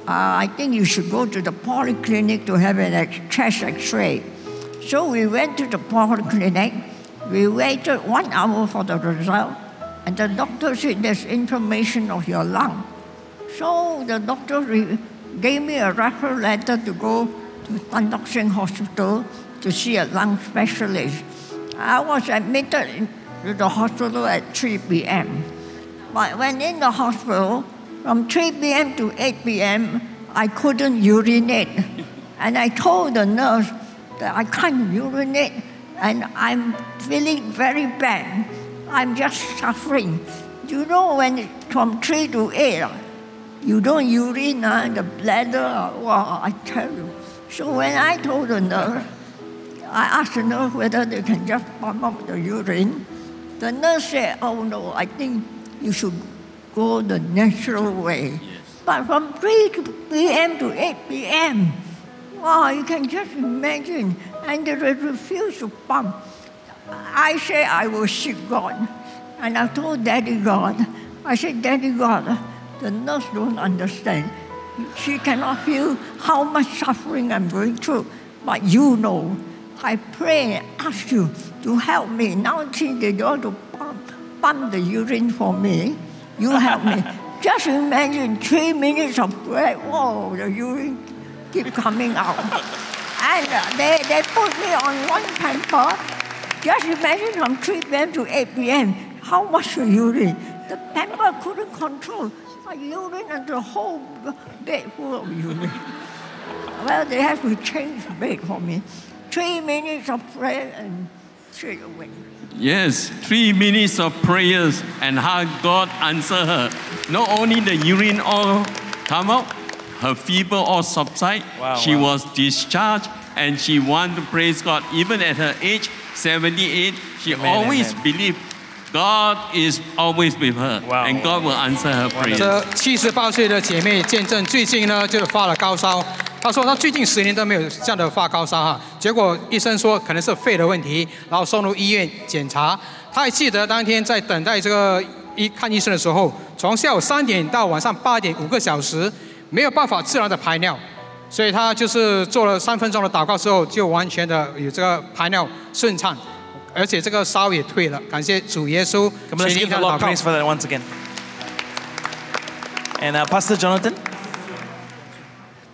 Speaker 7: Uh, I think you should go to the polyclinic to have an ex- chest x-ray. So we went to the polyclinic. We waited one hour for the result. And the doctor said, there's inflammation of your lung. So the doctor gave me a referral letter to go to Tan Tock Seng Hospital to see a lung specialist. I was admitted to the hospital at 3 p.m. But when in the hospital, from 3 p.m. to 8 p.m., I couldn't urinate. And I told the nurse that I can't urinate and I'm feeling very bad. I'm just suffering. You know, when from 3 to 8, uh, you don't urine, uh, the bladder, uh, wow, I tell you. So when I told the nurse, I asked the nurse whether they can just pump up the urine. The nurse said, oh no, I think you should go the natural way. Yes. But from 3 p.m. to 8 p.m., wow, you can just imagine. And they refused to pump. I said I will seek God. And I told Daddy God, I said, Daddy God, the nurse don't understand. She cannot feel how much suffering I'm going through. But you know, I pray and ask you to help me. Now since they don't to pump, pump the urine for me, You help me. Just imagine three minutes of prayer. Whoa, the urine keep coming out. And uh, they, they put me on one pamper. Just imagine from 3 p.m. to 8 p.m. How much urine? The pamper couldn't control. I urine and the whole bed full of urine. Well, they have to change bed for me. Three minutes of prayer and straight away.
Speaker 6: Yes, three minutes of prayers and how God answered her. Not only the urine all come out, her fever all subside.
Speaker 3: Wow,
Speaker 6: she
Speaker 3: wow.
Speaker 6: was discharged and she wanted to praise God. Even at her age, 78, she
Speaker 3: Amen,
Speaker 6: always
Speaker 3: amen.
Speaker 6: believed God is always with her and God will answer her prayers.
Speaker 4: 这七十八岁的姐妹见证，最近呢就是发了高烧。她说她最近十年都没有这样的发高烧哈，结果医生说可能是肺的问题，然后送入医院检查。她还记得当天在等待这个医看医生的时候，从下午三点到晚上八点五个小时，没有办法自然的排尿，所以她就是做了三分钟的祷告之后，就完全的有这个排尿顺畅，而且这个烧也退了。感谢主耶稣，
Speaker 3: Come on, let's
Speaker 4: 垂
Speaker 3: give
Speaker 4: 听
Speaker 3: the
Speaker 4: 她的祷
Speaker 3: Lord
Speaker 4: 告
Speaker 3: praise for that once again. And uh, Pastor Jonathan,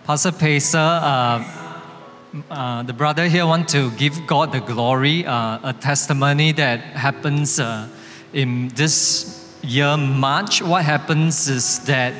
Speaker 8: Pastor Pacer, uh, uh, the brother here want to give God the glory, uh, a testimony that happens uh, in this year March. What happens is that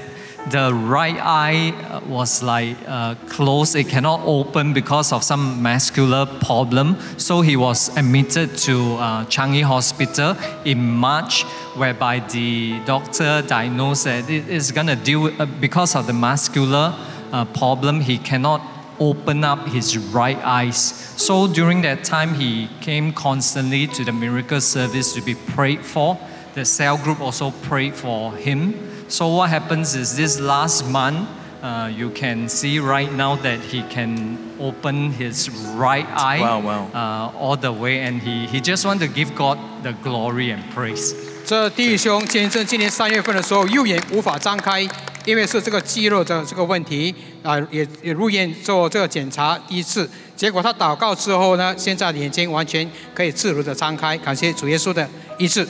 Speaker 8: the right eye uh, was like uh, closed; it cannot open because of some muscular problem. So he was admitted to uh, Changi Hospital in March, whereby the doctor diagnosed that it is gonna deal with, uh, because of the muscular uh, problem. He cannot open up his right eyes. So during that time, he came constantly to the miracle service to be prayed for. The cell group also prayed for him. So what happens is this last month, uh, you can see right now that he can open his right eye
Speaker 3: Wow, wow.
Speaker 8: Uh, all the way, and he, he just want to give God the glory and praise.
Speaker 4: 这弟兄见证今年三月份的时候，右眼无法张开，因为是这个肌肉的这个问题啊、也也入院做这个检查第一次，结果他祷告之后呢，现在眼睛完全可以自如的张开，感谢主耶稣的医治。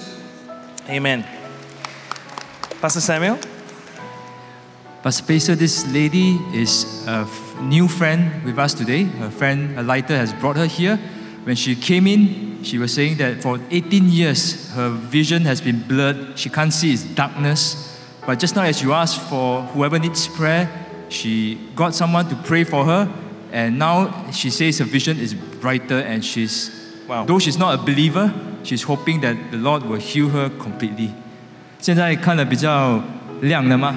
Speaker 3: Amen. Pastor Samuel,
Speaker 9: Pastor Spacer, this lady is a f- new friend with us today. Her friend, a lighter, has brought her here. When she came in, she was saying that for 18 years, her vision has been blurred. She can't see, it's darkness. But just now, as you asked for whoever needs prayer, she got someone to pray for her. And now she says her vision is brighter and she's,
Speaker 3: Wow.
Speaker 9: though she's not a believer, she's hoping that the Lord will heal her completely. 现在看的比较亮了吗？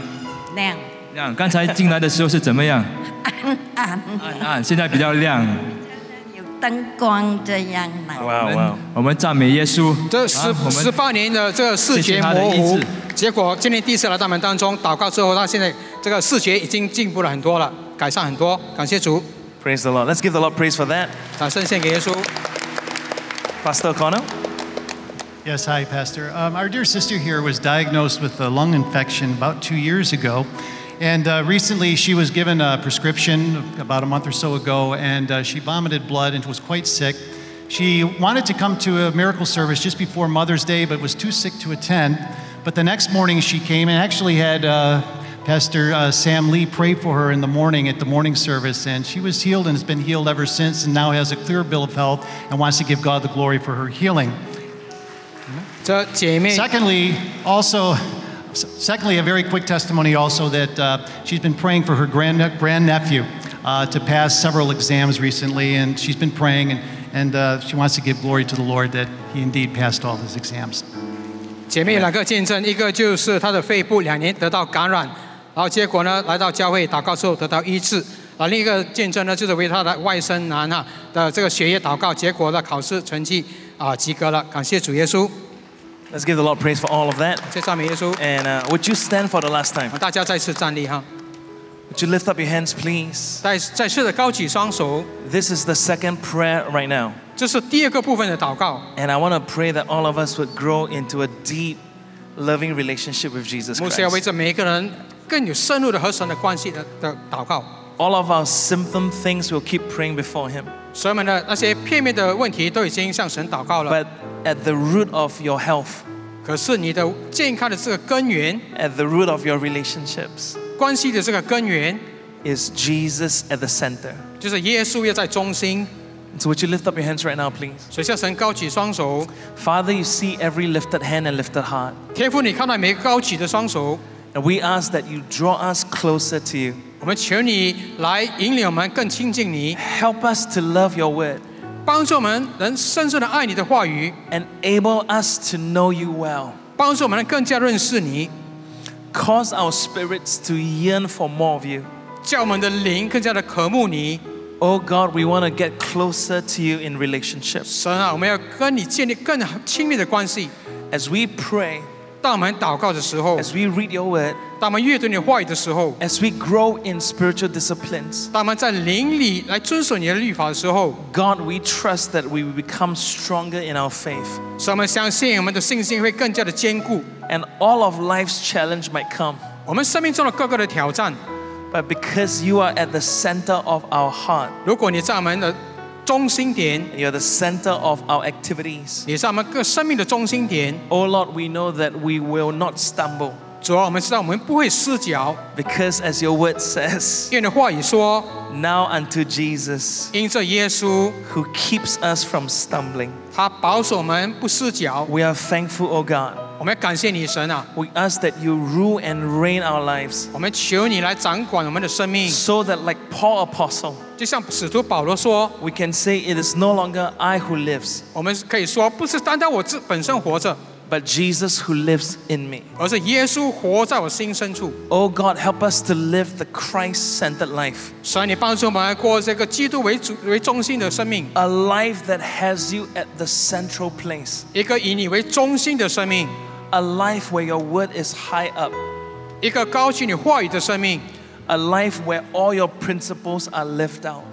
Speaker 10: 亮
Speaker 9: 亮，刚才进来的时候是怎么样？
Speaker 10: 暗
Speaker 9: 暗暗，现在比较亮。
Speaker 10: 有灯光这样来。
Speaker 3: wow, wow.
Speaker 9: 我们赞美耶稣。
Speaker 4: 这十
Speaker 9: 啊我们
Speaker 4: 十八年的这个视觉模糊结果今天第一次来到我们当中祷告之后，他现在这个视觉已经进步了很多了，改善很多，感谢主
Speaker 3: ，Praise the Lord. Let's give the Lord praise for that.
Speaker 4: 掌声献给耶稣。
Speaker 3: Pastor O'Connor.
Speaker 5: Yes, hi, Pastor. Um, our dear sister here was diagnosed with a lung infection about two years ago. And uh, recently she was given a prescription about a month or so ago, and uh, she vomited blood and was quite sick. She wanted to come to a miracle service just before Mother's Day, but was too sick to attend. But the next morning she came and actually had uh, Pastor uh, Sam Lee pray for her in the morning at the morning service, and she was healed and has been healed ever since, and now has a clear bill of health and wants to give God the glory for her healing.
Speaker 4: 这姐妹
Speaker 5: Secondly, also, secondly, a very quick testimony also that uh, she's been praying for her grand grandnephew uh, to pass several exams recently, and she's been praying, and, and uh, she wants to give glory to the Lord that he indeed passed all his exams.
Speaker 4: 姐妹有两个见证，一个就是她的肺部两年得到感染，然后结果呢来到教会祷告之后得到医治。啊，另一个见证呢就是为她的外甥男哈的这个学业祷告，结果呢考试成绩啊及格了，感谢主耶稣，
Speaker 3: Let's give the Lord praise for all of that.
Speaker 4: 谢赞美耶稣。
Speaker 3: And uh, would you stand for the last time?
Speaker 4: 大家再次站立哈，
Speaker 3: Would you lift up your hands, please?
Speaker 4: 再再次的高举双手，
Speaker 3: This is the second prayer right now.
Speaker 4: 这是第二个部分的祷告。
Speaker 3: And I want to pray that all of us would grow into a deep, loving relationship with Jesus
Speaker 4: 牧师要为
Speaker 3: Christ.
Speaker 4: 着每一个人更有深入的和神的关系的的祷告。
Speaker 3: All of our symptom things we'll keep praying before Him.
Speaker 4: 所以我们的那些片面的问题都已经向神祷告了。
Speaker 3: But at the root of your health
Speaker 4: 可是你的健康的这个根源，
Speaker 3: at the root of your relationships,
Speaker 4: 关系的这个根源，
Speaker 3: is Jesus at the center.
Speaker 4: 就是耶稣要在中心。
Speaker 3: So would you lift up your hands right now, please?
Speaker 4: 所以向神高举双手，
Speaker 3: Father, you see every lifted hand and lifted heart.
Speaker 4: 天父，你看到每个高举的双手，
Speaker 3: And we ask that you draw us closer to you.
Speaker 4: 我们求你来引领我们更亲近你，
Speaker 3: Help us to love your word.
Speaker 4: 帮助我们能深深的爱你的话语，
Speaker 3: Enable us to know you well.
Speaker 4: 帮助我们更加认识你，
Speaker 3: Cause our spirits to yearn for more of you.
Speaker 4: 叫我们的灵更加的渴慕你。
Speaker 3: Oh God, we want to get closer to you in relationships.
Speaker 4: 神啊，我们要跟你建立更亲密的关系。
Speaker 3: As we pray,
Speaker 4: 当我们祷告的时候，
Speaker 3: as we read your word,
Speaker 4: 当我们阅读你的话语的时候，
Speaker 3: as we grow in spiritual disciplines,
Speaker 4: 当我们在灵里来遵守你的律法的时候，
Speaker 3: God, we trust that we will become stronger in our faith.
Speaker 4: 使我们相信我们的信心会更加的坚固。
Speaker 3: And all of life's challenge might come.
Speaker 4: 我们生命中的各个的挑战，
Speaker 3: But because you are at the center of our heart,
Speaker 4: 如果你在我们的 中心点，
Speaker 3: and you're the center of our activities,
Speaker 4: 你在我们各生命的中心点，
Speaker 3: oh Lord, we know that we will not stumble.
Speaker 4: 主要我们知道我们不会失脚，
Speaker 3: Because as your word says,
Speaker 4: 因为你的话语说，
Speaker 3: now unto Jesus,
Speaker 4: 因着耶稣，
Speaker 3: who keeps us from stumbling.
Speaker 4: 他保守我们不失脚。
Speaker 3: We are thankful, O God.
Speaker 4: 我们要感谢你，神啊！
Speaker 3: We ask that you rule and reign our lives
Speaker 4: 我们求你来掌管我们的生命，
Speaker 3: so that, like Paul Apostle,
Speaker 4: 就像使徒保罗说，
Speaker 3: we can say it is no longer I who lives,
Speaker 4: 我们可以说，不是单单我自本身活着，
Speaker 3: but Jesus who lives in me. Oh God, help us to live the Christ centered life. A life that has you at the central place. A life where your word is high up. A life where all your principles are lived out.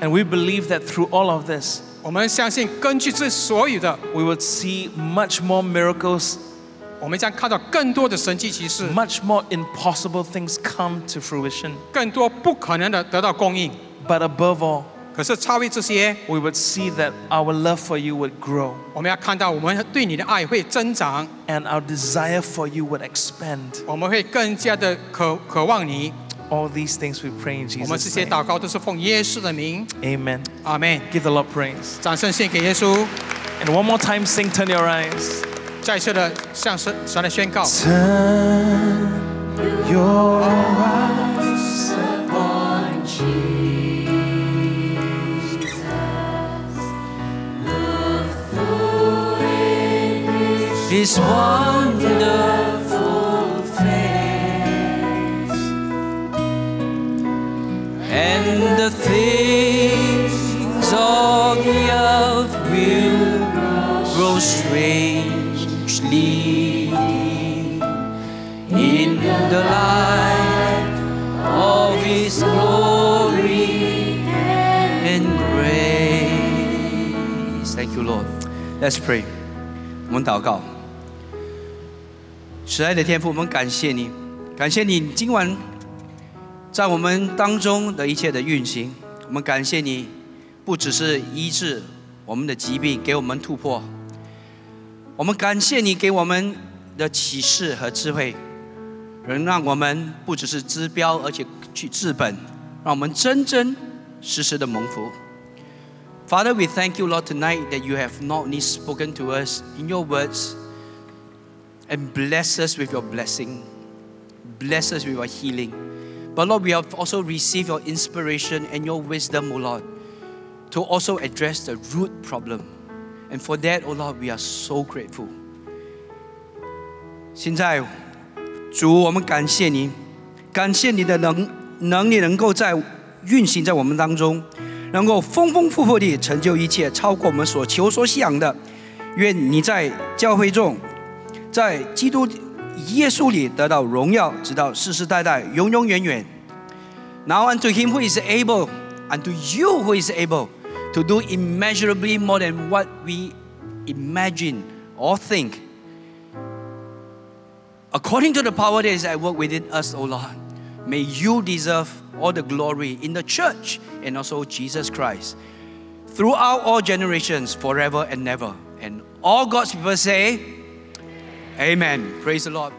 Speaker 3: And we believe that through all of this,
Speaker 4: 我们相信，根据这所有的，
Speaker 3: we would see much more miracles,
Speaker 4: 我们将看到更多的神迹奇事，
Speaker 3: much more impossible things come to fruition.
Speaker 4: 更多不可能的得到供应。
Speaker 3: But above all,
Speaker 4: 可是超越这些，
Speaker 3: we would see that our love for you would grow
Speaker 4: 我们要看到我们对你的爱会增长，
Speaker 3: and our desire for you would expand.
Speaker 4: 我们会更加的渴渴望你。
Speaker 3: All these things we pray in
Speaker 4: 我们这
Speaker 3: Jesus'
Speaker 4: 些
Speaker 3: name.
Speaker 4: 祷告都是奉耶稣的名，
Speaker 3: Amen.
Speaker 4: 阿门。
Speaker 3: Give the Lord praise.
Speaker 4: 掌声献给耶稣。
Speaker 3: And one more time, sing, turn your eyes.
Speaker 4: 再次的向神神的宣告。
Speaker 3: Turn your eyes
Speaker 2: upon Jesus. Look through in His wonderful and the things of the earth will grow strangely in the light of His glory and grace. Thank you, Lord. Let's pray. 我们祷告。慈爱的天父，我们感谢你，感谢你今晚 在我们当中的一切的运行。我们感谢你，不只是医治我们的疾病，给我们突破。我们感谢你给我们的启示和智慧，能让我们不只是治标，而且去治本，让我们真真实实的蒙福。Father, we thank you, Lord, tonight that you have not only spoken to us in your words and bless us with your blessing, bless us with your healing. But Lord, we have also received your inspiration and your wisdom, O Lord, to also address the root problem. And for that, O Lord, we are so grateful. 现在，主，我们感谢你，感谢你的能能力能够在运行在我们当中，能够丰丰富富地成就一切，超过我们所求所想的。愿你在教会中，在基督耶稣里得到荣耀，直到世世代代，永永远远。Now unto him who is able, unto you who is able to do immeasurably more than what we imagine or think, according to the power that is at work within us, O Lord, may you deserve all the glory in the church and also Jesus Christ throughout all generations, forever and ever. And All God's people say, Amen. Praise the Lord.